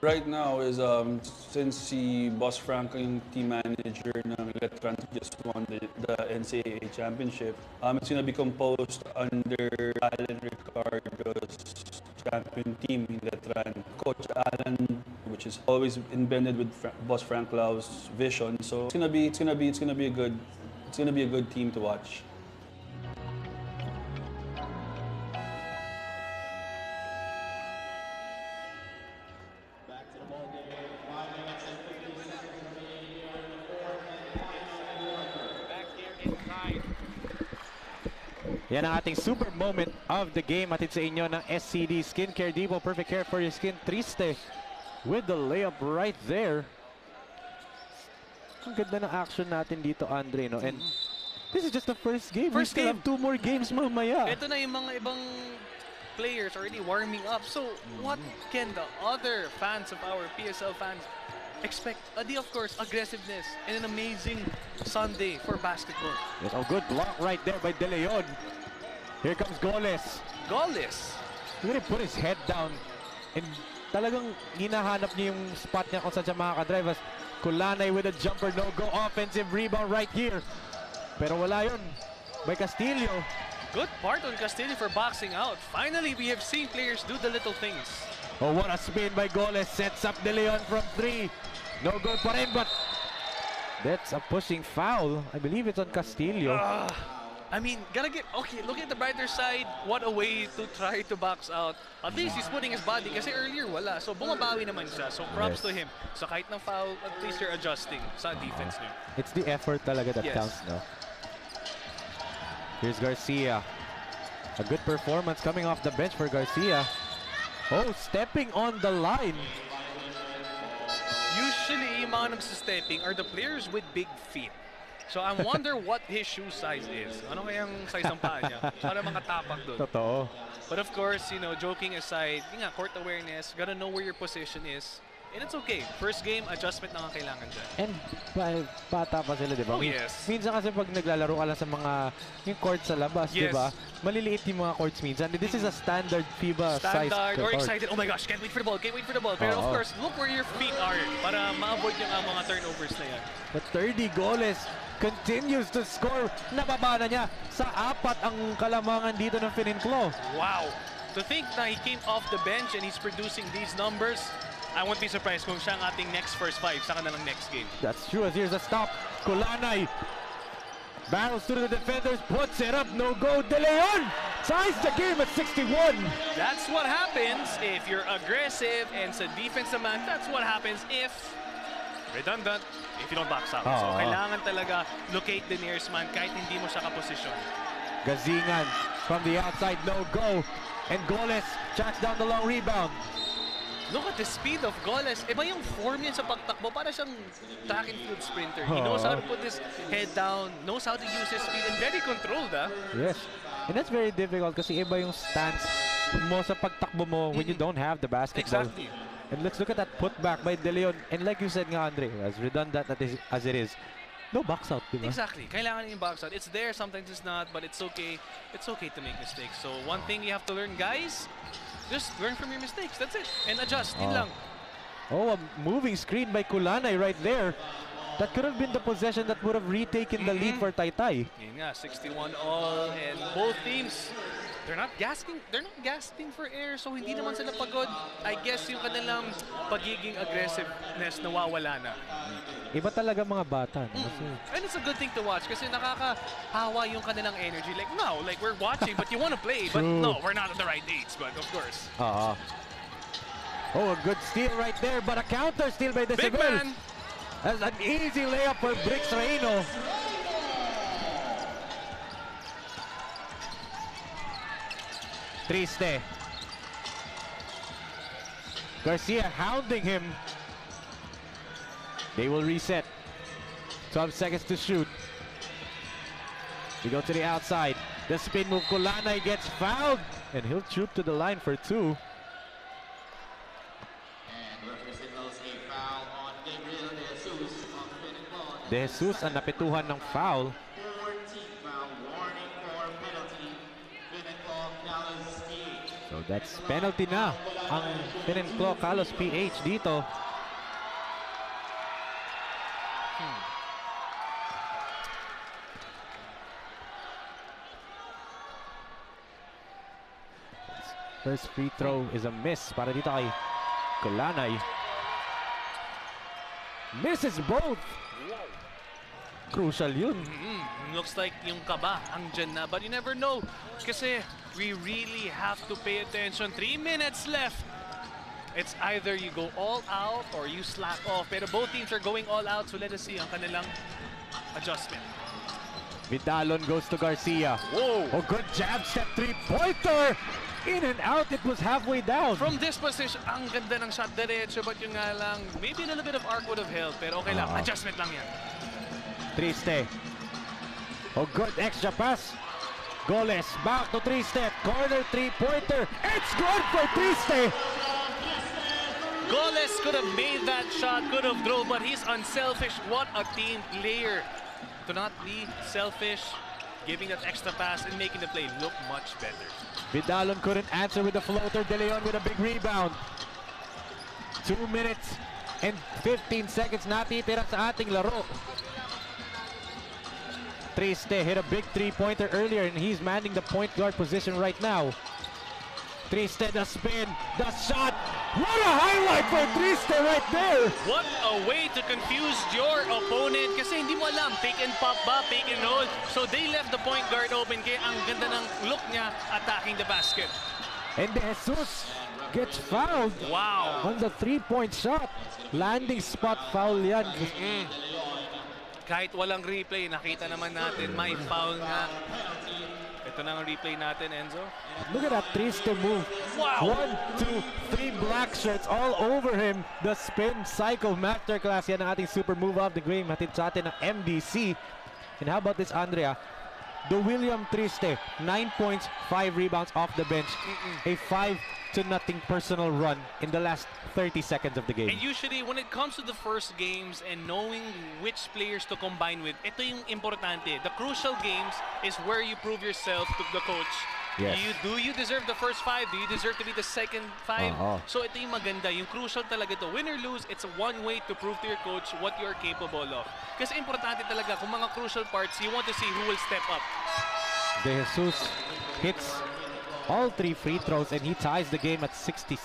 [SPEAKER 18] Right now is um, since si Boss yung team manager ng Letran just won the, the NCAA championship, um, it's gonna be composed under Alan Ricardo's champion team in Letran. Coach Alan, which is always embedded with Fra- Boss Frank Lau's vision, so it's gonna be it's gonna be it's gonna be a good it's gonna be a good team to watch.
[SPEAKER 3] Yan ang ating super moment of the game. Atid sa inyo ng SCD Skincare Depot. Perfect care for your skin. Triste with the layup right there. Ang ganda ng action natin dito, Andre, no? And this is just the first game.
[SPEAKER 4] First
[SPEAKER 3] We still
[SPEAKER 4] game.
[SPEAKER 3] have two more games mamaya.
[SPEAKER 4] Ito na yung mga ibang players already warming up. So, what can the other fans of our PSL fans expect? Adi, of course, aggressiveness and an amazing Sunday for basketball.
[SPEAKER 3] Yes, a good block right there by De Leon. Here comes Goles.
[SPEAKER 4] Goles.
[SPEAKER 3] He really put his head down and talagang hinahanap niya yung spot niya kung saan siya makakadrive. As Kulanay with a jumper, no go offensive rebound right here. Pero wala yun by Castillo.
[SPEAKER 4] Good part on Castillo for boxing out. Finally, we have seen players do the little things.
[SPEAKER 3] Oh, what a spin by Goles. Sets up De Leon from three. No good pa rin, but that's a pushing foul. I believe it's on Castillo.
[SPEAKER 4] Ah, I mean, gotta get, okay, look at the brighter side. What a way to try to box out. At least he's putting his body kasi earlier wala. So bumabawi naman siya. So props
[SPEAKER 3] Yes.
[SPEAKER 4] to him. So kahit ng foul, at least you're adjusting sa uh-huh. defense niyo.
[SPEAKER 3] It's the effort talaga that
[SPEAKER 4] Yes.
[SPEAKER 3] counts, no? Here's Garcia. A good performance coming off the bench for Garcia. Oh, stepping on the line.
[SPEAKER 4] Usually, yung mga nagsistepping are the players with big feet. So I wonder what his shoe size is. Ano kayang size ng paa niya? Para mga tapak doon.
[SPEAKER 3] Totoo.
[SPEAKER 4] But of course, you know, joking aside, yun nga, court awareness, gotta know where your position is. And it's okay. First game, adjustment na nga kailangan dyan.
[SPEAKER 3] And ba- bata pa sila, di ba?
[SPEAKER 4] Oh, yes.
[SPEAKER 3] Minsan kasi pag naglalaro ka lang sa mga yung court sa labas, di
[SPEAKER 4] Yes.
[SPEAKER 3] ba? Maliliit yung mga courts minsan. This is a standard FIBA size
[SPEAKER 4] Standard, or
[SPEAKER 3] court.
[SPEAKER 4] excited, oh my gosh, can't wait for the ball, can't wait for the ball. Pero of
[SPEAKER 3] Oo.
[SPEAKER 4] course, look where your feet are para ma-avoid yung ah, mga turnovers na yan.
[SPEAKER 3] But 30 goals continues to score. Nababa na niya sa apat ang kalamangan dito ng Fininclo.
[SPEAKER 4] Wow! To think na he came off the bench and he's producing these numbers, I won't be surprised kung siya ang ating next first five sa kanilang next game.
[SPEAKER 3] That's true as here's a stop. Kulanay barrels through the defenders, puts it up, no go. De Leon ties the game at 61.
[SPEAKER 4] That's what happens if you're aggressive and sa defense naman, that's what happens if redundant, if you don't box out. So
[SPEAKER 3] Oo.
[SPEAKER 4] kailangan talaga locate the nearest man kahit hindi mo siya kaposisyon.
[SPEAKER 3] Gazingan from the outside, no go. And Goles tracks down the long rebound.
[SPEAKER 4] Look at the speed of Goles. Iba yung form niya sa pagtakbo. Para siyang track and field sprinter. He knows how to put his head down, knows how to use his speed, and very controlled, ah.
[SPEAKER 3] Yes. And that's very difficult kasi iba yung stance mo sa pagtakbo mo when you don't have the basketball.
[SPEAKER 4] Exactly.
[SPEAKER 3] And let's look at that putback by De Leon. And like you said nga, Andre, as redundant that is, as it is, no box out, di ba?
[SPEAKER 4] Exactly. Kailangan yung box out. It's there, sometimes it's not, but it's okay. It's okay to make mistakes. So one thing you have to learn, guys, just learn from your mistakes. That's it. And adjust. Yun
[SPEAKER 3] Oh.
[SPEAKER 4] lang.
[SPEAKER 3] Oh, a moving screen by Kulanay right there. That could have been the possession that would have retaken the lead for Taytay.
[SPEAKER 4] Yun nga, 61 all and both teams they're not gasping they're not gasping for air so hindi naman sila pagod I guess yung kanilang pagiging aggressiveness nawawala na
[SPEAKER 3] Iba talaga mga bata. No? Kasi,
[SPEAKER 4] and it's a good thing to watch kasi nakakahawa yung kanilang energy like no like we're watching but you want to play but no we're not at the right age but of course
[SPEAKER 3] Oo. Oh, a good steal right there, but a counter steal by
[SPEAKER 4] big
[SPEAKER 3] Decibel.
[SPEAKER 4] man
[SPEAKER 3] That's an easy layup for Brix Reino. Triste. Garcia hounding him. They will reset. 12 seconds to shoot. We go to the outside. The spin move, Kulanay gets fouled. And he'll shoot to the line for two. De Jesus ang napituhan ng foul. That's penalty na ang Pinenclo Carlos PH dito. First free throw is a miss para dito kay Kulanay. Misses both. Crucial yun.
[SPEAKER 4] Mm, looks like yung kaba andyan na but you never know kasi we really have to pay attention. Three minutes left. It's either you go all out or you slack off. Pero both teams are going all out so let us see ang kanilang adjustment.
[SPEAKER 3] Vidalon goes to Garcia.
[SPEAKER 4] Whoa!
[SPEAKER 3] Oh, good jab step three-pointer! In and out, it was halfway down.
[SPEAKER 4] From this position, ang ganda ng shot diretso, but yung nga lang, maybe a little bit of arc would have helped, pero okay lang,
[SPEAKER 3] Ah.
[SPEAKER 4] adjustment lang yan.
[SPEAKER 3] Triste. Oh, good extra pass. Goles back to three-step. Corner three-pointer. It's good for Triste.
[SPEAKER 4] Goles could have made that shot, could have drove, but he's unselfish. What a team player. To not be selfish, giving that extra pass and making the play look much better.
[SPEAKER 3] Vidalon couldn't answer with the floater. De Leon with a big rebound. Two minutes and 15 seconds natitira sa ating laro. Triste hit a big three-pointer earlier and he's manning the point guard position right now. Triste, the spin, the shot. What a highlight for Triste right there.
[SPEAKER 4] What a way to confuse your opponent kasi hindi mo alam, pick and pop ba, pick and roll. So they left the point guard open kaya ang ganda ng look niya attacking the basket.
[SPEAKER 3] And De Jesus gets fouled
[SPEAKER 4] Wow.
[SPEAKER 3] on the three-point shot. Landing spot foul yan.
[SPEAKER 4] Kahit walang replay, nakita naman natin may foul nga. Ito na ang replay natin, Enzo.
[SPEAKER 3] Look at that Triste move.
[SPEAKER 4] Wow.
[SPEAKER 3] One, two, three black shirts all over him. The spin cycle masterclass yan ang ating super move of the game. Hatid sa atin ng MDC. And how about this, Andrea? The William Triste, 9 points, 5 rebounds off the bench. A 5 to nothing personal run in the last 30 seconds of the game.
[SPEAKER 4] And usually, when it comes to the first games and knowing which players to combine with, ito yung importante. The crucial games is where you prove yourself to the coach.
[SPEAKER 3] Yes.
[SPEAKER 4] You, do you deserve the first five? Do you deserve to be the second five?
[SPEAKER 3] Oo.
[SPEAKER 4] So ito yung maganda. Yung crucial talaga to. Win or lose, it's one way to prove to your coach what you're capable of. Kasi importante talaga, kung mga crucial parts, you want to see who will step up.
[SPEAKER 3] De Jesus hits all three free throws and he ties the game at 66.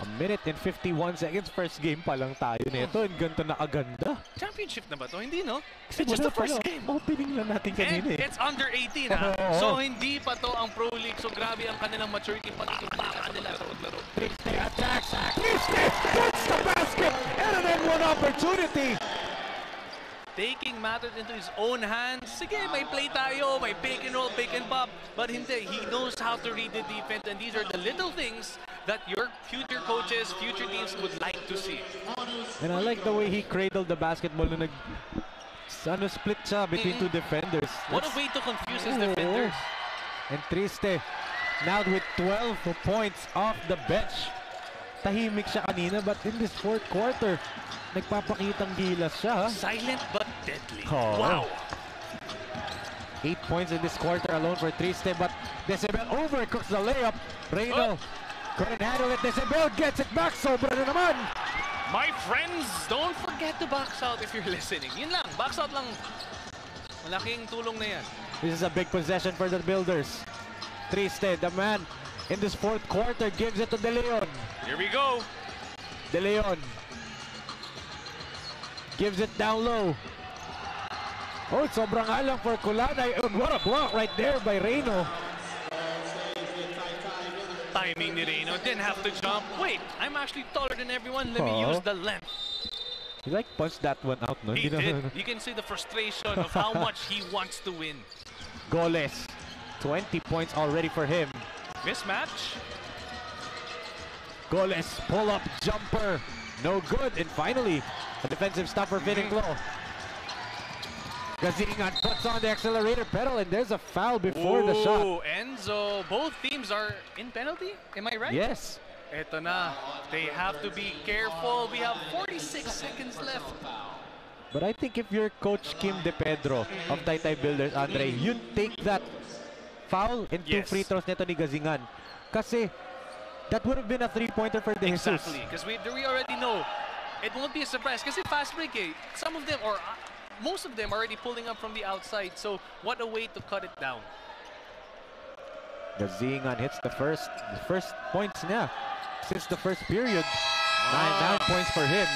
[SPEAKER 3] A minute and 51 seconds. First game pa lang tayo nito. Ang ganito na aganda.
[SPEAKER 4] Championship na ba to? Hindi, no?
[SPEAKER 3] Kasi
[SPEAKER 4] It's just the first game.
[SPEAKER 3] Opening lang natin
[SPEAKER 4] And
[SPEAKER 3] kanina eh.
[SPEAKER 4] it's under 18 ha. So hindi pa to ang Pro League. So grabe ang kanilang maturity pati yung baka nila sa.
[SPEAKER 3] Triste attacks. Puts the basket and an N1 opportunity.
[SPEAKER 4] Taking matters into his own hands. Sige, may play tayo, may pick and roll, pick and pop. But hindi, he knows how to read the defense and these are the little things that your future coaches, future teams would like to see.
[SPEAKER 3] And I like the way he cradled the basketball na nag ano split siya between two mm-hmm. defenders.
[SPEAKER 4] What a way to confuse his defenders.
[SPEAKER 3] And Triste now with 12 points off the bench. Tahimik siya kanina but in this fourth quarter, nagpapakitang gilas siya. ha?
[SPEAKER 4] Silent but deadly.
[SPEAKER 3] Oo.
[SPEAKER 4] Wow.
[SPEAKER 3] Eight points in this quarter alone for Triste but Decibel overcooks the layup. Reyno couldn't handle it. Decibel gets it back. Sobra na naman.
[SPEAKER 4] My friends, don't forget to box out if you're listening. Yun lang, box out lang. Malaking tulong na yan.
[SPEAKER 3] This is a big possession for the Builders. Triste, the man in this fourth quarter gives it to De Leon.
[SPEAKER 4] Here we go.
[SPEAKER 3] De Leon gives it down low. Oh, it's sobrang alang for Kulanay. And what a block right there by Reno.
[SPEAKER 4] Timing ni Reyno, didn't have to jump. Wait, I'm actually taller than everyone. Let me use the length.
[SPEAKER 3] He like punched that one out, no?
[SPEAKER 4] He did. [laughs] You can see the frustration of how much he wants to win.
[SPEAKER 3] Goles. 20 points already for him.
[SPEAKER 4] Mismatch.
[SPEAKER 3] Goles pull up jumper. No good. And finally, a defensive stop for Viniclo. Gazingan puts on the accelerator pedal and there's a foul before the shot.
[SPEAKER 4] Ooh, Enzo, both teams are in penalty. Am I right?
[SPEAKER 3] Yes.
[SPEAKER 4] Eto na. They have to be careful. We have 46 seconds left.
[SPEAKER 3] But I think if you're Coach Kim De Pedro of Taytay Builders, Andre, you'd take that foul and two
[SPEAKER 4] Yes.
[SPEAKER 3] free throws nito ni Gazingan. Kasi that would have been a three-pointer for De Jesus.
[SPEAKER 4] Exactly. Because we, we already know. It won't be a surprise. Kasi fast break eh. Some of them, or uh, most of them, are already pulling up from the outside. So what a way to cut it down.
[SPEAKER 3] The Gazingan hits the first the first points now since the first period. Nine, nine points for him.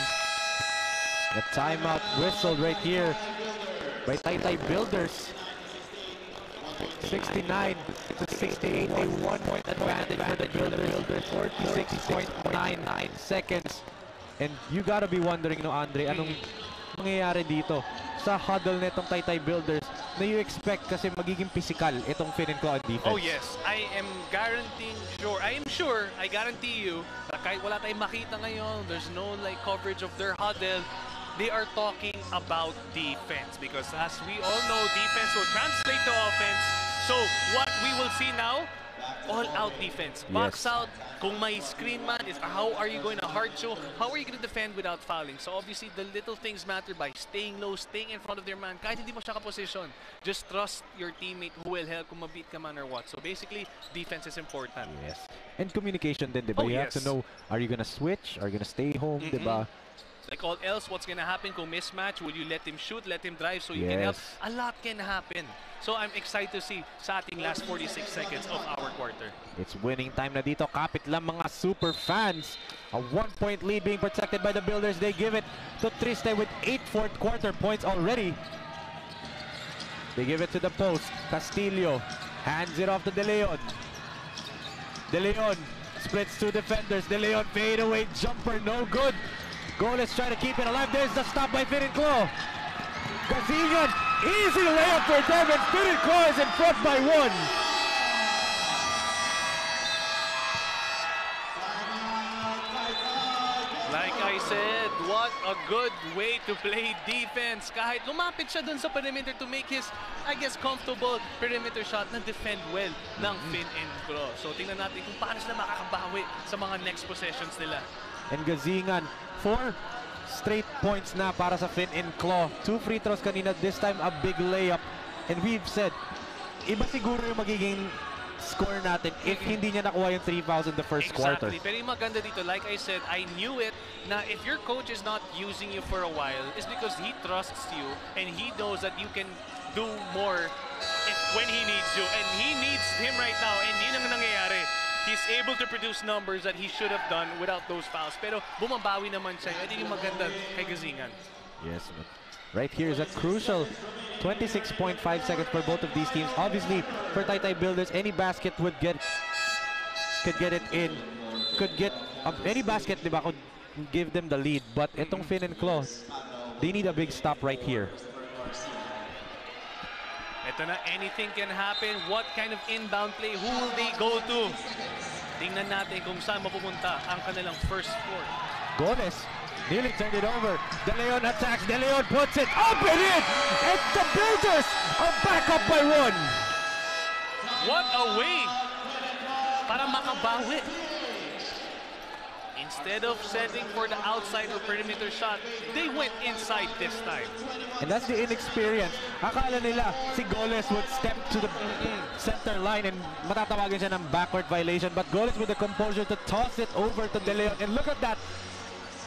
[SPEAKER 3] The timeout whistled right here by Taytay Builders. 69 to 68, a one point advantage for the Builders. 46.99 seconds. And you gotta be wondering, no, Andre, anong mangyayari dito? sa huddle nitong Taytay Builders na you expect kasi magiging physical itong and Claw defense?
[SPEAKER 4] Oh yes, I am guaranteeing sure. I am sure, I guarantee you, na kahit wala tayong makita ngayon, there's no like coverage of their huddle, they are talking about defense because as we all know, defense will translate to offense. So what we will see now, all-out defense. Box
[SPEAKER 3] Yes.
[SPEAKER 4] out, kung may screen man, is how are you going to hard show? How are you going to defend without fouling? So obviously, the little things matter by staying low, staying in front of their man. Kahit hindi mo siya ka-position, just trust your teammate who will help kung mabit ka man or what. So basically, defense is important.
[SPEAKER 3] Yes. And communication din, di ba?
[SPEAKER 4] Oh,
[SPEAKER 3] you have to
[SPEAKER 4] yes.
[SPEAKER 3] know, are you gonna switch? Are you gonna stay home, di ba?
[SPEAKER 4] Like all else, what's gonna happen kung mismatch? Will you let him shoot, let him drive so you can help?
[SPEAKER 3] Yes.
[SPEAKER 4] A lot can happen. So I'm excited to see sa ating last 46 seconds of our quarter.
[SPEAKER 3] It's winning time na dito. Kapit lang mga super fans. A one-point lead being protected by the Builders. They give it to Triste with eight fourth quarter points already. They give it to the post. Castillo hands it off to De Leon. De Leon splits two defenders. De Leon fade away jumper, no good. Goal is trying to keep it alive. There's the stop by Finn and Claw. Gazingan, easy layup for them, and Finn and Claw is in front by one.
[SPEAKER 4] Like I said, what a good way to play defense. Kahit lumapit siya dun sa perimeter to make his, I guess, comfortable perimeter shot na defend well ng mm-hmm. Finn and Claw. So tingnan natin kung paano sila makakabawi sa mga next possessions nila.
[SPEAKER 3] and Gazingan. Four straight points na para sa Finn and Claw. Two free throws kanina, this time a big layup. And we've said, iba siguro yung magiging score natin if hindi niya nakuha yung 3,000 the first quarter.
[SPEAKER 4] Exactly. Pero yung maganda dito, like I said, I knew it na if your coach is not using you for a while, it's because he trusts you and he knows that you can do more if, when he needs you. And he needs him right now and yun ang nangyayari. He's able to produce numbers that he should have done without those fouls. Pero bumabawi naman siya. Ito yung maganda kay Gazingan.
[SPEAKER 3] Yes, but right here is a crucial 26.5 seconds for both of these teams. Obviously, for Taytay Builders, any basket would get could get it in. Could get uh, any basket, di ba, could give them the lead. But itong Finn and Claw, they need a big stop right here.
[SPEAKER 4] Ito na, anything can happen. What kind of inbound play? Who will they go to? Tingnan natin kung saan mapupunta ang kanilang first score.
[SPEAKER 3] Gomez nearly turned it over. De Leon attacks. De Leon puts it up and in. And the Builders are back up by one.
[SPEAKER 4] What a way para makabawi. Instead of setting for the outside of perimeter shot, they went inside this time.
[SPEAKER 3] And that's the inexperience. Akala nila si Goles would step to the center line and matatawagan siya ng backward violation. But Goles with the composure to toss it over to De Leon. And look at that.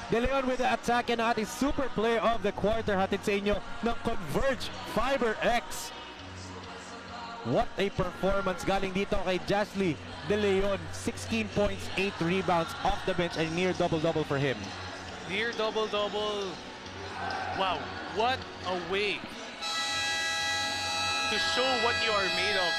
[SPEAKER 3] De Leon with the attack and ating super player of the quarter hatid sa inyo ng Converge Fiber X. What a performance galing dito kay Jasly De Leon. 16 points, 8 rebounds off the bench and near double-double for him.
[SPEAKER 4] Near double-double. Wow, what a way to show what you are made of.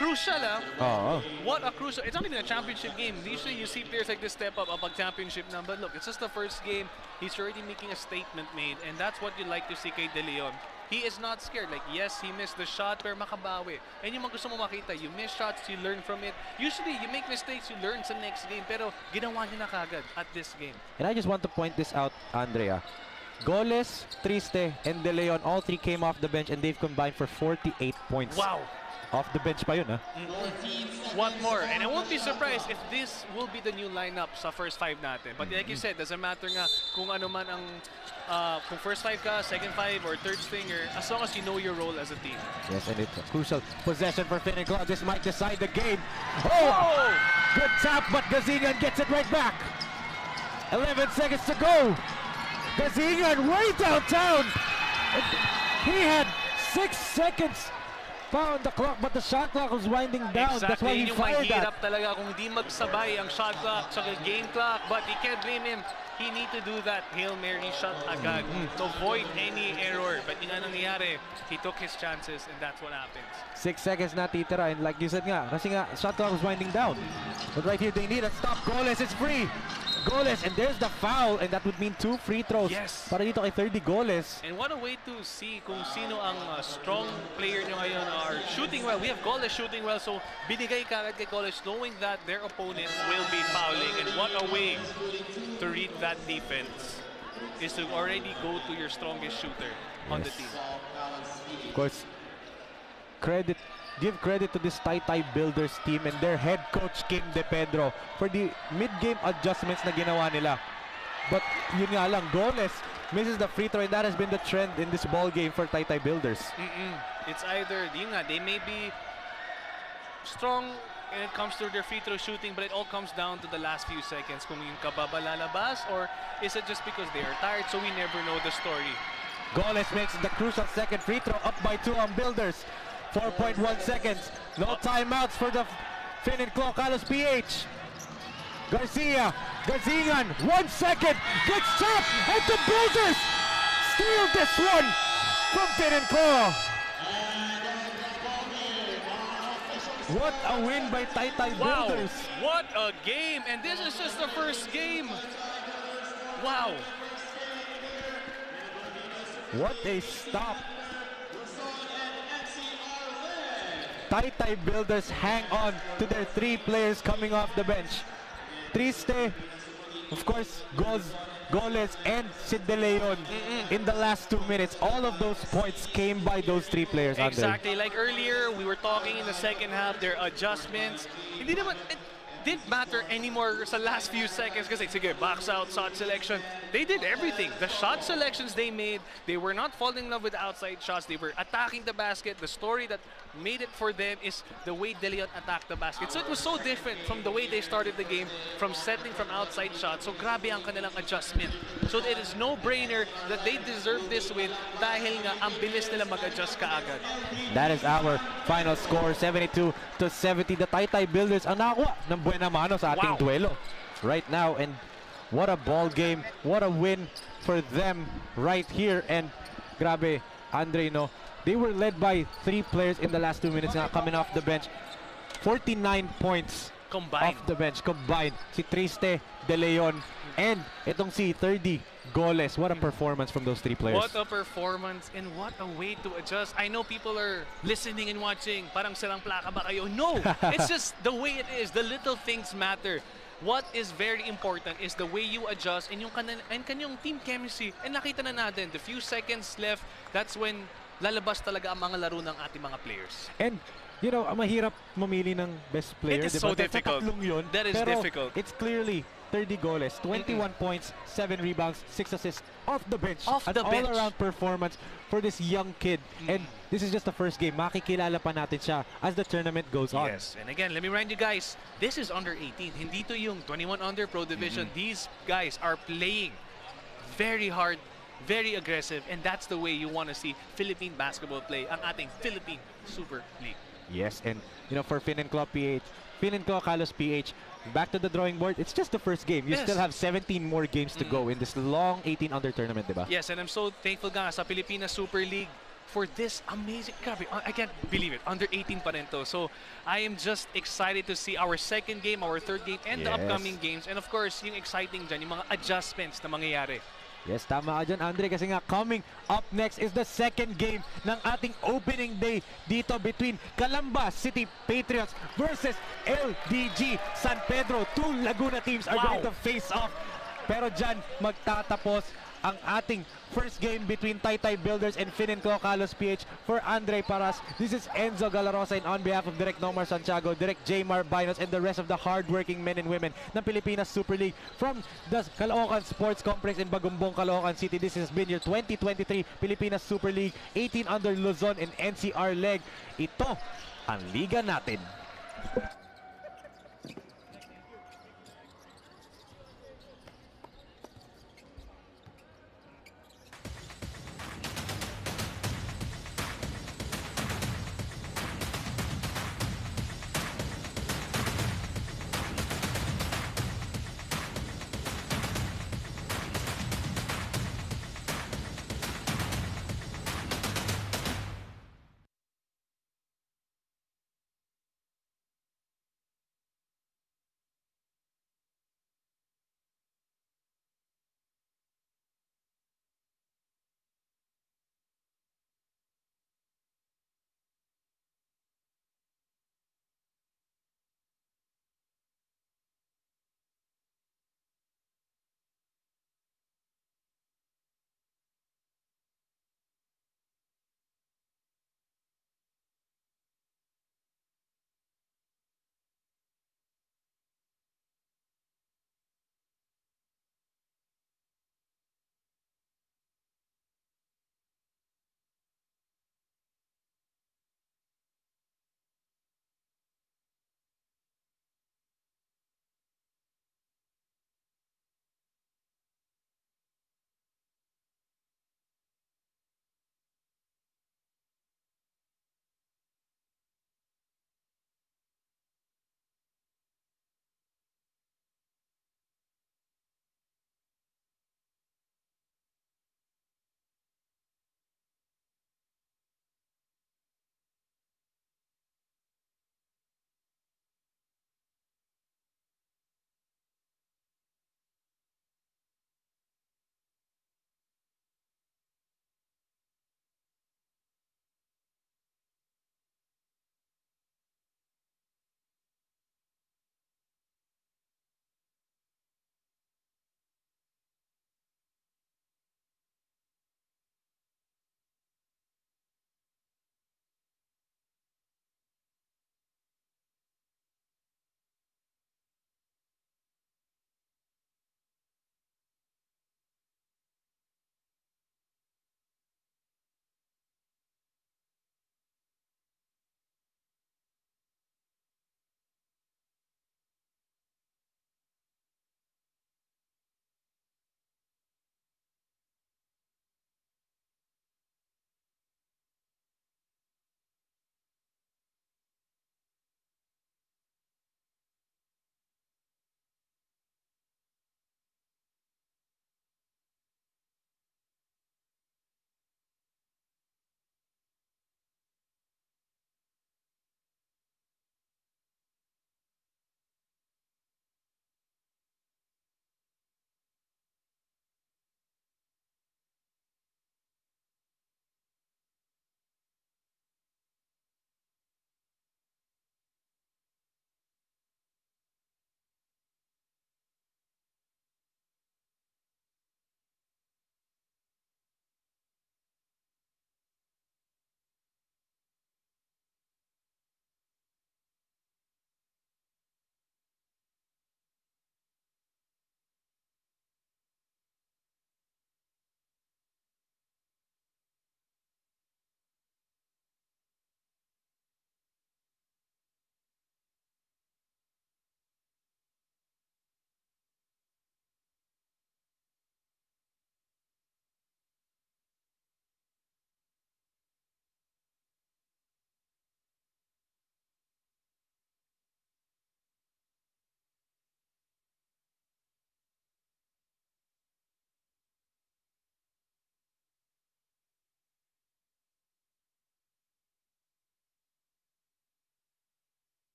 [SPEAKER 4] Crucial, ah.
[SPEAKER 3] Oo.
[SPEAKER 4] What a crucial. It's not even a championship game. Usually you see players like this step up above championship na. But look, it's just the first game. He's already making a statement made. And that's what you like to see kay De Leon. He is not scared. Like, yes, he missed the shot, pero makabawi. And yung mga gusto mo makita, you miss shots, you learn from it. Usually, you make mistakes, you learn sa next game. Pero ginawa niya na kagad at this game.
[SPEAKER 3] And I just want to point this out, Andrea. Goles, Triste, and De Leon, all three came off the bench and they've combined for 48 points.
[SPEAKER 4] Wow!
[SPEAKER 3] Off the bench pa yun, ah.
[SPEAKER 4] One more. And I won't be surprised if this will be the new lineup sa first five natin. But like you said, doesn't matter nga kung ano man ang uh, kung first five ka, second five, or third stringer, as long as you know your role as a team.
[SPEAKER 3] Yes, and it's a crucial possession for Finn and Claw. This might decide the game. Oh! Good tap, but Gazingan gets it right back. 11 seconds to go. Gazingan way downtown. He had six seconds on the clock, but the shot clock was winding down. That's why he
[SPEAKER 4] Exactly,
[SPEAKER 3] fired that.
[SPEAKER 4] talaga kung di magsabay ang shot clock sa game clock. But you can't blame him. He need to do that Hail Mary shot agad
[SPEAKER 3] Mm-hmm.
[SPEAKER 4] to avoid any error. But yung anong nangyari, he took his chances and that's what happens.
[SPEAKER 3] Six seconds na titira, and like you said nga, kasi nga, shot clock was winding down. But right here, they need a stop. Goles is free. Goles, and there's the foul, and that would mean two free throws.
[SPEAKER 4] Yes.
[SPEAKER 3] Para dito kay 30 Goles.
[SPEAKER 4] And what a way to see kung sino ang uh, strong player nyo ngayon are shooting well. We have Goles shooting well, so binigay kagad kay Goles knowing that their opponent will be fouling. And what a way to read that defense is to already go to your strongest shooter on the team.
[SPEAKER 3] Of course, credit, give credit to this Tai Builders team and their head coach Kim De Pedro for the mid-game adjustments na ginawa nila. But yun nga lang, Goles misses the free throw and that has been the trend in this ball game for Tai Builders.
[SPEAKER 4] Mm-mm. It's either, yun nga, they may be strong when it comes to their free throw shooting, but it all comes down to the last few seconds. Kung yung kababa lalabas, or is it just because they are tired, so we never know the story.
[SPEAKER 3] Goles makes the crucial second free throw up by two on Builders. 4.1 seconds. No timeouts for the Finn and Claw Carlos PH. Garcia, Garzingan, one second, good shot, and the Builders steal this one from Finn and Claw. What a win by Tai Tai
[SPEAKER 4] Wow,
[SPEAKER 3] Builders.
[SPEAKER 4] what a game! And this is just the first game. Wow.
[SPEAKER 3] What a stop. Tai Tai Builders hang on to their three players coming off the bench. Triste, of course, goals, Goles and Sid De Leon in the last two minutes. All of those points came by those three players.
[SPEAKER 4] Exactly. Like earlier, we were talking in the second half, their adjustments. Hindi naman, it didn't matter anymore sa last few seconds kasi sige, box out, shot selection. They did everything. The shot selections they made, they were not falling in love with outside shots. They were attacking the basket. The story that made it for them is the way De Leon attacked the basket. So it was so different from the way they started the game, from setting from outside shots. So grabe ang kanilang adjustment. So it is no-brainer that they deserve this win dahil nga ang bilis nila mag-adjust kaagad.
[SPEAKER 3] That is our final score, 72 to 70. The Taytay Builders ang nakakuha ng buena mano sa ating
[SPEAKER 4] Wow.
[SPEAKER 3] duelo right now. And what a ball game. What a win for them right here. And grabe, Andre, no, they were led by three players in the last two minutes nga coming off the bench. 49 points
[SPEAKER 4] Combined.
[SPEAKER 3] off the bench combined. Si Triste, De Leon, and itong si 30 Goles. What a performance from those three players.
[SPEAKER 4] What a performance and what a way to adjust. I know people are listening and watching, parang silang plaka ba kayo? No! [laughs] it's just the way it is. The little things matter. What is very important is the way you adjust and yung kanan and kanyang team chemistry. And nakita na natin, the few seconds left, that's when lalabas talaga ang mga laro ng ating mga players.
[SPEAKER 3] And, you know, mahirap mamili ng best player.
[SPEAKER 4] It is
[SPEAKER 3] diba?
[SPEAKER 4] so
[SPEAKER 3] sa
[SPEAKER 4] difficult.
[SPEAKER 3] tatlong yun.
[SPEAKER 4] That is
[SPEAKER 3] pero
[SPEAKER 4] difficult.
[SPEAKER 3] It's clearly 30 goals, 21 points, 7 rebounds, 6 assists off the bench.
[SPEAKER 4] Off
[SPEAKER 3] An
[SPEAKER 4] the bench.
[SPEAKER 3] all-around performance for this young kid. And this is just the first game. Makikilala pa natin siya as the tournament goes on.
[SPEAKER 4] Yes, and again, let me remind you guys, this is under 18. Hindi to yung 21 under pro division. These guys are playing very hard, very aggressive, and that's the way you want to see Philippine basketball play, ang ating Philippine Super League.
[SPEAKER 3] Yes, and you know, for Finn and Claw PH, Finn and Claw Kalos PH, back to the drawing board. It's just the first game. You
[SPEAKER 4] Yes.
[SPEAKER 3] still have 17 more games to mm-hmm. go in this long 18 under tournament, diba?
[SPEAKER 4] Yes, and I'm so thankful nga sa Pilipinas Super League for this amazing, grabe, I can't believe it, under 18 pa rin to. So, I am just excited to see our second game, our third game, and the upcoming games. And of course, yung exciting dyan, yung mga adjustments na mangyayari.
[SPEAKER 3] Yes, tama ka dyan, Andre. Kasi nga, coming up next is the second game ng ating opening day dito between Calamba City Patriots versus LDG San Pedro. Two Laguna teams are
[SPEAKER 4] Wow.
[SPEAKER 3] going to face off. Pero dyan, magtatapos ang ating first game between Taytay Builders and Claw Kalos PH for Andre Paras. This is Enzo Galarosa and on behalf of Direk Nomar Santiago, Direk J. Marbinos, and the rest of the hardworking men and women ng Pilipinas Super League from the Caloocan Sports Complex in Bagumbong, Caloocan City. This has been your 2023 Pilipinas Super League 18 under Luzon and NCR leg. Ito ang liga natin.